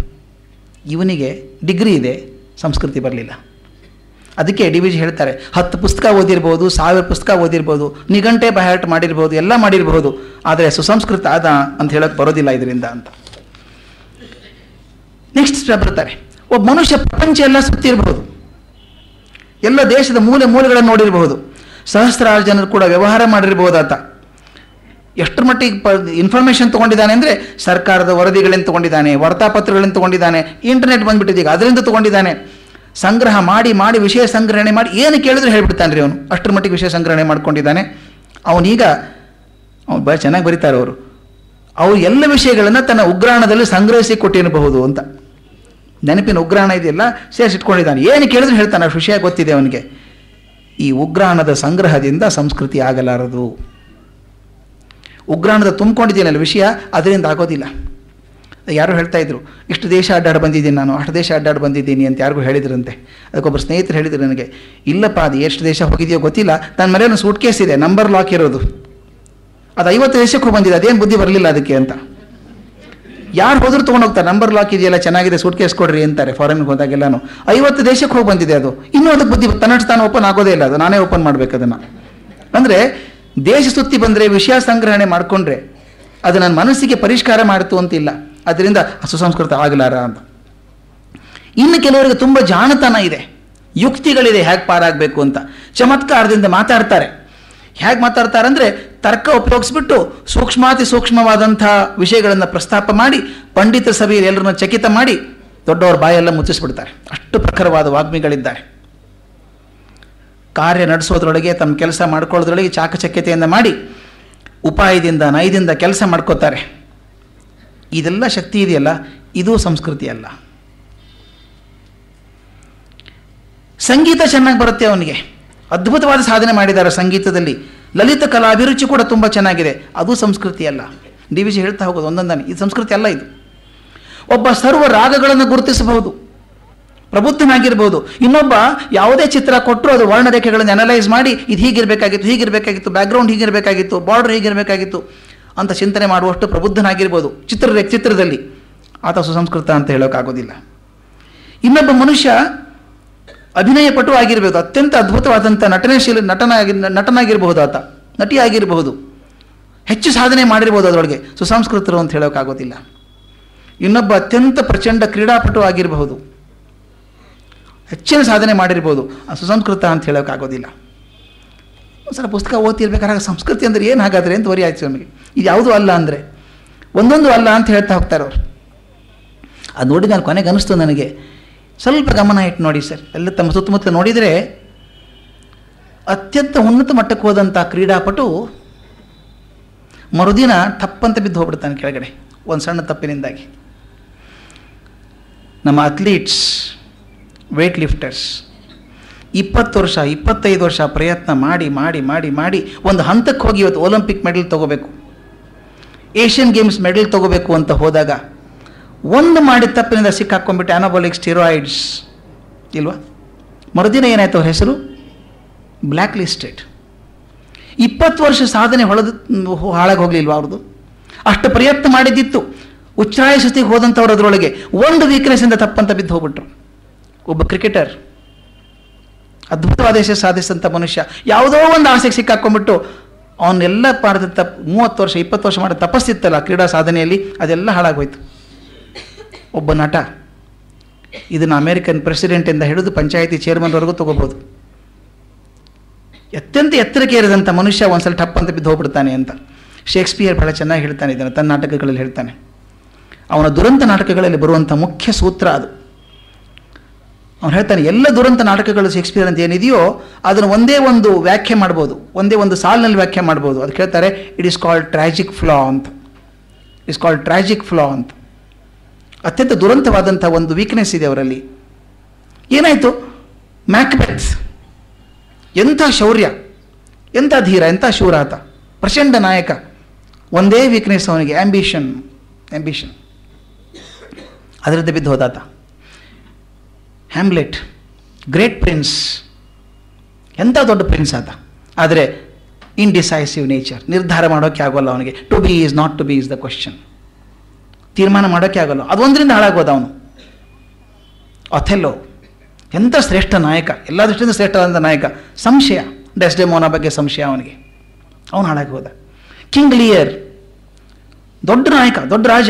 A: ಇವನಿಗೆ ಡಿಗ್ರಿ ಇದೆ, ಸಂಸ್ಕೃತಿ ಬರಲಿಲ್ಲ. ಅದಕ್ಕೆ ಡಿ ವಿಜಿ ಹೇಳ್ತಾರೆ, ಹತ್ತು ಪುಸ್ತಕ ಓದಿರ್ಬೋದು, ಸಾವಿರ ಪುಸ್ತಕ ಓದಿರ್ಬೋದು, ನಿಘಂಟೆ ಬಯಾಟ್ ಮಾಡಿರ್ಬೋದು, ಎಲ್ಲ ಮಾಡಿರ್ಬೋದು, ಆದರೆ ಸುಸಂಸ್ಕೃತ ಆದ ಅಂತ ಹೇಳೋಕ್ಕೆ ಬರೋದಿಲ್ಲ ಇದರಿಂದ ಅಂತ. ನೆಕ್ಸ್ಟ್ ಬರ್ತಾರೆ. ಒಬ್ಬ ಮನುಷ್ಯ ಪ್ರಪಂಚ ಎಲ್ಲ ಸುತ್ತಿರಬಹುದು ಎಲ್ಲ ದೇಶದ ಮೂಲೆ ಮೂಲೆಗಳನ್ನು ನೋಡಿರಬಹುದು ಸಹಸ್ರಾರು ಜನರು ಕೂಡ ವ್ಯವಹಾರ ಮಾಡಿರ್ಬೋದಾತ. ಎಷ್ಟರ ಮಟ್ಟಿಗೆ ಪ ಇನ್ಫಾರ್ಮೇಷನ್ ತೊಗೊಂಡಿದ್ದಾನೆ ಅಂದರೆ ಸರ್ಕಾರದ ವರದಿಗಳಿಂದ ತೊಗೊಂಡಿದ್ದಾನೆ ವಾರ್ತಾಪತ್ರಗಳಿಂದ ತೊಗೊಂಡಿದ್ದಾನೆ ಇಂಟರ್ನೆಟ್ ಬಂದುಬಿಟ್ಟಿದೆ ಅದರಿಂದ ತೊಗೊಂಡಿದ್ದಾನೆ. ಸಂಗ್ರಹ ಮಾಡಿ ಮಾಡಿ, ವಿಷಯ ಸಂಗ್ರಹಣೆ ಮಾಡಿ, ಏನು ಕೇಳಿದ್ರೆ ಹೇಳ್ಬಿಡ್ತಾನೆ ರೀ ಅವನು. ಅಷ್ಟರ ಮಟ್ಟಿಗೆ ವಿಷಯ ಸಂಗ್ರಹಣೆ ಮಾಡ್ಕೊಂಡಿದ್ದಾನೆ. ಅವನೀಗ, ಅವ್ನು ಭಾಳ ಚೆನ್ನಾಗಿ ಬರೀತಾರೆ ಅವರು. ಅವರು ಎಲ್ಲ ವಿಷಯಗಳನ್ನು ತನ್ನ ಉಗ್ರಾಣದಲ್ಲಿ ಸಂಗ್ರಹಿಸಿ ಕೊಟ್ಟಿರಬಹುದು ಅಂತ. ನೆನಪಿನ ಉಗ್ರಾಣ ಇದೆಯಲ್ಲ, ಸೇರಿಸಿಟ್ಕೊಂಡಿದ್ದಾನೆ. ಏನು ಕೇಳಿದ್ರೆ ಹೇಳ್ತಾನೆ ವಿಷಯ ಗೊತ್ತಿದೆ ಅವನಿಗೆ. ಈ ಉಗ್ರಾಣದ ಸಂಗ್ರಹದಿಂದ ಸಂಸ್ಕೃತಿ ಆಗಲಾರದು. ಉಗ್ರಾಣದ ತುಂಬಿಕೊಂಡಿದ್ದೀನಲ್ಲ ವಿಷಯ, ಅದರಿಂದ ಆಗೋದಿಲ್ಲ. ಯಾರೋ ಹೇಳ್ತಾ ಇದ್ರು, ಇಷ್ಟು ದೇಶ ಅಡ್ಡಾಡಿ ಬಂದಿದ್ದೀನಿ ನಾನು, ಅಷ್ಟು ದೇಶ ಅಡ್ಡಾಡಿ ಬಂದಿದ್ದೀನಿ ಅಂತ ಯಾರಿಗೂ ಹೇಳಿದ್ರಂತೆ. ಅದಕ್ಕೊಬ್ಬರು ಸ್ನೇಹಿತರು ಹೇಳಿದ್ರು ನನಗೆ, ಇಲ್ಲಪ್ಪ, ಅದು ಎಷ್ಟು ದೇಶ ಹೋಗಿದೆಯೋ ಗೊತ್ತಿಲ್ಲ ನನ್ನ ಮನೇಲಿ ಸೂಟ್ ಕೇಸ್ ಇದೆ, ನಂಬರ್ ಲಾಕ್ ಇರೋದು. ಅದು ಐವತ್ತು ದೇಶಕ್ಕೂ ಬಂದಿದೆ, ಅದೇನು ಬುದ್ಧಿ ಬರಲಿಲ್ಲ ಅದಕ್ಕೆ ಅಂತ. ಯಾರು ಹೋದ್ರೂ ತೊಗೊಂಡು ಹೋಗ್ತಾರೆ, ನಂಬರ್ ಲಾಕ್ ಇದೆಯಲ್ಲ, ಚೆನ್ನಾಗಿದೆ ಸೂಟ್ ಕೇಸ್ ಕೊಡ್ರಿ ಅಂತಾರೆ ಫಾರಿನ್ಗೆ ಹೋದಾಗೆಲ್ಲಾನು ಐವತ್ತು ದೇಶಕ್ಕೆ ಹೋಗಿ ಬಂದಿದೆ ಅದು. ಇನ್ನೂ ಅದಕ್ಕೆ ಬುದ್ಧಿ ತನ್ನಷ್ಟು ತಾನು ಓಪನ್ ಆಗೋದೇ ಇಲ್ಲ, ಅದು ನಾನೇ ಓಪನ್ ಮಾಡಬೇಕು ಅದನ್ನು. ಅಂದರೆ ದೇಶ ಸುತ್ತಿ ಬಂದರೆ, ವಿಷಯ ಸಂಗ್ರಹಣೆ ಮಾಡಿಕೊಂಡ್ರೆ, ಅದು ನನ್ನ ಮನಸ್ಸಿಗೆ ಪರಿಷ್ಕಾರ ಮಾಡಿತು ಅಂತಿಲ್ಲ. ಅದರಿಂದ ಸುಸಂಸ್ಕೃತ ಆಗಲಾರ ಅಂತ. ಇನ್ನು ಕೆಲವರಿಗೆ ತುಂಬ ಜಾಣತನ ಇದೆ. ಯುಕ್ತಿಗಳಿದೆ ಹೇಗೆ ಪಾರಾಗಬೇಕು ಅಂತ. ಚಮತ್ಕಾರದಿಂದ ಮಾತಾಡ್ತಾರೆ. ಹೇಗೆ ಮಾತಾಡ್ತಾರೆ ಅಂದರೆ ತರ್ಕ ಉಪಯೋಗಿಸ್ಬಿಟ್ಟು ಸೂಕ್ಷ್ಮಾತಿ ಸೂಕ್ಷ್ಮವಾದಂಥ ವಿಷಯಗಳನ್ನು ಪ್ರಸ್ತಾಪ ಮಾಡಿ, ಪಂಡಿತ ಸಭೆಯಲ್ಲಿ ಎಲ್ಲರನ್ನ ಚಕಿತ ಮಾಡಿ, ದೊಡ್ಡವ್ರ ಬಾಯೆಲ್ಲ ಮುಚ್ಚಿಸ್ಬಿಡ್ತಾರೆ. ಅಷ್ಟು ಪ್ರಖರವಾದ ವಾಗ್ಮಿಗಳಿದ್ದಾರೆ. ಕಾರ್ಯ ನಡೆಸೋದ್ರೊಳಗೆ ತಮ್ಮ ಕೆಲಸ ಮಾಡ್ಕೊಳ್ಳೋದ್ರೊಳಗೆ ಚಾಕಚಕ್ಯತೆಯಿಂದ ಮಾಡಿ ಉಪಾಯದಿಂದ, ನಯದಿಂದ ಕೆಲಸ ಮಾಡ್ಕೋತಾರೆ. ಇದೆಲ್ಲ ಶಕ್ತಿ ಇದೆಯಲ್ಲ? ಇದು ಸಂಸ್ಕೃತಿ ಅಲ್ಲ. ಸಂಗೀತ ಚೆನ್ನಾಗಿ ಬರುತ್ತೆ ಅವನಿಗೆ. ಅದ್ಭುತವಾದ ಸಾಧನೆ ಮಾಡಿದ್ದಾರೆ ಸಂಗೀತದಲ್ಲಿ. ಲಲಿತ ಕಲಾ ಅಭಿರುಚಿ ಕೂಡ ತುಂಬ ಚೆನ್ನಾಗಿದೆ. ಅದು ಸಂಸ್ಕೃತಿ ಅಲ್ಲ. ಡಿ ವಿ ಜಿ ಹೇಳ್ತಾ ಹೋಗೋದು ಒಂದೊಂದನೆ. ಇದು ಸಂಸ್ಕೃತಿ ಅಲ್ಲ ಇದು. ಒಬ್ಬ ಸರ್ವ ರಾಗಗಳನ್ನು ಗುರುತಿಸಬಹುದು. ಪ್ರಬುದ್ಧನಾಗಿರ್ಬೋದು. ಇನ್ನೊಬ್ಬ ಯಾವುದೇ ಚಿತ್ರ ಕೊಟ್ಟರು ಅದು ವರ್ಣರೇಖೆಗಳನ್ನು ಅನಲೈಸ್ ಮಾಡಿ, ಇದು ಹೀಗಿರಬೇಕಾಗಿತ್ತು ಹೀಗಿರಬೇಕಾಗಿತ್ತು ಬ್ಯಾಕ್ಗ್ರೌಂಡ್ ಹೀಗಿರಬೇಕಾಗಿತ್ತು ಬಾರ್ಡರ್ ಹೀಗಿರಬೇಕಾಗಿತ್ತು ಅಂತ ಚಿಂತನೆ ಮಾಡುವಷ್ಟು ಪ್ರಬುದ್ಧನಾಗಿರ್ಬೋದು ಚಿತ್ರ ಚಿತ್ರದಲ್ಲಿ. ಆತ ಸುಸಂಸ್ಕೃತ ಅಂತ ಹೇಳೋಕ್ಕಾಗೋದಿಲ್ಲ. ಇನ್ನೊಬ್ಬ ಮನುಷ್ಯ ಅಭಿನಯಪಟು ಆಗಿರ್ಬೋದು, ಅತ್ಯಂತ ಅದ್ಭುತವಾದಂಥ ನಟನಶೀಲ, ನಟನಾಗಿ, ನಟನಾಗಿರಬಹುದು ಆತ ನಟಿ ಆಗಿರಬಹುದು ಹೆಚ್ಚು ಸಾಧನೆ ಮಾಡಿರ್ಬೋದು ಅದರೊಳಗೆ, ಸುಸಂಸ್ಕೃತರು ಅಂತ ಹೇಳೋಕ್ಕಾಗೋದಿಲ್ಲ. ಇನ್ನೊಬ್ಬ ಅತ್ಯಂತ ಪ್ರಚಂಡ ಕ್ರೀಡಾಪಟು ಆಗಿರಬಹುದು. ಹೆಚ್ಚಿನ ಸಾಧನೆ ಮಾಡಿರ್ಬೋದು. ಸುಸಂಸ್ಕೃತ ಅಂತ ಹೇಳೋಕ್ಕಾಗೋದಿಲ್ಲ ಒಂದ್ಸಲ ಪುಸ್ತಕ ಓದ್ತಿರ್ಬೇಕಾದ್ರೆ ಸಂಸ್ಕೃತಿ ಅಂದರೆ ಏನು ಹಾಗಾದರೆ ಅಂತ ವರಿ ಆಯ್ತು ನಮಗೆ. ಇದು ಯಾವುದೂ ಅಲ್ಲ ಅಂದರೆ, ಒಂದೊಂದು ಅಲ್ಲ ಅಂತ ಹೇಳ್ತಾ ಹೋಗ್ತಾರೆ ಅವರು. ಅದು ನೋಡಿ ನಾನು ಕೊನೆಗೆ ಅನಿಸ್ತು ನನಗೆ. ಸ್ವಲ್ಪ ಗಮನ ಇಟ್ಟು ನೋಡಿ ಸರ್. ಎಲ್ಲ ತಮ್ಮ ಸುತ್ತಮುತ್ತ ನೋಡಿದರೆ ಅತ್ಯಂತ ಉನ್ನತ ಮಟ್ಟಕ್ಕೆ ಹೋದಂಥ ಕ್ರೀಡಾಪಟು ಮರುದಿನ ತಪ್ಪಂತ ಬಿದ್ದು ಹೋಗ್ಬಿಡ್ತಾನೆ ಕೆಳಗಡೆ, ಒಂದು ಸಣ್ಣ ತಪ್ಪಿನಿಂದಾಗಿ. ನಮ್ಮ ಅಥ್ಲೀಟ್ಸ್ ವೇಟ್ ಲಿಫ್ಟರ್ಸ್ ಇಪ್ಪತ್ತು ವರ್ಷ, ಇಪ್ಪತ್ತೈದು ವರ್ಷ ಪ್ರಯತ್ನ ಮಾಡಿ ಮಾಡಿ ಮಾಡಿ ಮಾಡಿ ಒಂದು ಹಂತಕ್ಕೆ ಹೋಗಿ ಇವತ್ತು ಒಲಿಂಪಿಕ್ ಮೆಡಲ್ ತೊಗೋಬೇಕು. ಏಷ್ಯನ್ ಗೇಮ್ಸ್ ಮೆಡಲ್ ತೊಗೋಬೇಕು ಅಂತ ಹೋದಾಗ ಒಂದು ಮಾಡಿದ ತಪ್ಪಿನಿಂದ ಸಿಕ್ಕಾಕೊಂಡ್ಬಿಟ್ಟು ಆನೋಬಾಲಿಕ್ ಸ್ಟಿರಾಯ್ಡ್ಸ್ ಇಲ್ವಾ? ಮರುದಿನ ಏನಾಯ್ತು ಅವ್ರ ಹೆಸರು? Blacklisted. ಇಪ್ಪತ್ತು ವರ್ಷ ಸಾಧನೆ ಹೊಳೆದು, ಹಾಳಾಗಿ ಹೋಗಲಿಲ್ವಾ ಅವ್ರದ್ದು? ಅಷ್ಟು ಪ್ರಯತ್ನ ಮಾಡಿದ್ದಿತ್ತು. ಉಚ್ಚಾಯ ಸ್ಥಿತಿಗೆ ಹೋದಂಥವ್ರು ಅದರೊಳಗೆ ಒಂದು ವೀಕ್ನೆಸ್ಸಿಂದ ತಪ್ಪಂತ ಬಿದ್ದು ಹೋಗ್ಬಿಟ್ರು. ಒಬ್ಬ ಕ್ರಿಕೆಟರ್. ಅದ್ಭುತವಾದ ಯಶಸ್ಸು ಸಾಧಿಸಿದಂಥ ಮನುಷ್ಯ. ಯಾವುದೋ ಒಂದು ಆಸೆಗೆ ಸಿಕ್ಕಾಕೊಂಡ್ಬಿಟ್ಟು ಅವನ್ನೆಲ್ಲ ಮಾಡಿದ ತಪ್ಪು ಮೂವತ್ತು ವರ್ಷ, ಇಪ್ಪತ್ತು ವರ್ಷ ಮಾಡಿದ ತಪಸ್ಸಿತ್ತಲ್ಲ ಕ್ರೀಡಾ ಸಾಧನೆಯಲ್ಲಿ, ಅದೆಲ್ಲ ಹಾಳಾಗೋಯ್ತು. ಒಬ್ಬ ನಟ. ಇದನ್ನು ಅಮೇರಿಕನ್ ಪ್ರೆಸಿಡೆಂಟಿಂದ ಹಿಡಿದು ಪಂಚಾಯಿತಿ ಚೇರ್ಮನ್ವರೆಗೂ ತಗೋಬೋದು. ಅತ್ಯಂತ ಎತ್ತರಕ್ಕೆ ಏರಿದಂಥ ಮನುಷ್ಯ ಒಂದ್ಸಲ ಟಪ್ ಅಂತ ಬಿದ್ದು ಹೋಗ್ಬಿಡ್ತಾನೆ ಅಂತ. ಶೇಕ್ಸ್ಪಿಯರ್ ಬಹಳ ಚೆನ್ನಾಗಿ ಹೇಳ್ತಾನೆ ಇದನ್ನು, ತನ್ನ ನಾಟಕಗಳಲ್ಲಿ ಹೇಳ್ತಾನೆ. ಅವನ ದುರಂತ ನಾಟಕಗಳಲ್ಲಿ ಬರುವಂಥ ಮುಖ್ಯ ಸೂತ್ರ ಅದು. ಅವನು ಹೇಳ್ತಾನೆ, ಎಲ್ಲ ದುರಂತ ನಾಟಕಗಳು ಶೇಕ್ಸ್ಪಿಯರ್ ಅಂತ ಏನಿದೆಯೋ ಅದನ್ನು ಒಂದೇ ಒಂದು ವ್ಯಾಖ್ಯೆ ಮಾಡ್ಬೋದು, ಒಂದೇ ಒಂದು ಸಾಲಿನಲ್ಲಿ ವ್ಯಾಖ್ಯೆ ಮಾಡ್ಬೋದು. ಅದಕ್ಕೆ ಹೇಳ್ತಾರೆ it is called tragic flaw ಅಂತ. ಇಸ್ ಕಾಲ್ಡ್ ಟ್ರಾಜಿಕ್ ಫ್ಲಾ ಅಂತ. ಅತ್ಯಂತ ದುರಂತವಾದಂಥ ಒಂದು ವೀಕ್ನೆಸ್ ಇದೆ ಅವರಲ್ಲಿ. ಏನಾಯಿತು? ಮ್ಯಾಕ್ಬೆತ್ ಎಂಥ ಶೌರ್ಯ, ಎಂಥ ಧೀರ, ಎಂಥ ಶೂರಾತ, ಪ್ರಚಂಡ ನಾಯಕ, ಒಂದೇ ವೀಕ್ನೆಸ್ ಅವನಿಗೆ ಆ್ಯಂಬಿಷನ್ ಆ್ಯಂಬಿಷನ್ ಅದರಿಂದ ಬಿದ್ದು ಹೋದಾತ. ಹ್ಯಾಮ್ಲೆಟ್ ಗ್ರೇಟ್ ಪ್ರಿನ್ಸ್ ಎಂಥ ದೊಡ್ಡ ಪ್ರಿನ್ಸ್ ಆತ ಆದರೆ ಇನ್ಡಿಸೈಸಿವ್ ನೇಚರ್ ನಿರ್ಧಾರ ಮಾಡೋಕ್ಕೆ ಆಗೋಲ್ಲ ಅವನಿಗೆ. To be is not to be is the question ತೀರ್ಮಾನ ಮಾಡೋಕ್ಕೆ ಆಗೋಲ್ಲ. ಅದೊಂದರಿಂದ ಹಾಳಾಗೋದ ಅವನು. ಅಥೆಲ್ಲೋ ಎಂಥ ಶ್ರೇಷ್ಠ ನಾಯಕ? ಎಲ್ಲ ದೃಷ್ಟಿಯಿಂದ ಶ್ರೇಷ್ಠವಾದ ನಾಯಕ. ಸಂಶಯ ಡೆಸ್ಡೆಮೋನ ಬಗ್ಗೆ ಸಂಶಯ ಅವನಿಗೆ. ಅವನು ಹಾಳಾಗಿ ಹೋದ ಕಿಂಗ್ ಲಿಯರ್ ದೊಡ್ಡ ನಾಯಕ, ದೊಡ್ಡ ರಾಜ.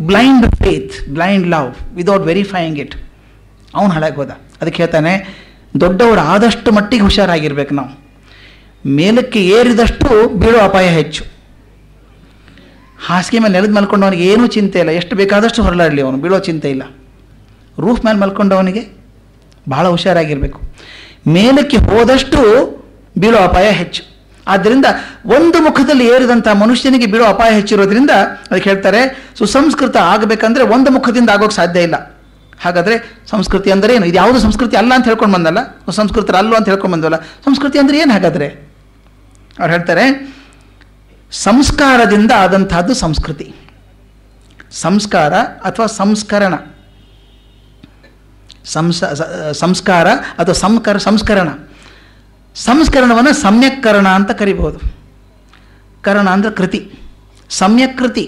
A: Blind faith blind love without verifying it ಅವನು ಹಾಳಾಗೋದ ಅದಕ್ಕೆ ಹೇಳ್ತಾನೆ, ದೊಡ್ಡವರು ಆದಷ್ಟು ಮಟ್ಟಿಗೆ ಹುಷಾರಾಗಿರ್ಬೇಕು ನಾವು. ಮೇಲಕ್ಕೆ ಏರಿದಷ್ಟು ಬೀಳೋ ಅಪಾಯ ಹೆಚ್ಚು. ಹಾಸಿಗೆ ಮೇಲೆ ನೆಲದ ಮಲ್ಕೊಂಡವನಿಗೆ ಏನೂ ಚಿಂತೆ ಇಲ್ಲ. ಎಷ್ಟು ಬೇಕಾದಷ್ಟು ಹೊರಲಾಡಲಿ ಅವನು, ಬೀಳೋ ಚಿಂತೆ ಇಲ್ಲ. ರೂಫ್ ಮೇಲೆ ಮಲ್ಕೊಂಡವನಿಗೆ ಭಾಳ ಹುಷಾರಾಗಿರಬೇಕು. ಮೇಲಕ್ಕೆ ಹೋದಷ್ಟು ಬೀಳೋ ಅಪಾಯ ಹೆಚ್ಚು. ಆದ್ದರಿಂದ ಒಂದು ಮುಖದಲ್ಲಿ ಏರಿದಂಥ ಮನುಷ್ಯನಿಗೆ ಬೀಳೋ ಅಪಾಯ ಹೆಚ್ಚಿರೋದ್ರಿಂದ ಅದಕ್ಕೆ ಹೇಳ್ತಾರೆ, ಸುಸಂಸ್ಕೃತ ಆಗಬೇಕಂದ್ರೆ ಒಂದು ಮುಖದಿಂದ ಆಗೋಕ್ಕೆ ಸಾಧ್ಯ ಇಲ್ಲ. ಹಾಗಾದರೆ ಸಂಸ್ಕೃತಿ ಅಂದರೆ ಏನು? ಇದು ಯಾವುದು ಸಂಸ್ಕೃತಿ ಅಲ್ಲ ಅಂತ ಹೇಳ್ಕೊಂಡು ಬಂದಲ್ಲ? ಸಂಸ್ಕೃತರ ಅಲ್ಲ ಅಂತ ಹೇಳ್ಕೊಂಡು ಬಂದಲ್ಲ ಸಂಸ್ಕೃತಿ ಅಂದರೆ ಏನು ಹಾಗಾದರೆ? ಅವ್ರು ಹೇಳ್ತಾರೆ, ಸಂಸ್ಕಾರದಿಂದ ಆದಂತಹದ್ದು ಸಂಸ್ಕೃತಿ. ಸಂಸ್ಕಾರ ಅಥವಾ ಸಂಸ್ಕರಣ. ಸಂಸ ಸಂಸ್ಕಾರ ಅಥವಾ ಸಂಕರ, ಸಂಸ್ಕರಣ. ಸಂಸ್ಕರಣವನ್ನು ಸಮ್ಯಕ್ಕರಣ ಅಂತ ಕರಿಬೋದು ಕರಣ ಅಂದರೆ ಕೃತಿ. ಸಮ್ಯಕ್ ಕೃತಿ.